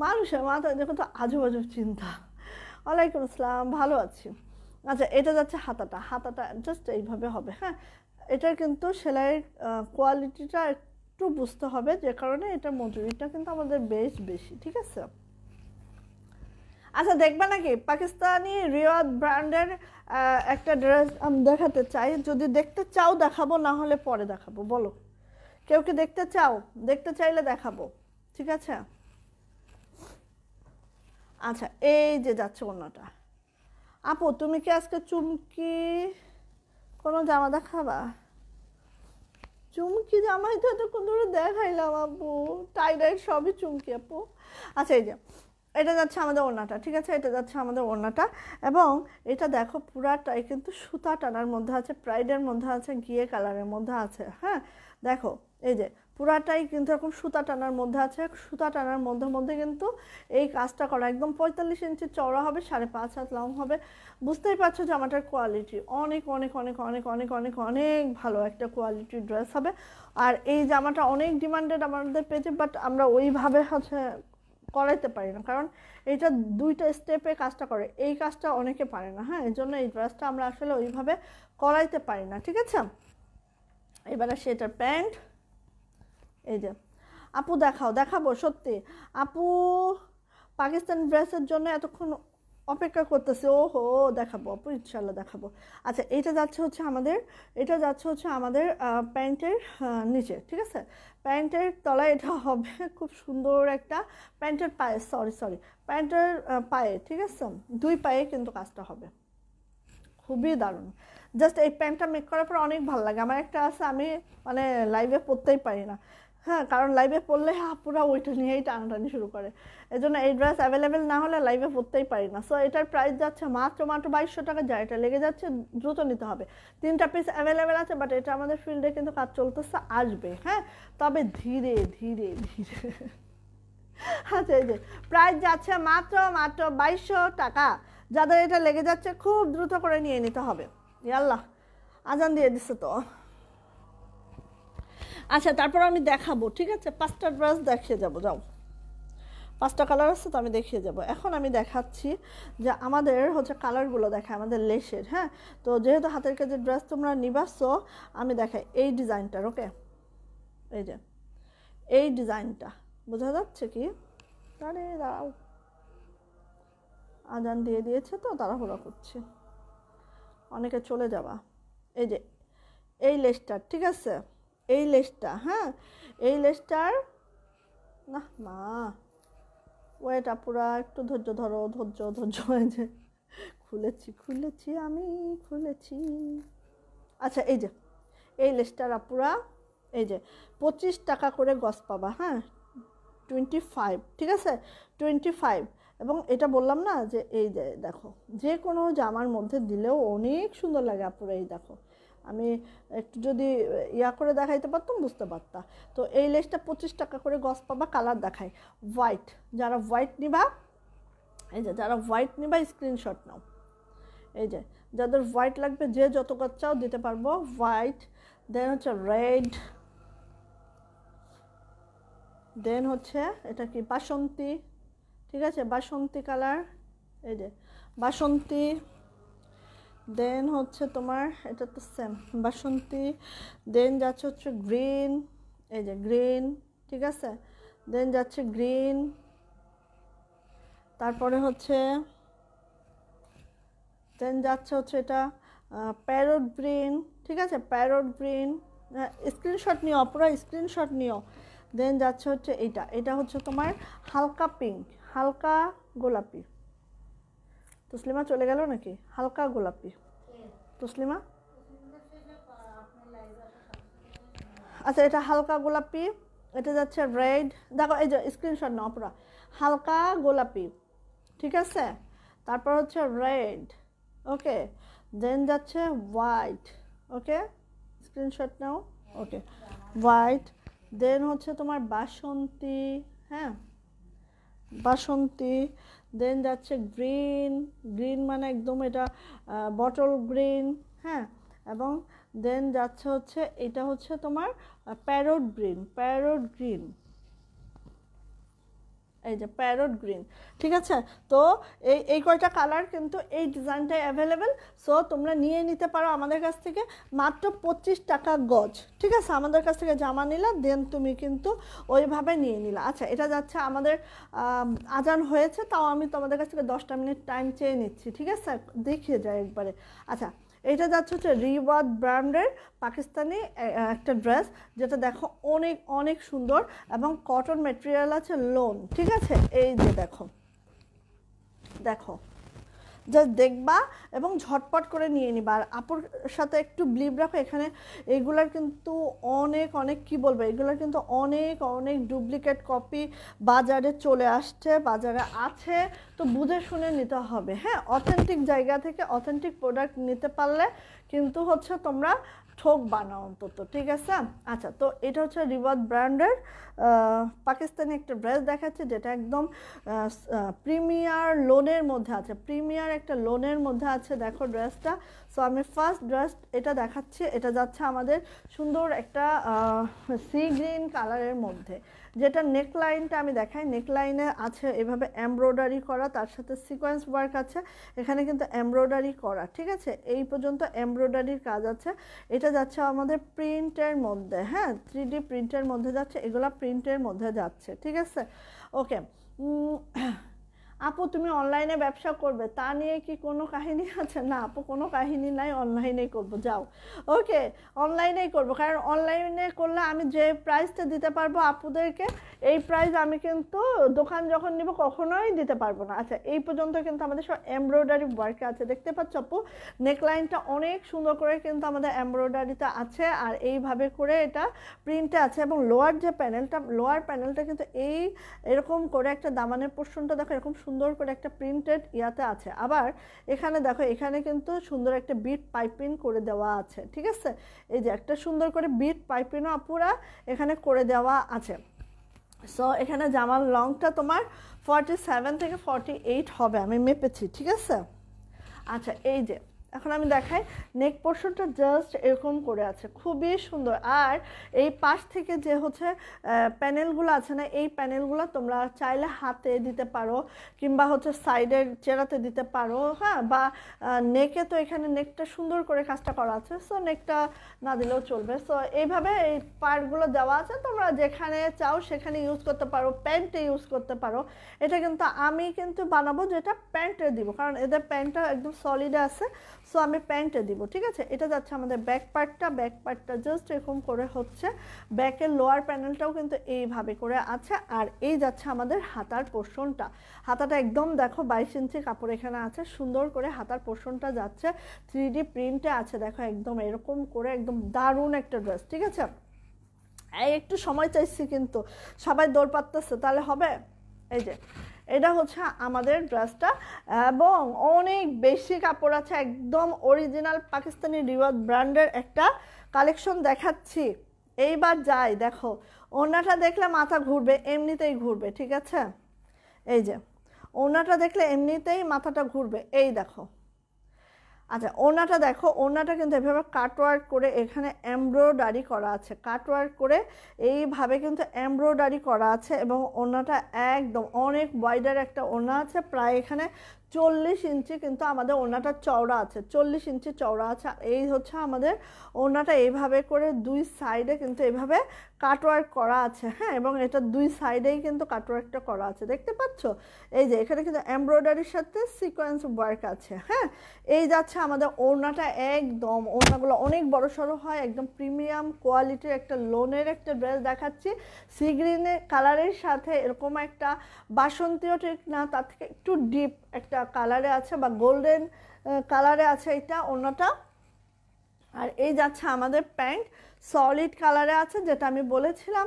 মানুষের মাথায় দেখো তো আজব আজব চিন্তা। ওয়ালাইকুম আসসালাম, ভালো আছি। আচ্ছা এটা যাচ্ছে হাতাটা হাতাটা জাস্ট এইভাবে হবে হ্যাঁ? এটার কিন্তু সেলাইয়ের কোয়ালিটিটা একটু বুঝতে হবে, যে কারণে এটা মজুরিটা কিন্তু আমাদের বেশ বেশি, ঠিক আছে? আচ্ছা দেখবে নাকি পাকিস্তানি রিয়াদ ব্র্যান্ডের একটা ড্রেস আমি দেখাতে চাই। যদি দেখতে চাও দেখাবো, না হলে পরে দেখাবো, বলো। কেউ কি দেখতে চাও? দেখতে চাইলে দেখাবো, ঠিক আছে? আচ্ছা এই যে যাচ্ছে অন্যটা আপু, তুমি কি আজকে চুমকি কোনো জামা দেখাবা চুমকি জামাই তো এতক্ষণ ধরে দেখাইলাম আপু টাই টাই সবই চুমকি, আপু। আচ্ছা এই যে, এটা যাচ্ছে আমাদের ওড়নাটা, ঠিক আছে? এটা যাচ্ছে আমাদের ওড়নাটা। এবং এটা দেখো, পুরাটাই কিন্তু সুতা টানার মধ্যে আছে প্রাইডের মধ্যে আছে, গিয়ে কালারের মধ্যে আছে হ্যাঁ? দেখো, এই যে পুরাটাই কিন্তু এরকম সুতা টানার মধ্যে আছে। সুতা টানার মধ্যে মধ্যে কিন্তু এই কাজটা করা একদম পঁয়তাল্লিশ ইঞ্চি চওড়া হবে, সাড়ে পাঁচ হাত লং হবে। বুঝতেই পারছ জামাটার কোয়ালিটি অনেক অনেক অনেক অনেক অনেক অনেক অনেক ভালো একটা কোয়ালিটির ড্রেস হবে। আর এই জামাটা অনেক ডিমান্ডেড আমাদের পেজে বাট আমরা ওইভাবে হচ্ছে করাইতে পারি না। কারণ এটা দুইটা স্টেপে কাজটা করে। এই কাজটা অনেকে পারে না হ্যাঁ? এই জন্য এই ড্রেসটা আমরা আসলে ওইভাবে করাইতে পারি না, ঠিক আছে? এবারে সেটার প্যান্ট। এই যে, আপু দেখাও, দেখাবো, সত্যি। আপু পাকিস্তান ড্রেসের জন্য এতক্ষণ অপেক্ষা করতেছে ও হো দেখাবো আপু ইনশাল্লাহ দেখাবো। আচ্ছা এটা যাচ্ছে হচ্ছে আমাদের, এটা যাচ্ছে হচ্ছে আমাদের প্যান্টের নিচে, ঠিক আছে? প্যান্টের তলায় এটা হবে খুব সুন্দর একটা প্যান্টের পায়ে, সরি সরি, প্যান্টের পায়ে, ঠিক আছে? দুই পায়ে কিন্তু কাজটা হবে। খুবই দারুণ। জাস্ট এই প্যান্টটা মেক করার পর অনেক ভালো লাগে। আমার একটা আছে, আমি মানে লাইভে পরতেই পারি না। হ্যাঁ কারণ লাইভে পড়লে পুরো ওইটা নিয়েই টানাটানি শুরু করে। এই জন্য এই ড্রেস অ্যাভেলেবেল না হলে লাইভে পড়তেই পারি না। সো এটার প্রাইস যাচ্ছে মাত্র মাত্র বাইশশো টাকা যা এটা লেগে যাচ্ছে, দ্রুত নিতে হবে। তিনটা পিস অ্যাভেলেবেল আছে বাট এটা আমাদের ফিল্ডে কিন্তু কাজ চলতেছে, আসবে হ্যাঁ? তবে ধীরে ধীরে ধীরে। আচ্ছা এই যে প্রাইস যাচ্ছে মাত্র মাত্র বাইশশো টাকা। যাদের এটা লেগে যাচ্ছে, খুব দ্রুত করে নিয়ে নিতে হবে। ইয়াল্লাহ, আজান দিয়ে দিচ্ছে তো। আচ্ছা তারপর আমি দেখাবো, ঠিক আছে? পাঁচটা ড্রেস দেখিয়ে যাব, যাও। পাঁচটা কালার আছে তো আমি দেখিয়ে যাব। এখন আমি দেখাচ্ছি যে আমাদের হচ্ছে কালারগুলো দেখায় আমাদের লেসের হ্যাঁ? তো যেহেতু হাতের কাজের ড্রেস তোমরা নিবাস আমি দেখাই এই ডিজাইনটার ওকে এই যে, এই ডিজাইনটা, বোঝা যাচ্ছে কি? আরে, দাঁড়াও। আজান দিয়ে দিয়েছে তো, তাড়াহুড়া করছি। অনেকে চলে যাবা। এই যে, এই লেসটার, ঠিক আছে? এই লেসটা হ্যাঁ? এই লেসটার না মা ওয়েটা পুরা একটু ধৈর্য ধরো, ধৈর্য ধৈর্য হয়ে যে। খুলেছি খুলেছি আমি, খুলেছি। আচ্ছা এই যে, এই লেসটার আপুরা, এই যে, পঁচিশ টাকা করে গস পাবা হ্যাঁ? টোয়েন্টি ফাইভ ঠিক আছে? টোয়েন্টি ফাইভ এবং এটা বললাম না যে, এই যে, দেখো, যে কোনো জামার মধ্যে দিলেও অনেক সুন্দর লাগে আপুরা, এই দেখো। আমি একটু যদি ইয়া করে দেখাইতে পারতাম, বুঝতে পারতাম তো এই লেসটা পঁচিশ টাকা করে গস পাবা, কালার দেখায়। হোয়াইট যারা হোয়াইট নিবা, এই যে যারা হোয়াইট নিবা স্ক্রিনশট নাও। এই যে, যাদের হোয়াইট লাগবে, যে যত চাও দিতে পারব হোয়াইট দেন হচ্ছে রেড দেন হচ্ছে, এটা কি, বাসন্তী, ঠিক আছে? বাসন্তী কালার এই যে, বাসন্তী দেন হচ্ছে তোমার, এটা তো সেম বাসন্তী, দেন যাচ্ছে হচ্ছে গ্রিন এই যে গ্রিন ঠিক আছে? দেন যাচ্ছে গ্রিন তারপরে হচ্ছে, দেন যাচ্ছে হচ্ছে এটা প্যারোট গ্রিন ঠিক আছে? প্যারোট গ্রিন স্ক্রিনশট নিও পুরো স্ক্রিনশট নিও। দেন যাচ্ছে হচ্ছে এটা এটা হচ্ছে তোমার হালকা পিঙ্ক হালকা গোলাপি। তসলিমা চলে গেল নাকি? হালকা গোলাপি। তসলিমা? আচ্ছা এটা হালকা গোলাপি, এটা যাচ্ছে রেড দেখো, এই যে স্ক্রিনশট নাও, পুরো। হালকা গোলাপি, ঠিক আছে? তারপর হচ্ছে রেড ওকে দেন যাচ্ছে হোয়াইট ওকে স্ক্রিনশট নাও ওকে হোয়াইট দেন হচ্ছে তোমার বাসন্তী হ্যাঁ? বাসন্তী দেন যাচ্ছে গ্রিন গ্রিন মানে একদম এটা বটল গ্রিন হ্যাঁ? এবং দেন যাচ্ছে হচ্ছে, এটা হচ্ছে তোমার প্যারোড গ্রিন প্যারোট গ্রিন এই যে প্যারোট গ্রিন ঠিক আছে? তো এই এই কয়টা কালার কিন্তু এই ডিজাইনটাই অ্যাভেলেবেল সো তোমরা নিয়ে নিতে পারো আমাদের কাছ থেকে মাত্র পঁচিশ টাকা গজ, ঠিক আছে? আমাদের কাছ থেকে জামা নিলা দেন তুমি কিন্তু ওইভাবে নিয়ে নিলা। আচ্ছা এটা যাচ্ছে আমাদের আজান হয়েছে, তাও আমি তোমাদের কাছ থেকে দশটা মিনিট টাইম চেয়ে নিচ্ছি, ঠিক আছে? দেখিয়ে যায় একবারে। আচ্ছা এটা যাচ্ছে হচ্ছে রিওয়াদ ব্র্যান্ডের পাকিস্তানি একটা ড্রেস, যেটা দেখো অনেক অনেক সুন্দর এবং কটন মেটেরিয়াল আছে লোন ঠিক আছে? এই যে দেখো দেখো। জাস্ট দেখবা এবং ঝটপট করে নিয়ে নিবা। আর আপুর সাথে একটু ব্লিভ রাখো, এখানে এগুলার কিন্তু অনেক অনেক কি বলব, এগুলার কিন্তু অনেক অনেক ডুপ্লিকেট কপি বাজারে চলে আসছে, বাজারে আছে। তো বুঝে শুনে নিতে হবে হ্যাঁ? অথেন্টিক জায়গা থেকে অথেন্টিক প্রোডাক্ট নিতে পারলে কিন্তু হচ্ছে তোমরা ঠোক বানাও অন্তত, ঠিক আছে? আচ্ছা তো এটা হচ্ছে রিভার্ট ব্র্যান্ডের পাকিস্তানি একটা ড্রেস দেখাচ্ছে যেটা একদম প্রিমিয়ার লোনের মধ্যে আছে, প্রিমিয়ার একটা লোনের মধ্যে আছে, দেখো ড্রেসটা। সো আমি ফার্স্ট ড্রেস এটা দেখাচ্ছি, এটা যাচ্ছে আমাদের সুন্দর একটা সি গ্রিন কালারের মধ্যে। যেটা নেক লাইনটা আমি দেখাই নেক লাইনে আছে এভাবে এমব্রয়ডারি করা, তার সাথে সিকোয়েন্স ওয়ার্ক আছে, এখানে কিন্তু এমব্রয়ডারি করা, ঠিক আছে? এই পর্যন্ত এমব্রয়ডারির কাজ আছে। এটা যাচ্ছে আমাদের প্রিন্টের মধ্যে হ্যাঁ? থ্রি ডি প্রিন্টের মধ্যে যাচ্ছে, এগুলা প্রিন্টের মধ্যে যাচ্ছে, ঠিক আছে? ওকে আপু, তুমি অনলাইনে ব্যবসা করবে, তা নিয়ে কি কোনো কাহিনী আছে? না, আপু, কোনো কাহিনী নাই অনলাইনেই করব, যাও। ওকে অনলাইনেই করব, কারণ অনলাইনে করলে আমি যে প্রাইসটা দিতে পারব আপুদেরকে, এই প্রাইস আমি কিন্তু দোকান যখন নিব কখনোই দিতে পারব না। আচ্ছা এই পর্যন্ত কিন্তু আমাদের সব এমব্রয়ডারি ওয়ার্কে আছে, দেখতে পাচ্ছ আপু? নেকলাইনটা অনেক সুন্দর করে কিন্তু আমাদের এমব্রয়ডারিতে আছে, আর এইভাবে করে এটা প্রিন্টে আছে, এবং লোয়ার যে প্যানেলটা লোয়ার প্যানেলটা কিন্তু এই এরকম করে একটা দামানের পোর্শনটা দেখো, এরকম সুন্দর করে একটা প্রিন্টেড ইয়াতে আছে। আবার এখানে দেখো, এখানে কিন্তু সুন্দর একটা বিট পাইপিন করে দেওয়া আছে, ঠিক আছে? এই যে একটা সুন্দর করে বিট পাইপিনও আপুরা এখানে করে দেওয়া আছে। সো এখানে জামার লংটা তোমার ফর্টি সেভেন থেকে ফর্টি এইট হবে, আমি মেপেছি, ঠিক আছে? আচ্ছা এই যে এখন আমি দেখাই নেক পোর্শনটা জাস্ট এরকম করে আছে, খুবই সুন্দর। আর এই পাশ থেকে যে হচ্ছে প্যানেলগুলো আছে না, এই প্যানেলগুলো তোমরা চাইলে হাতে দিতে পারো কিংবা হচ্ছে সাইডের চেরাতে দিতে পারো হ্যাঁ? বা নেকে তো এখানে নেকটা সুন্দর করে কাজটা করা আছে সো নেকটা না দিলেও চলবে। সো এইভাবে এই পার্টগুলো দেওয়া আছে, তোমরা যেখানে চাও সেখানে ইউজ করতে পারো প্যান্টে ইউজ করতে পারো। এটা কিন্তু আমি কিন্তু বানাবো যেটা প্যান্টে দিব, কারণ এদের প্যান্টটা একদম সলিড আছে। সো আমি প্যান্টে দিব, ঠিক আছে? এটা যাচ্ছে আমাদের ব্যাক পার্টটা ব্যাক পার্টটা জাস্ট এরকম করে হচ্ছে ব্যাকের লোয়ার প্যানেলটাও কিন্তু এইভাবে করে আছে, আর এই যাচ্ছে আমাদের হাতার পোর্শনটা হাতাটা একদম দেখো বাইশ ইঞ্চি কাপড় এখানে আছে, সুন্দর করে হাতার পোর্শনটা যাচ্ছে থ্রি ডি প্রিন্টে আছে, দেখো একদম এরকম করে, একদম দারুণ একটা ড্রেস ঠিক আছে? একটু সময় চাইছি কিন্তু, সবাই দৌড় পারতেছে তাহলে হবে? এই যে এটা হচ্ছে আমাদের ড্রেসটা এবং অনেক বেশি কাপড় আছে, একদম অরিজিনাল পাকিস্তানি রিওয়ার্ড ব্র্যান্ডের একটা কালেকশন দেখাচ্ছি। এইবার যাই, দেখো, ওনাটা দেখলে মাথা ঘুরবে, এমনিতেই ঘুরবে, ঠিক আছে? এই যে, ওনাটা দেখলে এমনিতেই মাথাটা ঘুরবে, এই দেখো। আচ্ছা ওনাটা দেখো ওনাটা কিন্তু এভাবে কাটওয়ার্ক করে এখানে এমব্রয়ডারি করা আছে। কাটওয়ার্ক করে এইভাবে কিন্তু এমব্রয়ডারি করা আছে এবং ওনাটা একদম অনেক ওয়াইডার একটা ওনা আছে। প্রায় এখানে চল্লিশ ইঞ্চি কিন্তু আমাদের ওনাটা চওড়া আছে। চল্লিশ ইঞ্চি চওড়া আছে। এই হচ্ছে আমাদের ওনাটা এইভাবে করে দুই সাইডে কিন্তু এইভাবে কাটওয়ার্ক করা আছে হ্যাঁ? এবং এটা দুই সাইডেই কিন্তু কাটওয়ার্কটা করা আছে। দেখতে পাচ্ছ? এই যে, এখানে কিন্তু এমব্রয়ডারির সাথে সিকোয়েন্স ওয়ার্ক আছে হ্যাঁ? এই যাচ্ছে আমাদের ওড়নাটা একদম, ওড়নাগুলো অনেক বড় সড়ো হয়, একদম প্রিমিয়াম কোয়ালিটির একটা লোনের একটা ড্রেস দেখাচ্ছি। সি গ্রিনের কালারের সাথে এরকম একটা বাসন্তীয় ঠিক না, তার থেকে একটু ডিপ একটা কালারে আছে বা গোল্ডেন কালারে আছে এটা, ওড়নাটা। আর এই যাচ্ছে আমাদের প্যান্ট। সলিড কালারে আছে, যেটা আমি বলেছিলাম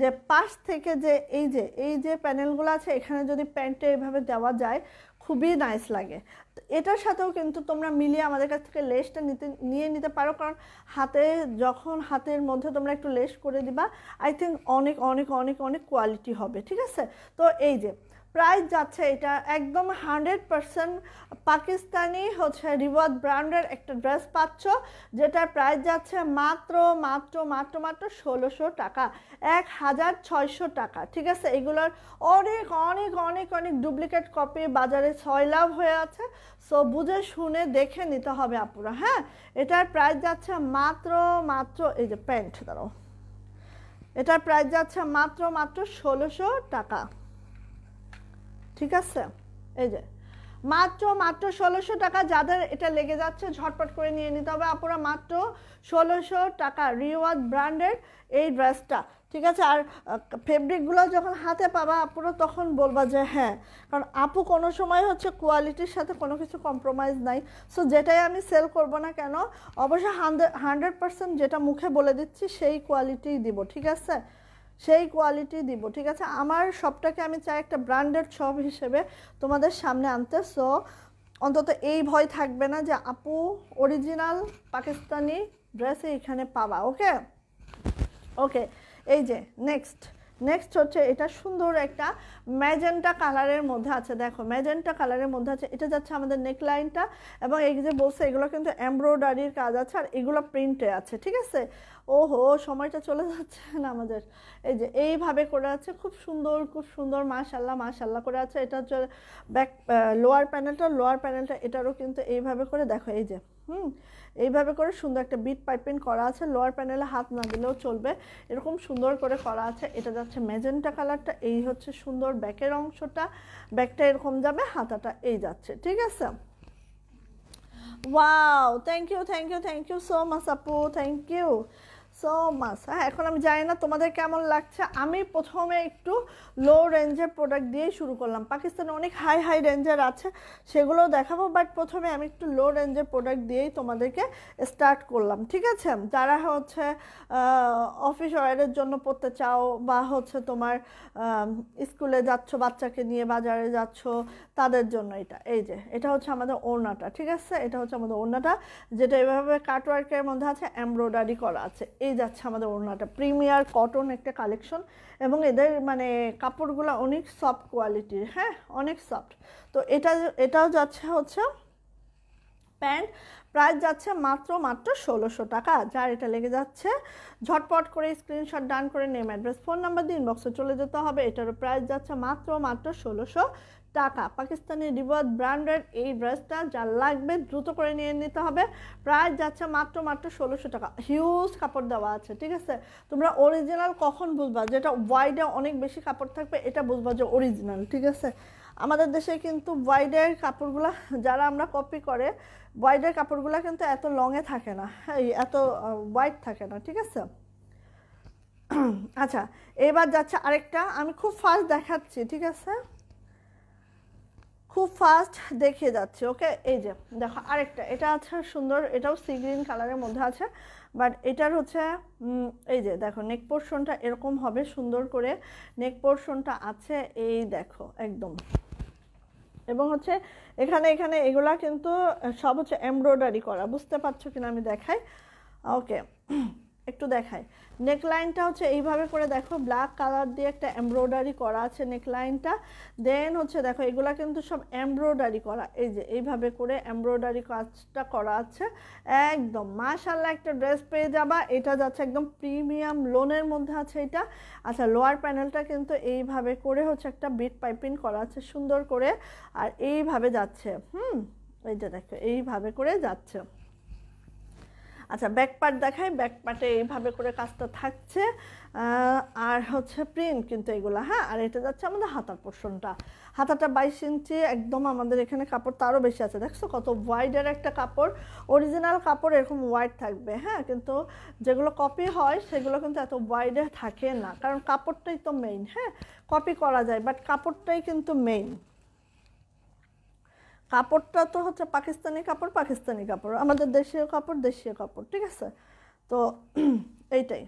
যে পাশ থেকে যে এই যে এই যে প্যানেলগুলো আছে, এখানে যদি প্যান্টে এইভাবে দেওয়া যায়, খুবই নাইস লাগে। তো এটার সাথেও কিন্তু তোমরা মিলিয়ে আমাদের কাছ থেকে লেসটা নিতে, নিয়ে নিতে পারো, কারণ হাতে, যখন হাতের মধ্যে তোমরা একটু লেস করে দিবা আই থিঙ্ক অনেক অনেক অনেক অনেক কোয়ালিটি হবে, ঠিক আছে? তো এই যে প্রাইস যাচ্ছে এটা একদম হান্ড্রেড পারসেন্ট পাকিস্তানি হচ্ছে রিওয়াজ ব্র্যান্ডের একটা ড্রেস পাচ্ছ, যেটার প্রাইস যাচ্ছে মাত্র মাত্র মাত্র মাত্র ষোলোশো টাকা, এক হাজার ছয়শো টাকা, ঠিক আছে? এগুলোর অনেক অনেক অনেক অনেক ডুপ্লিকেট কপি, বাজারে লাভ হয়ে আছে সো বুঝে শুনে দেখে নিতে হবে আপুরা হ্যাঁ? এটার প্রাইস যাচ্ছে মাত্র মাত্র, এই যে প্যান্ট, দাঁড়াও। এটার প্রাইস যাচ্ছে মাত্র মাত্র ষোলোশো টাকা। ঠিক আছে? এই যে, মাত্র মাত্র ষোলোশো টাকা যাদের এটা লেগে যাচ্ছে, ঝটপট করে নিয়ে নিতে হবে। আপুরা, মাত্র ষোলোশো টাকা রিওয়াজ ব্র্যান্ডের এই ড্রেসটা, ঠিক আছে? আর ফেব্রিকগুলো যখন হাতে পাবা, আপুরা তখন বলবা যে হ্যাঁ কারণ আপু কোনো সময় হচ্ছে কোয়ালিটির সাথে কোনো কিছু কম্প্রোমাইজ নাই। সো যেটাই আমি সেল করব না কেন অবশ্যই হান্ড্রেড হান্ড্রেড পার্সেন্ট যেটা মুখে বলে দিচ্ছি, সেই কোয়ালিটিই দিব, ঠিক আছে? সেই কোয়ালিটি দিব, ঠিক আছে? আমার সবটাকে আমি চাই একটা ব্র্যান্ডেড শপ হিসেবে তোমাদের সামনে আনতে। সো অন্তত এই ভয় থাকবে না যে আপু অরিজিনাল পাকিস্তানি ড্রেসে এখানে পাবা ওকে ওকে এই যে নেক্সট নেক্সট হচ্ছে এটা সুন্দর একটা ম্যাজেন্টা কালারের মধ্যে আছে, দেখো ম্যাজেন্টা কালারের মধ্যে আছে, এটা যাচ্ছে আমাদের নেকলাইনটা এবং এই যে বলছে, এগুলো কিন্তু এমব্রয়ডারির কাজ আছে আর এগুলো প্রিন্টে আছে, ঠিক আছে? ওহো, সময়টা চলে যাচ্ছে না আমাদের। এই যে এইভাবে করে আছে, খুব সুন্দর খুব সুন্দর মাশাল্লাহ মাশাল্লাহ করে আছে। এটা হচ্ছে ব্যাক লোয়ার প্যানেলটা লোয়ার প্যানেলটা এটারও কিন্তু এইভাবে করে, দেখো, এই যে, হুম? এইভাবে করে সুন্দর একটা বিট পাইপিং করা আছে লোয়ার প্যানেলে হাত না দিলেও চলবে। এরকম সুন্দর করে করা আছে, এটা যাচ্ছে মেজেন্টা কালারটা এই হচ্ছে সুন্দর ব্যাকের অংশটা, ব্যাকটা এরকম যাবে, হাতাটা এই যাচ্ছে, ঠিক আছে? Wow thank you thank you thank you so much আপু থ্যাংক ইউ সো মাচ হ্যাঁ এখন আমি জানি না তোমাদের কেমন লাগছে। আমি প্রথমে একটু লো রেঞ্জের প্রোডাক্ট দিয়েই শুরু করলাম। পাকিস্তানে অনেক হাই হাই রেঞ্জের আছে সেগুলোও দেখাবো বাট প্রথমে আমি একটু লো রেঞ্জের প্রোডাক্ট দিয়েই তোমাদেরকে স্টার্ট করলাম। ঠিক আছে? যারা হচ্ছে অফিস ওয়ারের জন্য পড়তে চাও, বা হচ্ছে তোমার স্কুলে যাচ্ছ, বাচ্চাকে নিয়ে বাজারে যাচ্ছ, তাদের জন্য এটা। এই যে, এটা হচ্ছে আমাদের ওড়নাটা। ঠিক আছে? এটা হচ্ছে আমাদের ওড়নাটা, যেটা এভাবে কাটওয়ার্কের মধ্যে আছে এমব্রয়ডারি করা আছে। এই যাচ্ছে আমাদের ওড়নাটা। প্রিমিয়ার কটন একটা কালেকশন এবং এদের মানে কাপড়গুলো অনেক সফট কোয়ালিটির হ্যাঁ অনেক সফট তো এটা, এটাও যাচ্ছে হচ্ছে প্যান্ট প্রাইস যাচ্ছে মাত্র মাত্র ষোলোশো টাকা। যার এটা লেগে যাচ্ছে, ঝটপট করে স্ক্রিনশট ডান করে নেম অ্যাড্রেস ফোন নাম্বার দিয়ে ইনবক্সে চলে যেতে হবে। এটারও প্রাইস যাচ্ছে মাত্র মাত্র ষোলোশো টাকা। পাকিস্তানি রিভার ব্র্যান্ডের এই ড্রেসটা যা লাগবে দ্রুত করে নিয়ে নিতে হবে। প্রাইস যাচ্ছে মাত্র মাত্র ষোলোশো টাকা। হিউজ কাপড় দেওয়া আছে, ঠিক আছে? তোমরা অরিজিনাল কখন বুঝবা? যেটা ওয়াইডে অনেক বেশি কাপড় থাকবে, এটা বুঝবা যে অরিজিনাল ঠিক আছে? আমাদের দেশে কিন্তু ওয়াইডের কাপড়গুলো, যারা আমরা কপি করে ওয়াইডের কাপড়গুলো কিন্তু এত লংয়ে থাকে না। এই এত ওয়াইড থাকে না, ঠিক আছে? আচ্ছা এবার যাচ্ছে আরেকটা। আমি খুব ফাস্ট দেখাচ্ছি, ঠিক আছে? খুব ফাস্ট দেখিয়ে যাচ্ছে ওকে এই যে, দেখো, আরেকটা, এটা আছে সুন্দর, এটাও সি গ্রিন কালারের মধ্যে আছে বাট এটার হচ্ছে এই যে, দেখো নেক পোর্শনটা এরকম হবে, সুন্দর করে নেক পোর্শনটা আছে, এই দেখো, একদম। এবং হচ্ছে, এখানে এখানে এগুলা কিন্তু, সব হচ্ছে এমব্রয়ডারি করা, বুঝতে পারছ কিনা আমি দেখাই? ওকে একটু দেখাই। নেকলাইনটা হচ্ছে এইভাবে করে দেখো ব্ল্যাক কালার দিয়ে একটা এমব্রয়ডারি করা আছে নেকলাইনটা দেন হচ্ছে দেখো, এগুলা কিন্তু সব এমব্রয়ডারি করা। এই যে, এইভাবে করে এমব্রয়ডারি কাজটা করা আছে। একদম মাশাল্লাহ একটা ড্রেস পেয়ে যাবা। এটা যাচ্ছে একদম প্রিমিয়াম লোনের মধ্যে আছে এটা। আচ্ছা লোয়ার প্যানেলটা কিন্তু এইভাবে করে হচ্ছে একটা বিট পাইপিং করা আছে, সুন্দর করে। আর এইভাবে যাচ্ছে, হুম, এই যে দেখো, এইভাবে করে যাচ্ছে। আচ্ছা ব্যাক পার্ট দেখাই। ব্যাক পার্টে এইভাবে করে কাজটা থাকছে। আর হচ্ছে প্রিন্ট কিন্তু এগুলো হ্যাঁ? আর এটা যাচ্ছে আমাদের হাতার পোর্শনটা হাতাটা বাইশ ইঞ্চি, একদম আমাদের এখানে কাপড় তারও বেশি আছে। দেখছ কত ওয়াইডের একটা কাপড়। অরিজিনাল কাপড় এরকম ওয়াইড থাকবে হ্যাঁ? কিন্তু যেগুলো কপি হয়, সেগুলো কিন্তু এত ওয়াইডে থাকে না। কারণ কাপড়টাই তো মেইন হ্যাঁ? কপি করা যায় বাট কাপড়টাই কিন্তু মেইন কাপড়টা তো হচ্ছে পাকিস্তানি কাপড় পাকিস্তানি কাপড়। আমাদের দেশীয় কাপড় দেশীয় কাপড়, ঠিক আছে? তো এইটাই।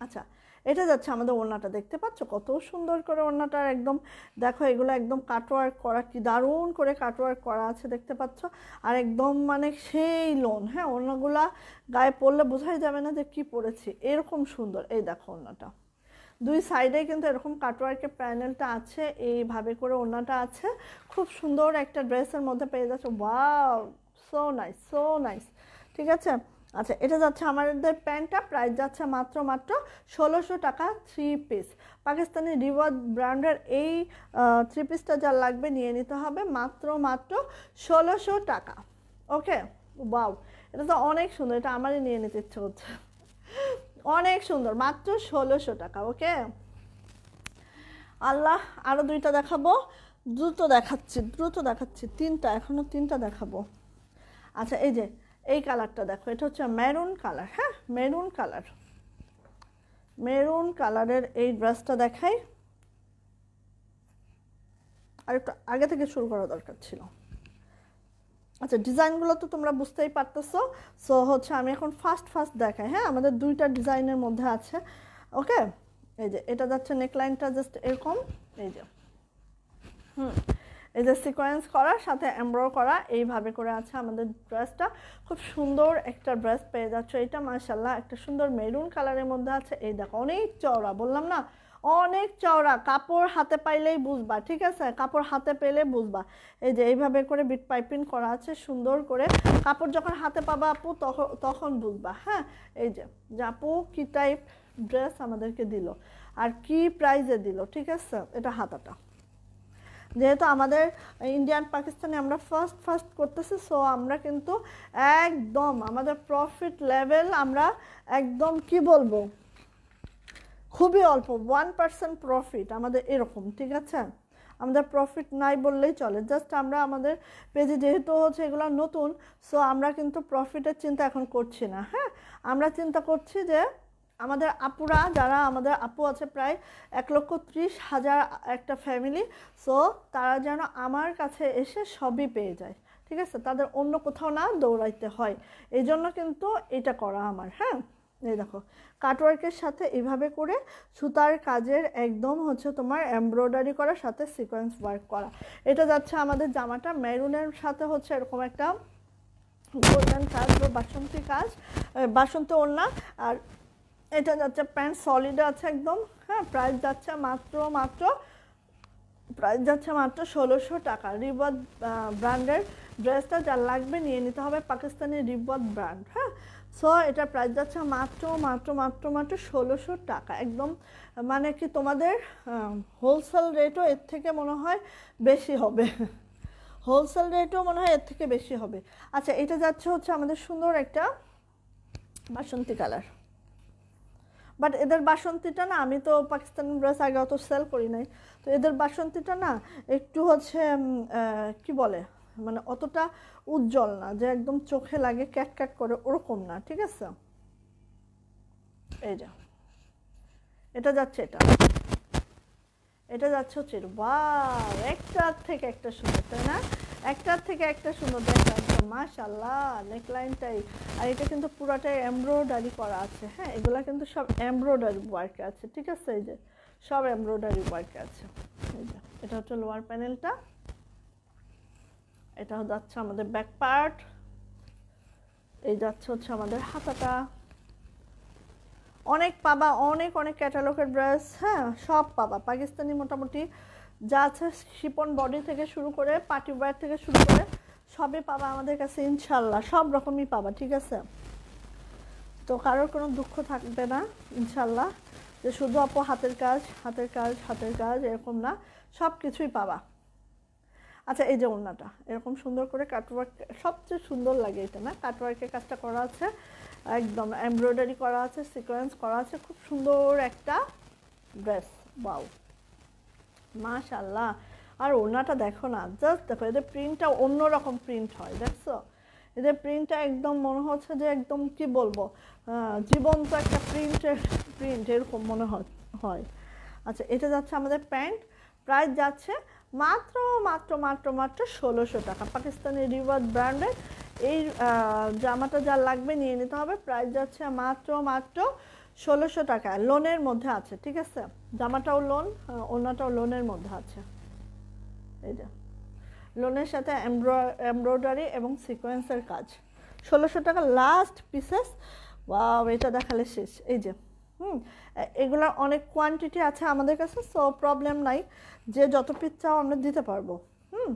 আচ্ছা এটা যাচ্ছে আমাদের ওড়নাটা। দেখতে পাচ্ছ? কত সুন্দর করে ওড়নাটা একদম, দেখো এগুলো একদম কাটওয়ার্ক করা, কি দারুণ করে কাটওয়ার্ক করা আছে, দেখতে পাচ্ছ? আর একদম মানে সেই লোন হ্যাঁ? ওড়নাগুলা গায়ে পরলে বোঝাই যাবে না যে কি পরেছি। এরকম সুন্দর। এই দেখো ওড়নাটা। দুই সাইডে কিন্তু এরকম কাটওয়ার্কের প্যানেলটা আছে, এইভাবে করে ওড়নাটা আছে। খুব সুন্দর একটা ড্রেসের মধ্যে পেয়ে যাচ্ছে, wow, so nice so nice. ঠিক আছে? আচ্ছা এটা যাচ্ছে আমাদের প্যান্টটা, প্রাইস যাচ্ছে মাত্র মাত্র ষোলোশো টাকা থ্রি পিস পাকিস্তানি রিওয়ার্ড ব্র্যান্ডের এই থ্রি পিসটা যা লাগবে নিয়ে নিতে হবে, মাত্র মাত্র ষোলোশো টাকা। ওকে বাউ এটা তো অনেক সুন্দর, এটা আমারই নিয়ে নিতে ইচ্ছে হচ্ছে। অনেক সুন্দর, মাত্র ষোলোশো টাকা, ওকে? আল্লাহ আরও দুইটা দেখাবো। দ্রুত দেখাচ্ছি দ্রুত দেখাচ্ছি, তিনটা এখনও তিনটা দেখাবো। আচ্ছা এই যে, এই কালারটা দেখো, এটা হচ্ছে মেরুন কালার হ্যাঁ? Maroon colour. মেরুন কালারের এই ড্রেসটা দেখাই। আর একটু আগে থেকে শুরু করা দরকার ছিল। আচ্ছা ডিজাইনগুলো তো তোমরা বুঝতেই পারতেছো। সো হচ্ছে আমি এখন ফার্স্ট ফার্স্ট দেখাই হ্যাঁ? আমাদের দুইটা ডিজাইনের মধ্যে আছে, ওকে? এই যে, এটা যাচ্ছে নেকলাইনটা জাস্ট এরকম, এই যে। হুম, এই যে সিকোয়েন্স করা, সাথে এমব্রয় করা, এইভাবে করে আছে আমাদের ড্রেসটা খুব সুন্দর একটা ড্রেস পেয়ে যাচ্ছে। এটা মার্শাল্লাহ একটা সুন্দর মেরুন কালারের মধ্যে আছে। এই দেখো, অনেক চওড়া, বললাম না? অনেক চওড়া, কাপড় হাতে পাইলেই বুঝবা, ঠিক আছে? কাপড় হাতে পেলে বুঝবা। এই যে এইভাবে করে বিট পাইপিং করা আছে, সুন্দর করে। কাপড় যখন হাতে পাবা আপু তখন তখন বুঝবা হ্যাঁ? এই যে আপু কী টাইপ ড্রেস আমাদেরকে দিল আর কি প্রাইজে দিল, ঠিক আছে? এটা হাতাটা। যেহেতু আমাদের ইন্ডিয়ান পাকিস্তানে আমরা ফার্স্ট ফার্স্ট করতেছি সো আমরা কিন্তু একদম আমাদের প্রফিট লেভেল আমরা একদম কি বলব? খুবই অল্প ওয়ান পার্সেন্ট প্রফিট আমাদের এরকম, ঠিক আছে? আমাদের প্রফিট নাই বললেই চলে। জাস্ট আমরা আমাদের পেজে যেহেতু হচ্ছে এগুলো নতুন সো আমরা কিন্তু প্রফিটের চিন্তা এখন করছি না হ্যাঁ? আমরা চিন্তা করছি যে আমাদের আপুরা, যারা আমাদের আপু আছে প্রায় এক লক্ষ ত্রিশ হাজার একটা ফ্যামিলি সো তারা যেন আমার কাছে এসে সবই পেয়ে যায়, ঠিক আছে? তাদের অন্য কোথাও না দৌড়াইতে হয়। এই জন্য কিন্তু এটা করা আমার হ্যাঁ? এই দেখো কাটওয়ার্কের সাথে এইভাবে করে সুতার কাজের একদম হচ্ছে তোমার এমব্রয়ডারি করা সাথে সিকোয়েন্স ওয়ার্ক করা। এটা যাচ্ছে আমাদের জামাটা মেরুনের সাথে হচ্ছে এরকম একটা গোল্ডেন কাজ বা বাসন্তী কাজ বাসন্তী ওড়না, আর এটা যাচ্ছে প্যান্ট সলিড আছে একদম হ্যাঁ প্রাইস যাচ্ছে মাত্র মাত্র প্রাইস যাচ্ছে মাত্র ষোলোশো টাকা। রিবত ব্র্যান্ডের ড্রেসটা যার লাগবে নিয়ে নিতে হবে পাকিস্তানি রিবত ব্র্যান্ড হ্যাঁ? সো এটা প্রাইস যাচ্ছে মাত্র মাত্র মাত্র মাত্র ষোলোশো টাকা। একদম মানে কি তোমাদের হোলসেল রেটও এর থেকে মনে হয় বেশি হবে। হোলসেল রেটও মনে হয় এর থেকে বেশি হবে। আচ্ছা এটা যাচ্ছে হচ্ছে আমাদের সুন্দর একটা বাসন্তী কালার বাট এদের বাসন্তীটা না, আমি তো পাকিস্তান ড্রেস আগে অত সেল করি নাই। তো এদের বাসন্তীটা না, একটু হচ্ছে কি বলে? মানে অতটা উজ্জ্বল না, যে একদম চোখে লাগে ক্যাট ক্যাট করে, ওরকম না, ঠিক আছে? এই যা। এটা যাচ্ছে এটা। এটা যাচ্ছে হচ্ছে বাহ একটার থেকে একটা সুন্দর, তাই না? একটার থেকে একটা সুন্দর দেখলাম মাশাল্লাহ নেকলাইনটাই আর এটা কিন্তু পুরাটাই এমব্রয়ডারি করা আছে। হ্যাঁ এগুলা কিন্তু সব এমব্রয়ডারি ওয়ার্কে আছে, ঠিক আছে? এই যে, সব এমব্রয়ডারি ওয়ার্কে আছে। এটা হচ্ছে লোয়ার প্যানেলটা এটা যাচ্ছে আমাদের ব্যাক পার্ট এই যাচ্ছে হচ্ছে আমাদের হাতাটা। অনেক পাবা, অনেক অনেক ক্যাটালগের ড্রেস হ্যাঁ সব পাবা। পাকিস্তানি মোটামুটি যা আছে শিপন বডি থেকে শুরু করে পার্টি ওয়্যার থেকে শুরু করে সবই পাবা আমাদের কাছে ইনশাল্লাহ সব রকমই পাবা, ঠিক আছে? তো কারোর কোনো দুঃখ থাকবে না ইনশাল্লাহ যে শুধু আপু হাতের কাজ হাতের কাজ হাতের কাজ, এরকম না সব কিছুই পাবা। আচ্ছা এই যে ওড়নাটা, এরকম সুন্দর করে কাটওয়ার্ক সবচেয়ে সুন্দর লাগে এটা, না? কাটওয়ার্কের কাজটা করা আছে, একদম এমব্রয়ডারি করা আছে সিকোয়েন্স করা আছে, খুব সুন্দর একটা ড্রেস বাউ মাশাল্লাহ আর ওড়নাটা দেখো না জাস্ট দেখো, এদের প্রিন্টটা অন্যরকম প্রিন্ট হয়, দেখছ? এদের প্রিন্টটা একদম মনে হচ্ছে যে একদম কি বলব জীবন্ত একটা প্রিন্টের প্রিন্ট এরকম মনে হয়। আচ্ছা এটা যাচ্ছে আমাদের প্যান্ট, প্রাইস যাচ্ছে মাত্র মাত্র মাত্র মাত্র ষোলোশো টাকা। পাকিস্তানি রিওয়াজ ব্র্যান্ডের এই জামাটা যা লাগবে নিয়ে নিতে হবে। প্রাইস যাচ্ছে মাত্র মাত্র ষোলোশো টাকা। লোনের মধ্যে আছে, ঠিক আছে? জামাটাও লোন ওনাটাও লোনের মধ্যে আছে। এই যে, লোনের সাথে এমব্রয়ডারি এবং সিকোয়েন্সের কাজ। ষোলোশো টাকা লাস্ট পিসেস। ওয়াও, এটা দেখালে শেষ। এই যে হুম এগুলোর অনেক কোয়ান্টিটি আছে আমাদের কাছে সো প্রবলেম নাই। যে যত পিস চাও আমরা দিতে পারব, হুম।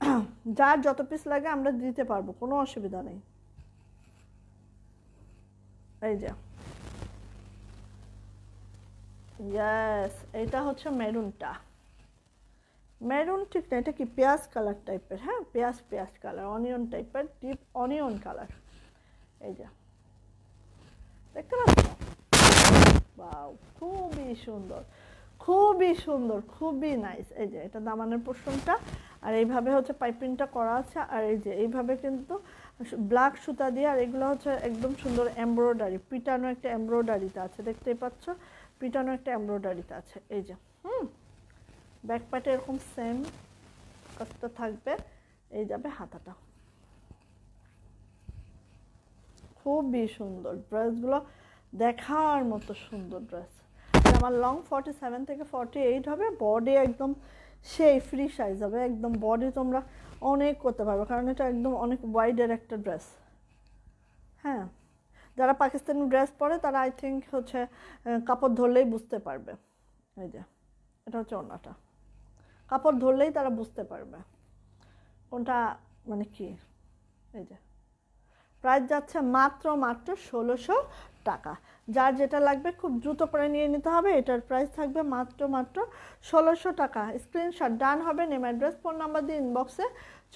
যার যত পিস লাগে আমরা দিতে পারব, কোনো অসুবিধা নেই। এই যে। ইয়েস এটা হচ্ছে মেরুনটা মেরুন ঠিক না, এটা কি পেঁয়াজ কালার টাইপের হ্যাঁ? পেঁয়াজ পেঁয়াজ কালার অনিয়ন টাইপের ডিপ অনিয়ন কালার এই যে। দেখতে পাচ্ছ? বাউ খুবই সুন্দর। খুবই সুন্দর, খুবই নাইস এই যে, এটা দামানের পোর্শনটা। আর এইভাবে হচ্ছে পাইপিংটা করা আছে। আর এই যে, এইভাবে কিন্তু ব্ল্যাক সুতা দিয়ে, আর এগুলো হচ্ছে একদম সুন্দর এমব্রয়ডারি পিটানো একটা এমব্রয়ডারিতে আছে। দেখতেই পাচ্ছ? পিটানো একটা এমব্রয়ডারিতে আছে। এই যে, হুম? ব্যাক পার্টে এরকম সেম কাজটা থাকবে। এই যাবে হাতাটা। খুবই সুন্দর ড্রেসগুলো দেখার মতো সুন্দর ড্রেস। আমার লং ফর্টি সেভেন থেকে ফর্টি এইট হবে বডি একদম সেই ফ্রি সাইজ হবে, একদম বডি তোমরা অনেক করতে পারবে, কারণ এটা একদম অনেক ওয়াইডের একটা ড্রেস হ্যাঁ যারা পাকিস্তানি ড্রেস পরে তারা আই থিঙ্ক হচ্ছে কাপড় ধরলেই বুঝতে পারবে। এই যে, এটা হচ্ছে ওনাটা। কাপড় ধরলেই তারা বুঝতে পারবে। কোনটা মানে কি? এই যে প্রাইস যাচ্ছে মাত্র মাত্র ষোলোশো টাকা। যার যেটা লাগবে খুব দ্রুত করে নিয়ে নিতে হবে, এটার প্রাইস থাকবে মাত্র মাত্র ষোলোশো টাকা। স্ক্রিনশট ডান হবে, নেম, অ্যাড্রেস, ফোন নাম্বার দিয়ে ইনবক্সে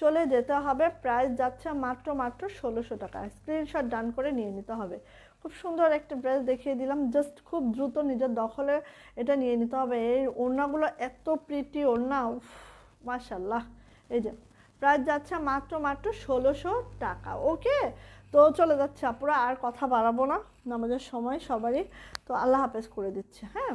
চলে যেতে হবে। প্রাইস যাচ্ছে মাত্র মাত্র ষোলোশো টাকা। স্ক্রিনশট ডান করে নিয়ে নিতে হবে। খুব সুন্দর একটা ড্রেস দেখিয়ে দিলাম, জাস্ট খুব দ্রুত নিজের দখলে এটা নিয়ে নিতে হবে। এই ওড়নাগুলো এত প্রিটি ওড়না মাশাল্লাহ এই যে, প্রাইস যাচ্ছে মাত্র মাত্র ষোলোশো টাকা। ওকে? তো চলে যাচ্ছে আপুরা, আর কথা বাড়াবো না। নামাজের সময় সবারই। তো আল্লাহ হাফেজ করে দিচ্ছে হ্যাঁ?